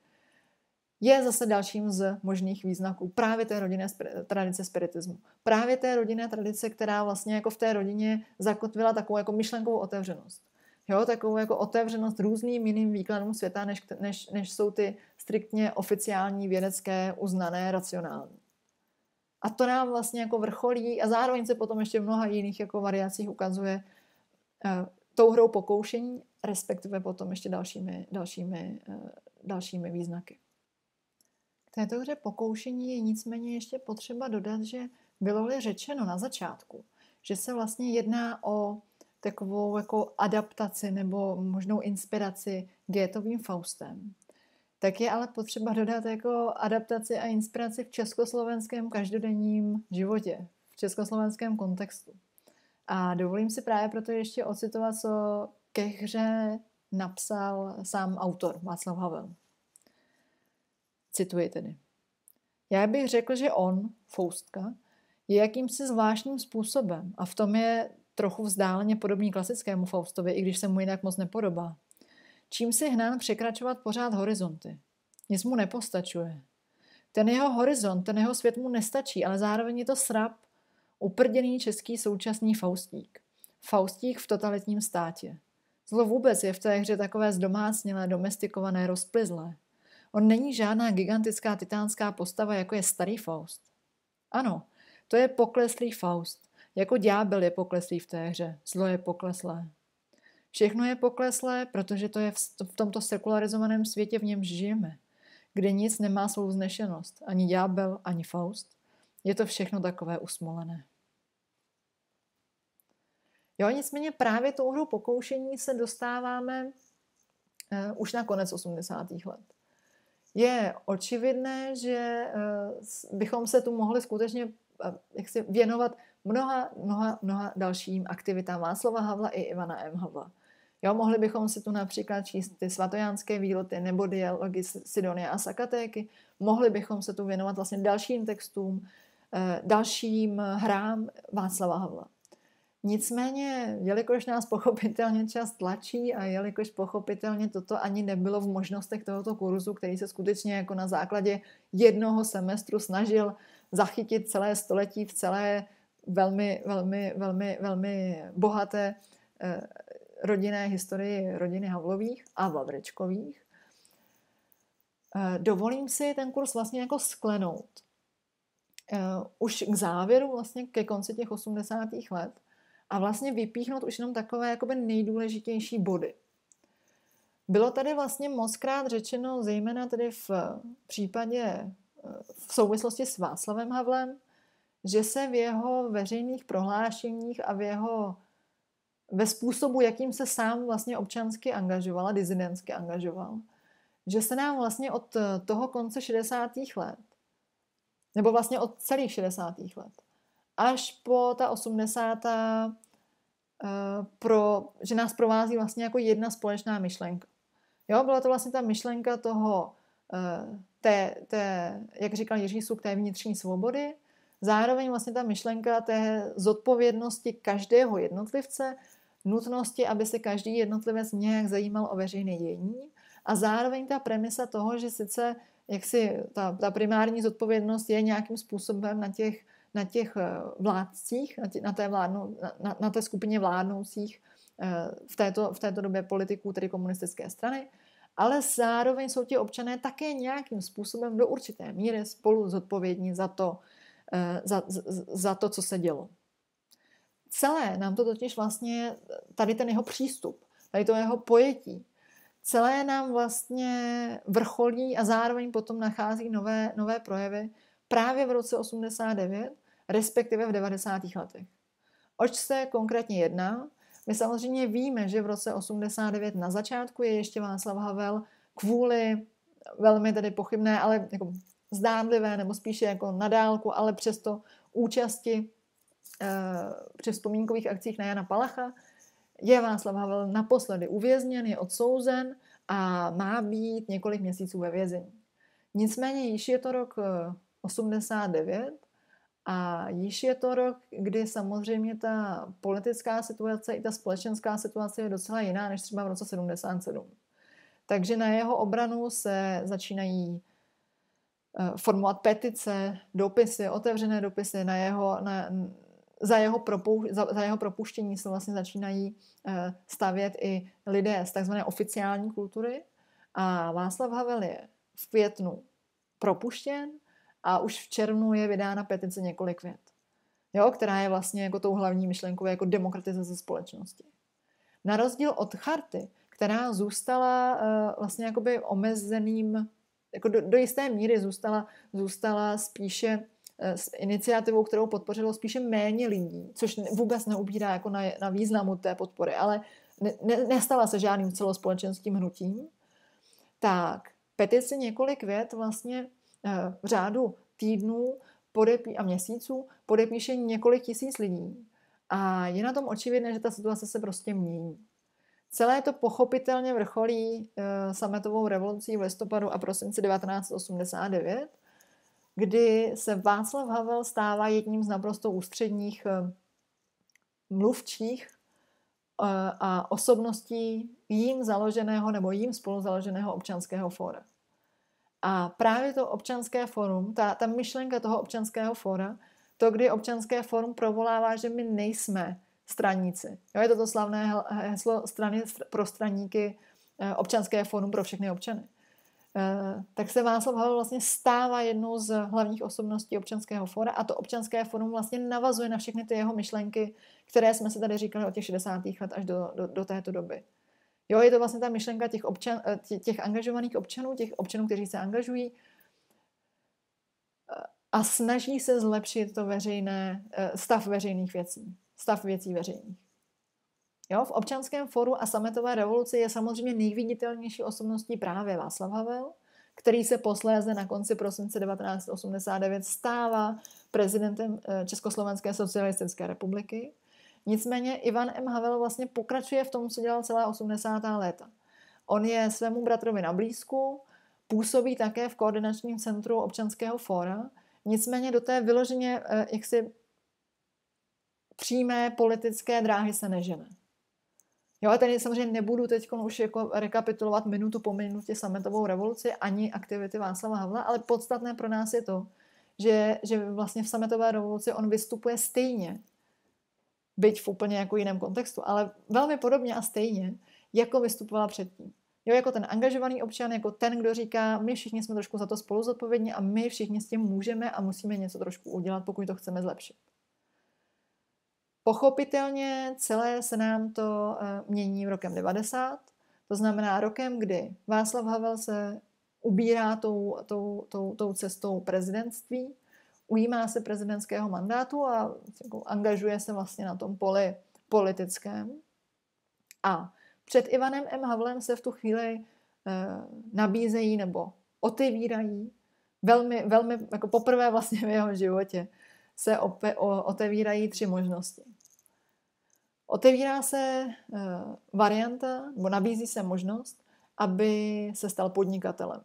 [SPEAKER 1] je zase dalším z možných význaků právě té rodinné tradice spiritismu. Právě té rodinné tradice, která vlastně jako v té rodině zakotvila takovou jako myšlenkovou otevřenost. Jo, takovou jako otevřenost různým jiným výkladům světa, než, než, než jsou ty striktně oficiální, vědecké, uznané, racionální. A to nám vlastně jako vrcholí a zároveň se potom ještě v mnoha jiných jako variacích ukazuje uh, tou hrou pokoušení, respektive potom ještě dalšími, dalšími, uh, dalšími význaky. K této hře pokoušení je nicméně ještě potřeba dodat, že bylo-li řečeno na začátku, že se vlastně jedná o takovou jako adaptaci nebo možnou inspiraci Gétovým Faustem. Tak je ale potřeba dodat jako adaptaci a inspiraci v československém každodenním životě, v československém kontextu. A dovolím si právě proto ještě ocitovat, co ke hře napsal sám autor Václav Havel. Cituji tedy. Já bych řekl, že on, Faustka, je jakýmsi zvláštním způsobem a v tom je trochu vzdáleně podobný klasickému Faustovi, i když se mu jinak moc nepodobá. Čím si hnán překračovat pořád horizonty. Nic mu nepostačuje. Ten jeho horizont, ten jeho svět mu nestačí, ale zároveň je to srap, uprděný český současný Faustík. Faustík v totalitním státě. Zlo vůbec je v té hře takové zdomácnělé, domestikované, rozplizlé. On není žádná gigantická titánská postava, jako je starý Faust. Ano, to je pokleslý Faust. Jako ďábel je pokleslý v té hře, zlo je pokleslé. Všechno je pokleslé, protože to je v tomto sekularizovaném světě, v němž žijeme, kde nic nemá svou vznešenost, ani ďábel, ani Faust. Je to všechno takové usmolené. Jo, nicméně právě tou hrou pokoušení se dostáváme uh, už na konec 80. let. Je očividné, že uh, bychom se tu mohli skutečně uh, jak si věnovat mnoha, mnoha, mnoha dalším aktivitám Václava Havla i Ivana M. Havla. Jo, mohli bychom si tu například číst ty svatojánské výlety nebo dialogy Sidonia a Sakatéky. Mohli bychom se tu věnovat vlastně dalším textům, eh, dalším hrám Václava Havla. Nicméně, jelikož nás pochopitelně čas tlačí a jelikož pochopitelně toto ani nebylo v možnostech tohoto kurzu, který se skutečně jako na základě jednoho semestru snažil zachytit celé století v celé velmi, velmi, velmi, velmi bohaté eh, rodinné historii rodiny Havlových a Vavrečkových. Eh, dovolím si ten kurz vlastně jako sklenout. Eh, už k závěru, vlastně ke konci těch 80. let a vlastně vypíchnout už jenom takové jakoby nejdůležitější body. Bylo tady vlastně mockrát řečeno, zejména tedy v případě v souvislosti s Václavem Havlem, že se v jeho veřejných prohlášeních a v jeho ve způsobu, jakým se sám vlastně občansky angažoval a dizidentsky angažoval, že se nám vlastně od toho konce 60. let, nebo vlastně od celých 60. let, až po ta 80. Uh, eh, pro, že nás provází vlastně jako jedna společná myšlenka. Jo, byla to vlastně ta myšlenka toho, uh, té, té, jak říkal Jiří Suk, té vnitřní svobody, Zároveň vlastně ta myšlenka té zodpovědnosti každého jednotlivce, nutnosti, aby se každý jednotlivec nějak zajímal o veřejné dění a zároveň ta premisa toho, že sice jak si ta, ta primární zodpovědnost je nějakým způsobem na těch, na těch vládcích, na, tě, na, té, vládnou, na, na té skupině vládnoucích v této, v této době politiků, tedy komunistické strany, ale zároveň jsou ti občané také nějakým způsobem do určité míry spolu zodpovědní za to, za, za to, co se dělo. Celé nám to totiž vlastně, tady ten jeho přístup, tady to jeho pojetí, celé nám vlastně vrcholí a zároveň potom nachází nové, nové projevy právě v roce 89, respektive v 90. letech. Oč se konkrétně jedná? My samozřejmě víme, že v roce 89 na začátku je ještě Václav Havel kvůli velmi tedy pochybné, ale jako zdánlivé, nebo spíše jako nadálku, ale přesto účasti při vzpomínkových akcích na Jana Palacha, je Václav Havel naposledy uvězněn, je odsouzen a má být několik měsíců ve vězení. Nicméně již je to rok 89 eh, a již je to rok, kdy samozřejmě ta politická situace i ta společenská situace je docela jiná než třeba v roce 77. Takže na jeho obranu se začínají eh, formovat petice, dopisy, otevřené dopisy na jeho, na, za jeho, propou, za, za jeho propuštění se vlastně začínají eh, stavět i lidé z takzvané oficiální kultury a Václav Havel je v květnu propuštěn a už v červnu je vydána petice několik vět, jo, která je vlastně jako tou hlavní myšlenkou jako demokratizace společnosti. Na rozdíl od charty, která zůstala uh, vlastně jakoby omezeným, jako do, do jisté míry zůstala, zůstala spíše s iniciativou, kterou podpořilo spíše méně lidí, což vůbec neubírá jako na, na významu té podpory, ale ne, ne, nestala se žádným celospolečenským hnutím, tak petici několik vět vlastně eh, v řádu týdnů podepí, a měsíců podepíše několik tisíc lidí. A je na tom očividné, že ta situace se prostě mění. Celé to pochopitelně vrcholí e, sametovou revolucí v listopadu a prosinci 1989, kdy se Václav Havel stává jedním z naprosto ústředních eh, mluvčích eh, a osobností jím založeného nebo jím spolu založeného občanského fóra. A právě to občanské forum, ta, ta myšlenka toho občanského fóra, to, kdy občanské forum provolává, že my nejsme straníci. Jo, je to to slavné heslo strany pro straníky, eh, občanské forum pro všechny občany. Eh, tak se Václav Havel vlastně stává jednou z hlavních osobností občanského fora a to občanské forum vlastně navazuje na všechny ty jeho myšlenky, které jsme se tady říkali od těch 60. let až do, do, do této doby. Jo, je to vlastně ta myšlenka těch, občan, eh, těch, těch angažovaných občanů, těch občanů, kteří se angažují eh, a snaží se zlepšit to veřejné, stav veřejných věcí, stav věcí veřejných. Jo, v občanském foru a sametové revoluci je samozřejmě nejviditelnější osobností právě Václav Havel, který se posléze na konci prosince 1989 stává prezidentem eh, Československé socialistické republiky. Nicméně Ivan M. Havel vlastně pokračuje v tom, co dělal celá 80. léta. On je svému bratrovi na blízku, působí také v koordinačním centru občanského fóra, nicméně do té vyloženě eh, jaksi přímé politické dráhy se nežene. Jo, a tady samozřejmě nebudu teď už jako rekapitulovat minutu po minutě sametovou revoluci ani aktivity Václava Havla, ale podstatné pro nás je to, že, že vlastně v sametové revoluci on vystupuje stejně, byť v úplně jako jiném kontextu, ale velmi podobně a stejně, jako vystupovala předtím. Jo, jako ten angažovaný občan, jako ten, kdo říká, my všichni jsme trošku za to spolu zodpovědní a my všichni s tím můžeme a musíme něco trošku udělat, pokud to chceme zlepšit. Pochopitelně celé se nám to eh, mění v rokem 90, to znamená rokem, kdy Václav Havel se ubírá tou, tou, tou, tou cestou prezidentství, ujímá se prezidentského mandátu a jako, angažuje se vlastně na tom poli politickém. A před Ivanem M. Havlem se v tu chvíli e, nabízejí nebo otevírají velmi, velmi jako poprvé vlastně v jeho životě se ope, o, otevírají tři možnosti. Otevírá se uh, varianta, nebo nabízí se možnost, aby se stal podnikatelem.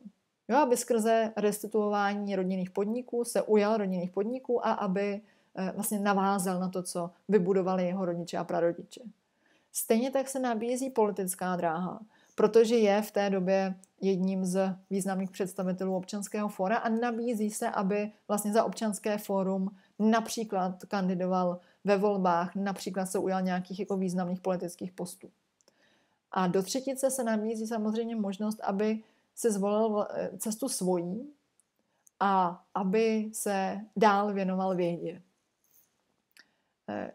[SPEAKER 1] Jo, aby skrze restituování rodinných podniků se ujal rodinných podniků a aby uh, vlastně navázal na to, co vybudovali jeho rodiče a prarodiče. Stejně tak se nabízí politická dráha, protože je v té době jedním z významných představitelů občanského fóra a nabízí se, aby vlastně za občanské fórum například kandidoval ve volbách, například se ujal nějakých jako významných politických postů. A do třetice se nabízí samozřejmě možnost, aby se zvolil cestu svojí a aby se dál věnoval vědě. Eh,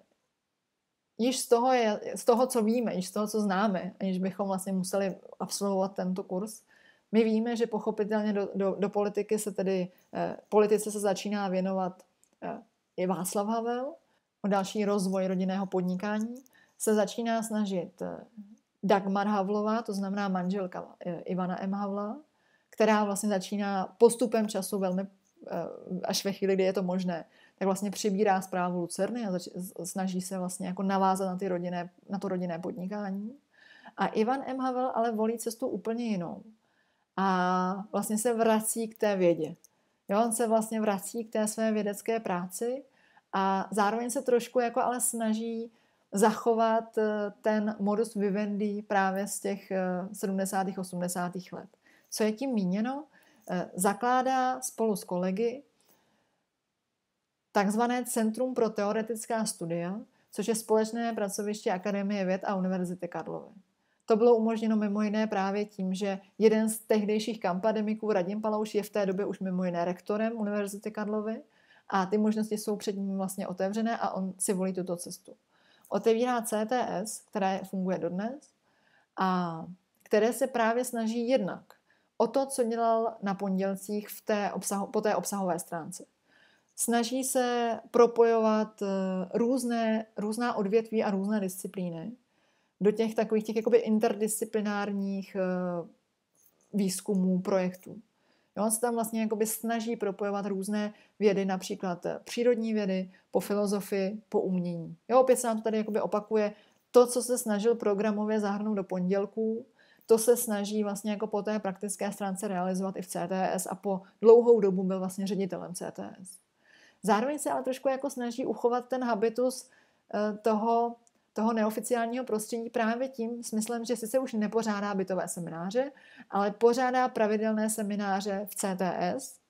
[SPEAKER 1] již z toho, je, z toho, co víme, již z toho, co známe, aniž bychom vlastně museli absolvovat tento kurz, my víme, že pochopitelně do, do, do politiky se tedy, eh, politice se začíná věnovat eh, i Václav Havel, o další rozvoj rodinného podnikání, se začíná snažit eh, Dagmar Havlová, to znamená manželka eh, Ivana M. Havla, která vlastně začíná postupem času velmi, eh, až ve chvíli, kdy je to možné, tak vlastně přibírá zprávu Lucerny a zač- snaží se vlastně jako navázat na, ty rodinné, na to rodinné podnikání. A Ivan M. Havel ale volí cestu úplně jinou. A vlastně se vrací k té vědě. Jo, on se vlastně vrací k té své vědecké práci a zároveň se trošku jako ale snaží zachovat eh, ten modus vivendi právě z těch 70. Eh, 80. let. Co je tím míněno? Eh, zakládá spolu s kolegy takzvané Centrum pro teoretická studia, což je společné pracoviště Akademie věd a Univerzity Karlovy. To bylo umožněno mimo jiné právě tím, že jeden z tehdejších kampademiků, Radim Palouš, je v té době už mimo jiné rektorem Univerzity Karlovy a ty možnosti jsou před ním vlastně otevřené a on si volí tuto cestu. Otevírá CTS, které funguje dodnes a které se právě snaží jednak o to, co dělal na pondělcích v té obsahu, po té obsahové stránce. Snaží se propojovat eh, různé, různá odvětví a různé disciplíny do těch takových těch jakoby interdisciplinárních eh, výzkumů, projektů. Jo, on se tam vlastně jakoby snaží propojovat různé vědy, například eh, přírodní vědy, po filozofii, po umění. Jo, opět se nám to tady jakoby opakuje to, co se snažil programově zahrnout do pondělků, to se snaží vlastně jako po té praktické stránce realizovat i v CTS a po dlouhou dobu byl vlastně ředitelem CTS. Zároveň se ale trošku jako snaží uchovat ten habitus eh, toho toho neoficiálního prostředí právě tím smyslem, že sice už nepořádá bytové semináře, ale pořádá pravidelné semináře v CTS,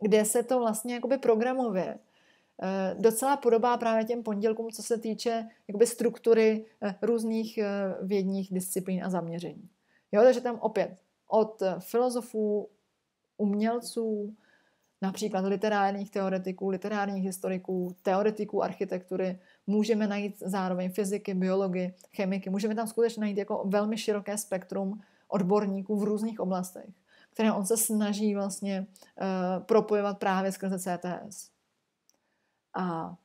[SPEAKER 1] kde se to vlastně jakoby programově eh, docela podobá právě těm pondělkům, co se týče jakoby struktury eh, různých eh, vědních disciplín a zaměření. Jo, takže tam opět od filozofů, umělců, například literárních teoretiků, literárních historiků, teoretiků architektury, můžeme najít zároveň fyziky, biology, chemiky, můžeme tam skutečně najít jako velmi široké spektrum odborníků v různých oblastech, které on se snaží vlastně uh, propojovat právě skrze CTS. A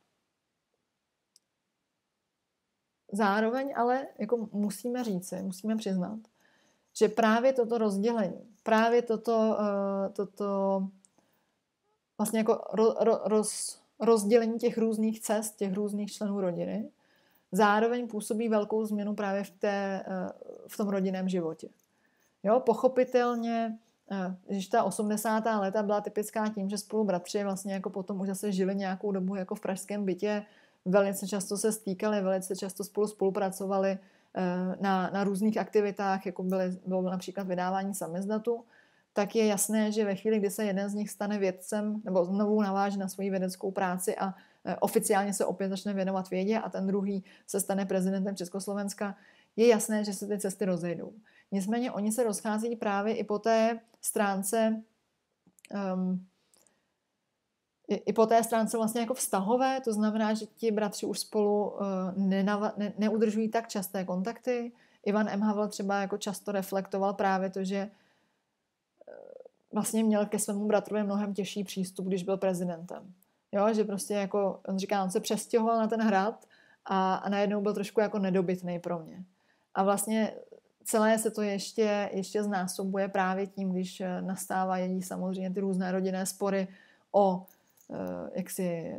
[SPEAKER 1] zároveň ale jako musíme říci, musíme přiznat, že právě toto rozdělení, právě toto, uh, toto vlastně jako ro, ro, roz, rozdělení těch různých cest, těch různých členů rodiny, zároveň působí velkou změnu právě v, té, eh, v tom rodinném životě. Jo, pochopitelně, eh, když ta 80. léta byla typická tím, že spolu bratři vlastně jako potom už zase žili nějakou dobu jako v pražském bytě, velice často se stýkali, velice často spolu spolupracovali eh, na, na různých aktivitách, jako byly, bylo například vydávání samizdatu, tak je jasné, že ve chvíli, kdy se jeden z nich stane vědcem nebo znovu naváže na svoji vědeckou práci a e, oficiálně se opět začne věnovat vědě a ten druhý se stane prezidentem Československa, je jasné, že se ty cesty rozejdou. Nicméně oni se rozchází právě i po té stránce um, i, po té stránce vlastně jako vztahové, to znamená, že ti bratři už spolu uh, nenava, ne, neudržují tak časté kontakty. Ivan M. Havel třeba jako často reflektoval právě to, že vlastně měl ke svému bratrovi mnohem těžší přístup, když byl prezidentem. Jo, že prostě jako, on říká, on se přestěhoval na ten hrad a, a najednou byl trošku jako nedobytný pro mě. A vlastně celé se to ještě, ještě znásobuje právě tím, když eh, nastávají samozřejmě ty různé rodinné spory o eh, jaksi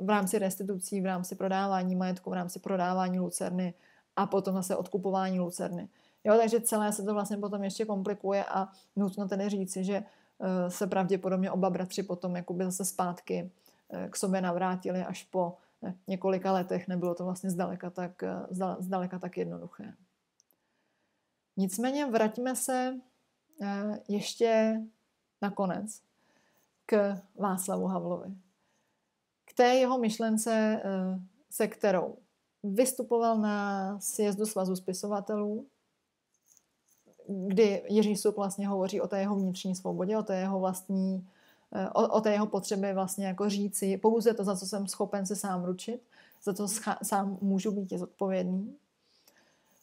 [SPEAKER 1] v rámci restitucí, v rámci prodávání majetku, v rámci prodávání lucerny a potom zase odkupování lucerny. Jo, takže celé se to vlastně potom ještě komplikuje a nutno tedy říci, že eh, se pravděpodobně oba bratři potom jakoby zase zpátky eh, k sobě navrátili až po eh, několika letech. Nebylo to vlastně zdaleka tak, zdaleka tak jednoduché. Nicméně vraťme se ještě nakonec k Václavu Havlovi, té jeho myšlence, se kterou vystupoval na sjezdu svazu spisovatelů, kdy Jiří Sup vlastně hovoří o té jeho vnitřní svobodě, o té jeho vlastní, eh, o, o té jeho potřebě vlastně jako říci pouze to, za co jsem schopen se sám ručit, za to scha- sám můžu být zodpovědný.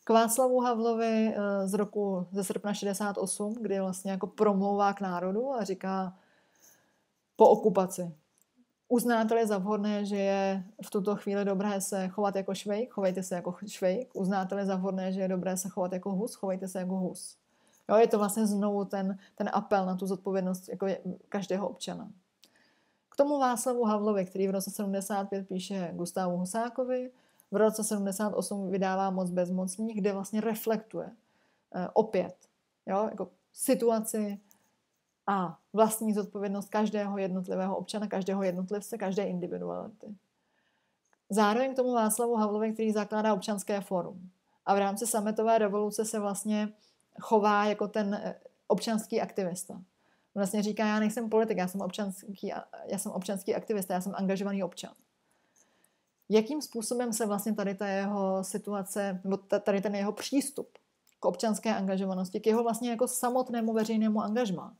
[SPEAKER 1] K Václavu Havlovi eh, z roku ze srpna 68, kdy vlastně jako promlouvá k národu a říká po okupaci. Uznáte-li za vhodné, že je v tuto chvíli dobré se chovat jako švejk, chovejte se jako švejk. Uznáte-li za vhodné, že je dobré se chovat jako hus, chovejte se jako hus. Jo, je to vlastně znovu ten, ten apel na tu zodpovědnost jako každého občana. K tomu Václavu Havlovi, který v roce 75 píše Gustavu Husákovi, v roce 78 vydává Moc bezmocných, kde vlastně reflektuje eh, opět jo, jako situaci a vlastní zodpovědnost každého jednotlivého občana, každého jednotlivce, každé individuality. Zároveň k tomu Václavu Havlovi, který zakládá občanské forum. A v rámci sametové revoluce se vlastně chová jako ten eh, občanský aktivista. Vlastně říká, já nejsem politik, já jsem občanský, já jsem občanský aktivista, já jsem angažovaný občan. Jakým způsobem se vlastně tady ta jeho situace, nebo tady ten jeho přístup k občanské angažovanosti, k jeho vlastně jako samotnému veřejnému angažmá,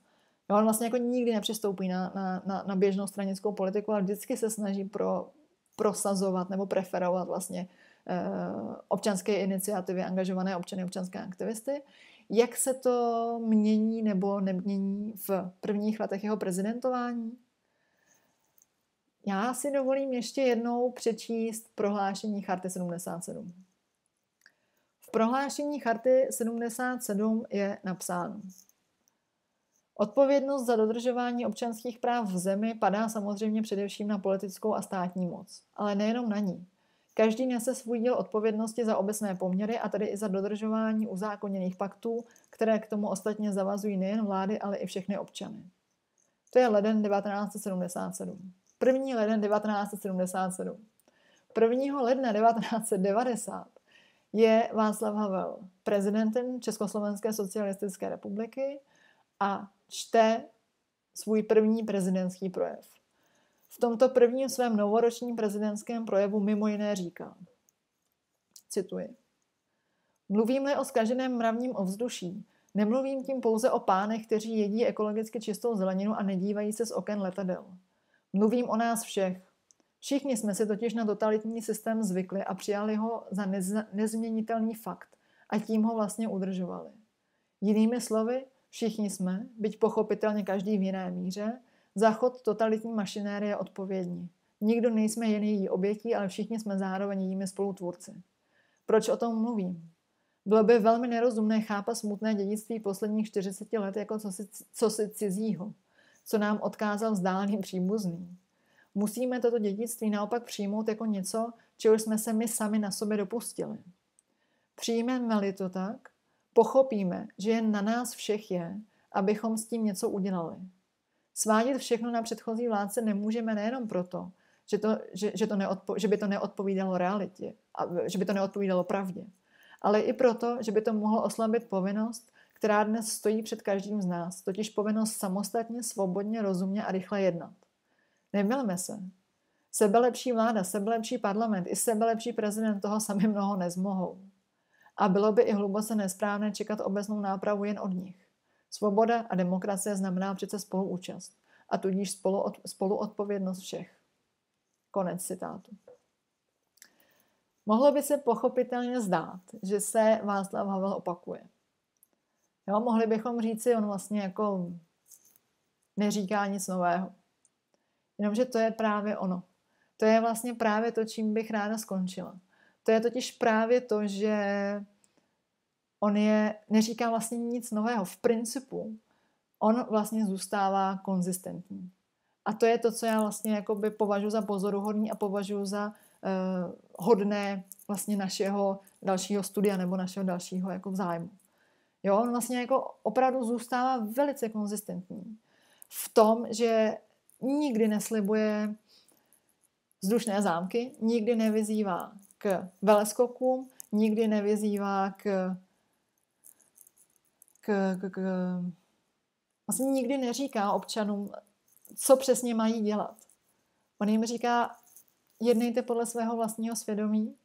[SPEAKER 1] Jo, on vlastně jako nikdy nepřistoupí na, na, na, na běžnou stranickou politiku, ale vždycky se snaží pro, prosazovat nebo preferovat vlastně eh, občanské iniciativy, angažované občany, občanské aktivisty. Jak se to mění nebo nemění v prvních letech jeho prezidentování? Já si dovolím ještě jednou přečíst prohlášení Charty 77. V prohlášení Charty 77 je napsáno Odpovědnost za dodržování občanských práv v zemi padá samozřejmě především na politickou a státní moc, ale nejenom na ní. Každý nese svůj díl odpovědnosti za obecné poměry a tedy i za dodržování uzákoněných paktů, které k tomu ostatně zavazují nejen vlády, ale i všechny občany. To je leden 1977. První leden 1977. 1. ledna 1990 je Václav Havel prezidentem Československé socialistické republiky a čte svůj první prezidentský projev. V tomto prvním svém novoročním prezidentském projevu mimo jiné říká, cituji, Mluvím-li o skaženém mravním ovzduší, nemluvím tím pouze o pánech, kteří jedí ekologicky čistou zeleninu a nedívají se z oken letadel. Mluvím o nás všech. Všichni jsme si totiž na totalitní systém zvykli a přijali ho za nez- nezměnitelný fakt a tím ho vlastně udržovali. Jinými slovy, Všichni jsme, byť pochopitelně každý v jiné míře, za chod totalitní mašinérie odpovědní. Nikdo nejsme jen její obětí, ale všichni jsme zároveň jejími spolutvůrci. Proč o tom mluvím? Bylo by velmi nerozumné chápat smutné dědictví posledních 40 let jako co si, co si cizího, co nám odkázal vzdálený příbuzný. Musíme toto dědictví naopak přijmout jako něco, čeho jsme se my sami na sobě dopustili. Přijmeme-li to tak, pochopíme, že jen na nás všech je, abychom s tím něco udělali. Svádět všechno na předchozí vládce nemůžeme nejenom proto, že, to, že, že, to neodpo, že by to neodpovídalo realitě, a, že by to neodpovídalo pravdě, ale i proto, že by to mohlo oslabit povinnost, která dnes stojí před každým z nás, totiž povinnost samostatně, svobodně, rozumně a rychle jednat. Nemilme se. Sebelepší vláda, sebelepší parlament i sebelepší prezident toho sami mnoho nezmohou. A bylo by i hluboce nesprávné čekat obecnou nápravu jen od nich. Svoboda a demokracie znamená přece spoluúčast a tudíž spolu, spoluodpovědnost všech. Konec citátu. Mohlo by se pochopitelně zdát, že se Václav Havel opakuje. Jo, mohli bychom říci, on vlastně jako neříká nic nového. Jenomže to je právě ono. To je vlastně právě to, čím bych ráda skončila. To je totiž právě to, že on je, neříká vlastně nic nového. V principu on vlastně zůstává konzistentní. A to je to, co já vlastně jakoby považuji za pozoruhodný a považuji za uh, hodné vlastně našeho dalšího studia nebo našeho dalšího jako vzájmu. Jo, on vlastně jako opravdu zůstává velice konzistentní v tom, že nikdy neslibuje vzdušné zámky, nikdy nevyzývá k veleskokům, nikdy nevyzývá k, k, k, k vlastně nikdy neříká občanům, co přesně mají dělat. On jim říká, jednejte podle svého vlastního svědomí.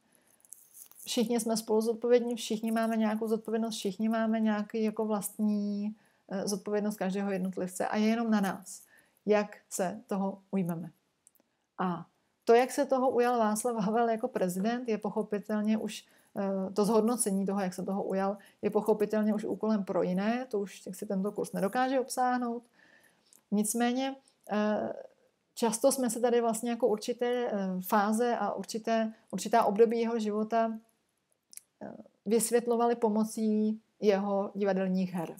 [SPEAKER 1] Všichni jsme spolu zodpovědní, všichni máme nějakou zodpovědnost, všichni máme nějaký jako vlastní eh, zodpovědnost každého jednotlivce a je jenom na nás, jak se toho ujmeme. A to, jak se toho ujal Václav Havel jako prezident, je pochopitelně už eh, to zhodnocení toho, jak se toho ujal, je pochopitelně už úkolem pro jiné, to už si tento kurz nedokáže obsáhnout. Nicméně eh, často jsme se tady vlastně jako určité eh, fáze a určité, určitá období jeho života vysvětlovali pomocí jeho divadelních her.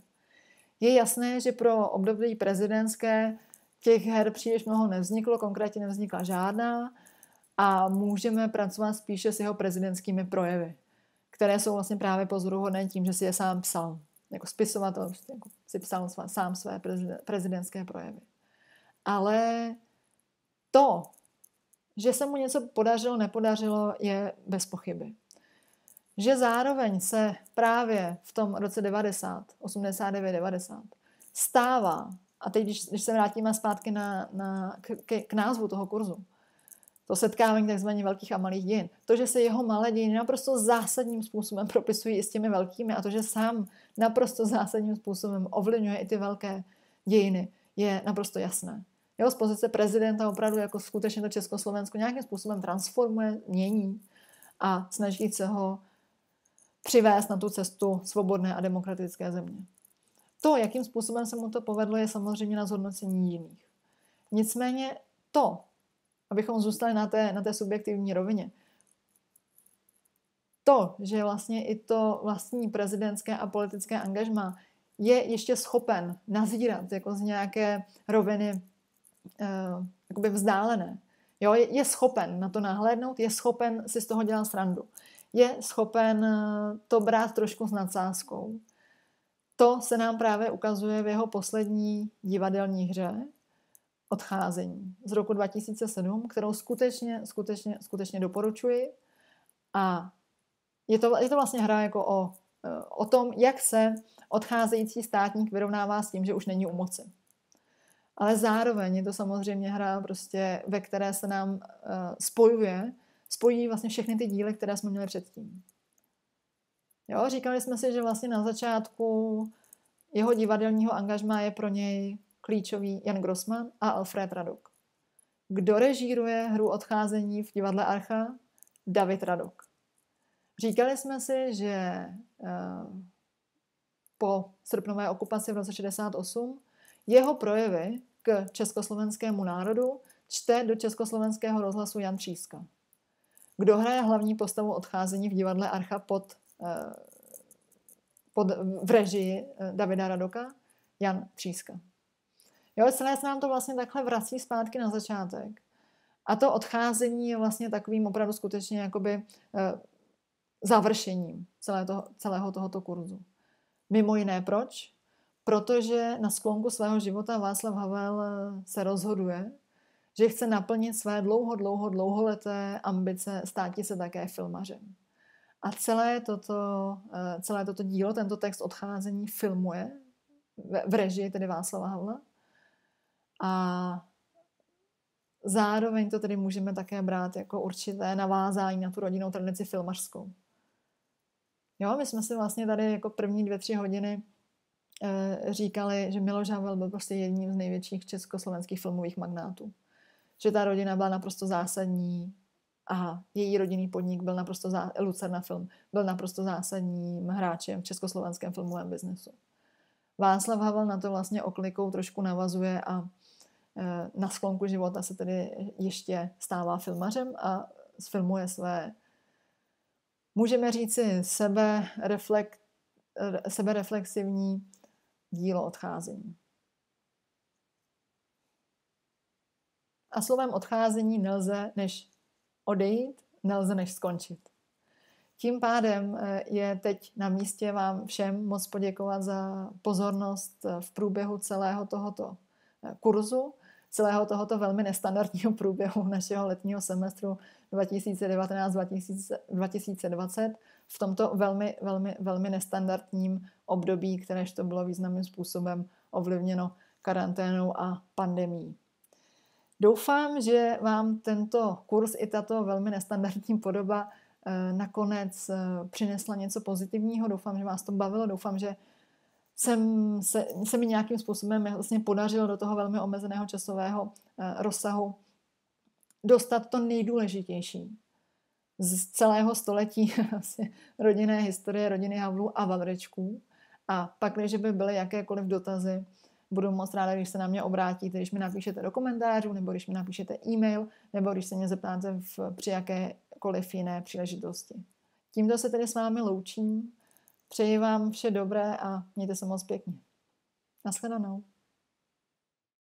[SPEAKER 1] Je jasné, že pro období prezidentské těch her příliš mnoho nevzniklo, konkrétně nevznikla žádná a můžeme pracovat spíše s jeho prezidentskými projevy, které jsou vlastně právě pozoruhodné tím, že si je sám psal. Jako spisovatel jako si psal sám své prezidentské projevy. Ale to, že se mu něco podařilo, nepodařilo, je bez pochyby. Že zároveň se právě v tom roce 90, 89, 90 stává a teď, když, když se vrátíme zpátky na, na, k, k názvu toho kurzu, to setkávání tzv. velkých a malých dějin, to, že se jeho malé dějiny naprosto zásadním způsobem propisují i s těmi velkými a to, že sám naprosto zásadním způsobem ovlivňuje i ty velké dějiny, je naprosto jasné. Jeho z pozice prezidenta opravdu jako skutečně to Československo nějakým způsobem transformuje, mění a snaží se ho přivést na tu cestu svobodné a demokratické země. To, jakým způsobem se mu to povedlo, je samozřejmě na zhodnocení jiných. Nicméně to, abychom zůstali na té, na té subjektivní rovině, to, že vlastně i to vlastní prezidentské a politické angažma je ještě schopen nazírat jako z nějaké roviny eh, vzdálené. Jo, je, je schopen na to nahlédnout, je schopen si z toho dělat srandu. Je schopen eh, to brát trošku s nadsázkou to se nám právě ukazuje v jeho poslední divadelní hře Odcházení z roku 2007, kterou skutečně, skutečně, skutečně doporučuji. A je to, je to vlastně hra jako o, eh, o tom, jak se odcházející státník vyrovnává s tím, že už není u moci. Ale zároveň je to samozřejmě hra, prostě, ve které se nám uh, spojuje, spojí vlastně všechny ty díly, které jsme měli předtím. Jo, říkali jsme si, že vlastně na začátku jeho divadelního angažmá je pro něj klíčový Jan Grossman a Alfred Radok. Kdo režíruje hru odcházení v divadle Archa? David Radok. Říkali jsme si, že uh, po srpnové okupaci v roce 68 jeho projevy k československému národu čte do československého rozhlasu Jan Tříska. Kdo hraje hlavní postavu odcházení v divadle Archa pod Eh, pod, v režii eh, Davida Radoka, Jan Tříska. Jo, celé se nám to vlastně takhle vrací zpátky na začátek. A to odcházení je vlastně takovým opravdu skutečně jakoby uh, završením celé toho, celého tohoto kurzu. Mimo jiné proč? Protože na sklonku svého života Václav Havel se rozhoduje, že chce naplnit své dlouho, dlouho, dlouholeté ambice státi se také filmařem. A celé toto, eh, celé toto dílo, tento text odcházení filmuje v režii tedy Václava Havla. A zároveň to tedy můžeme také brát jako určité navázání na tu rodinnou tradici filmařskou. Jo, my jsme si vlastně tady jako první dvě, tři hodiny e, říkali, že Miloš Havel byl prostě jedním z největších československých filmových magnátů. Že ta rodina byla naprosto zásadní a její rodinný podnik byl naprosto zá... Lucerna Film byl naprosto zásadním hráčem v československém filmovém biznesu. Václav Havel na to vlastně oklikou trošku navazuje a e, na sklonku života se tedy ještě stává filmařem a sfilmuje své, můžeme říci, sebe, reflekt, sebereflexivní dílo odcházení. A slovem odcházení nelze než odejít, nelze než skončit. Tím pádem eh, je teď na místě vám všem moc poděkovat za pozornost eh, v průběhu celého tohoto eh, kurzu, celého tohoto velmi nestandardního průběhu našeho letního semestru 2019-2020 v tomto velmi, velmi, velmi nestandardním období, kteréž to bylo významným způsobem ovlivněno karanténou a pandemí. Doufám, že vám tento kurz i tato velmi nestandardní podoba eh, nakonec eh, přinesla něco pozitivního. Doufám, že vás to bavilo. Doufám, že jsem se, se mi nějakým způsobem vlastně podařilo do toho velmi omezeného časového eh, rozsahu dostat to nejdůležitější z celého století vlastně rodinné historie rodiny Havlů a Vavrečků. A pak, když by byly jakékoliv dotazy, budu moc ráda, když se na mě obrátíte, když mi napíšete do komentářů, nebo když mi napíšete e-mail, nebo když se mě zeptáte v, při jakékoliv jiné příležitosti. Tímto se tedy s vámi loučím. Přeji vám vše dobré a mějte se moc pěkně. Naschledanou.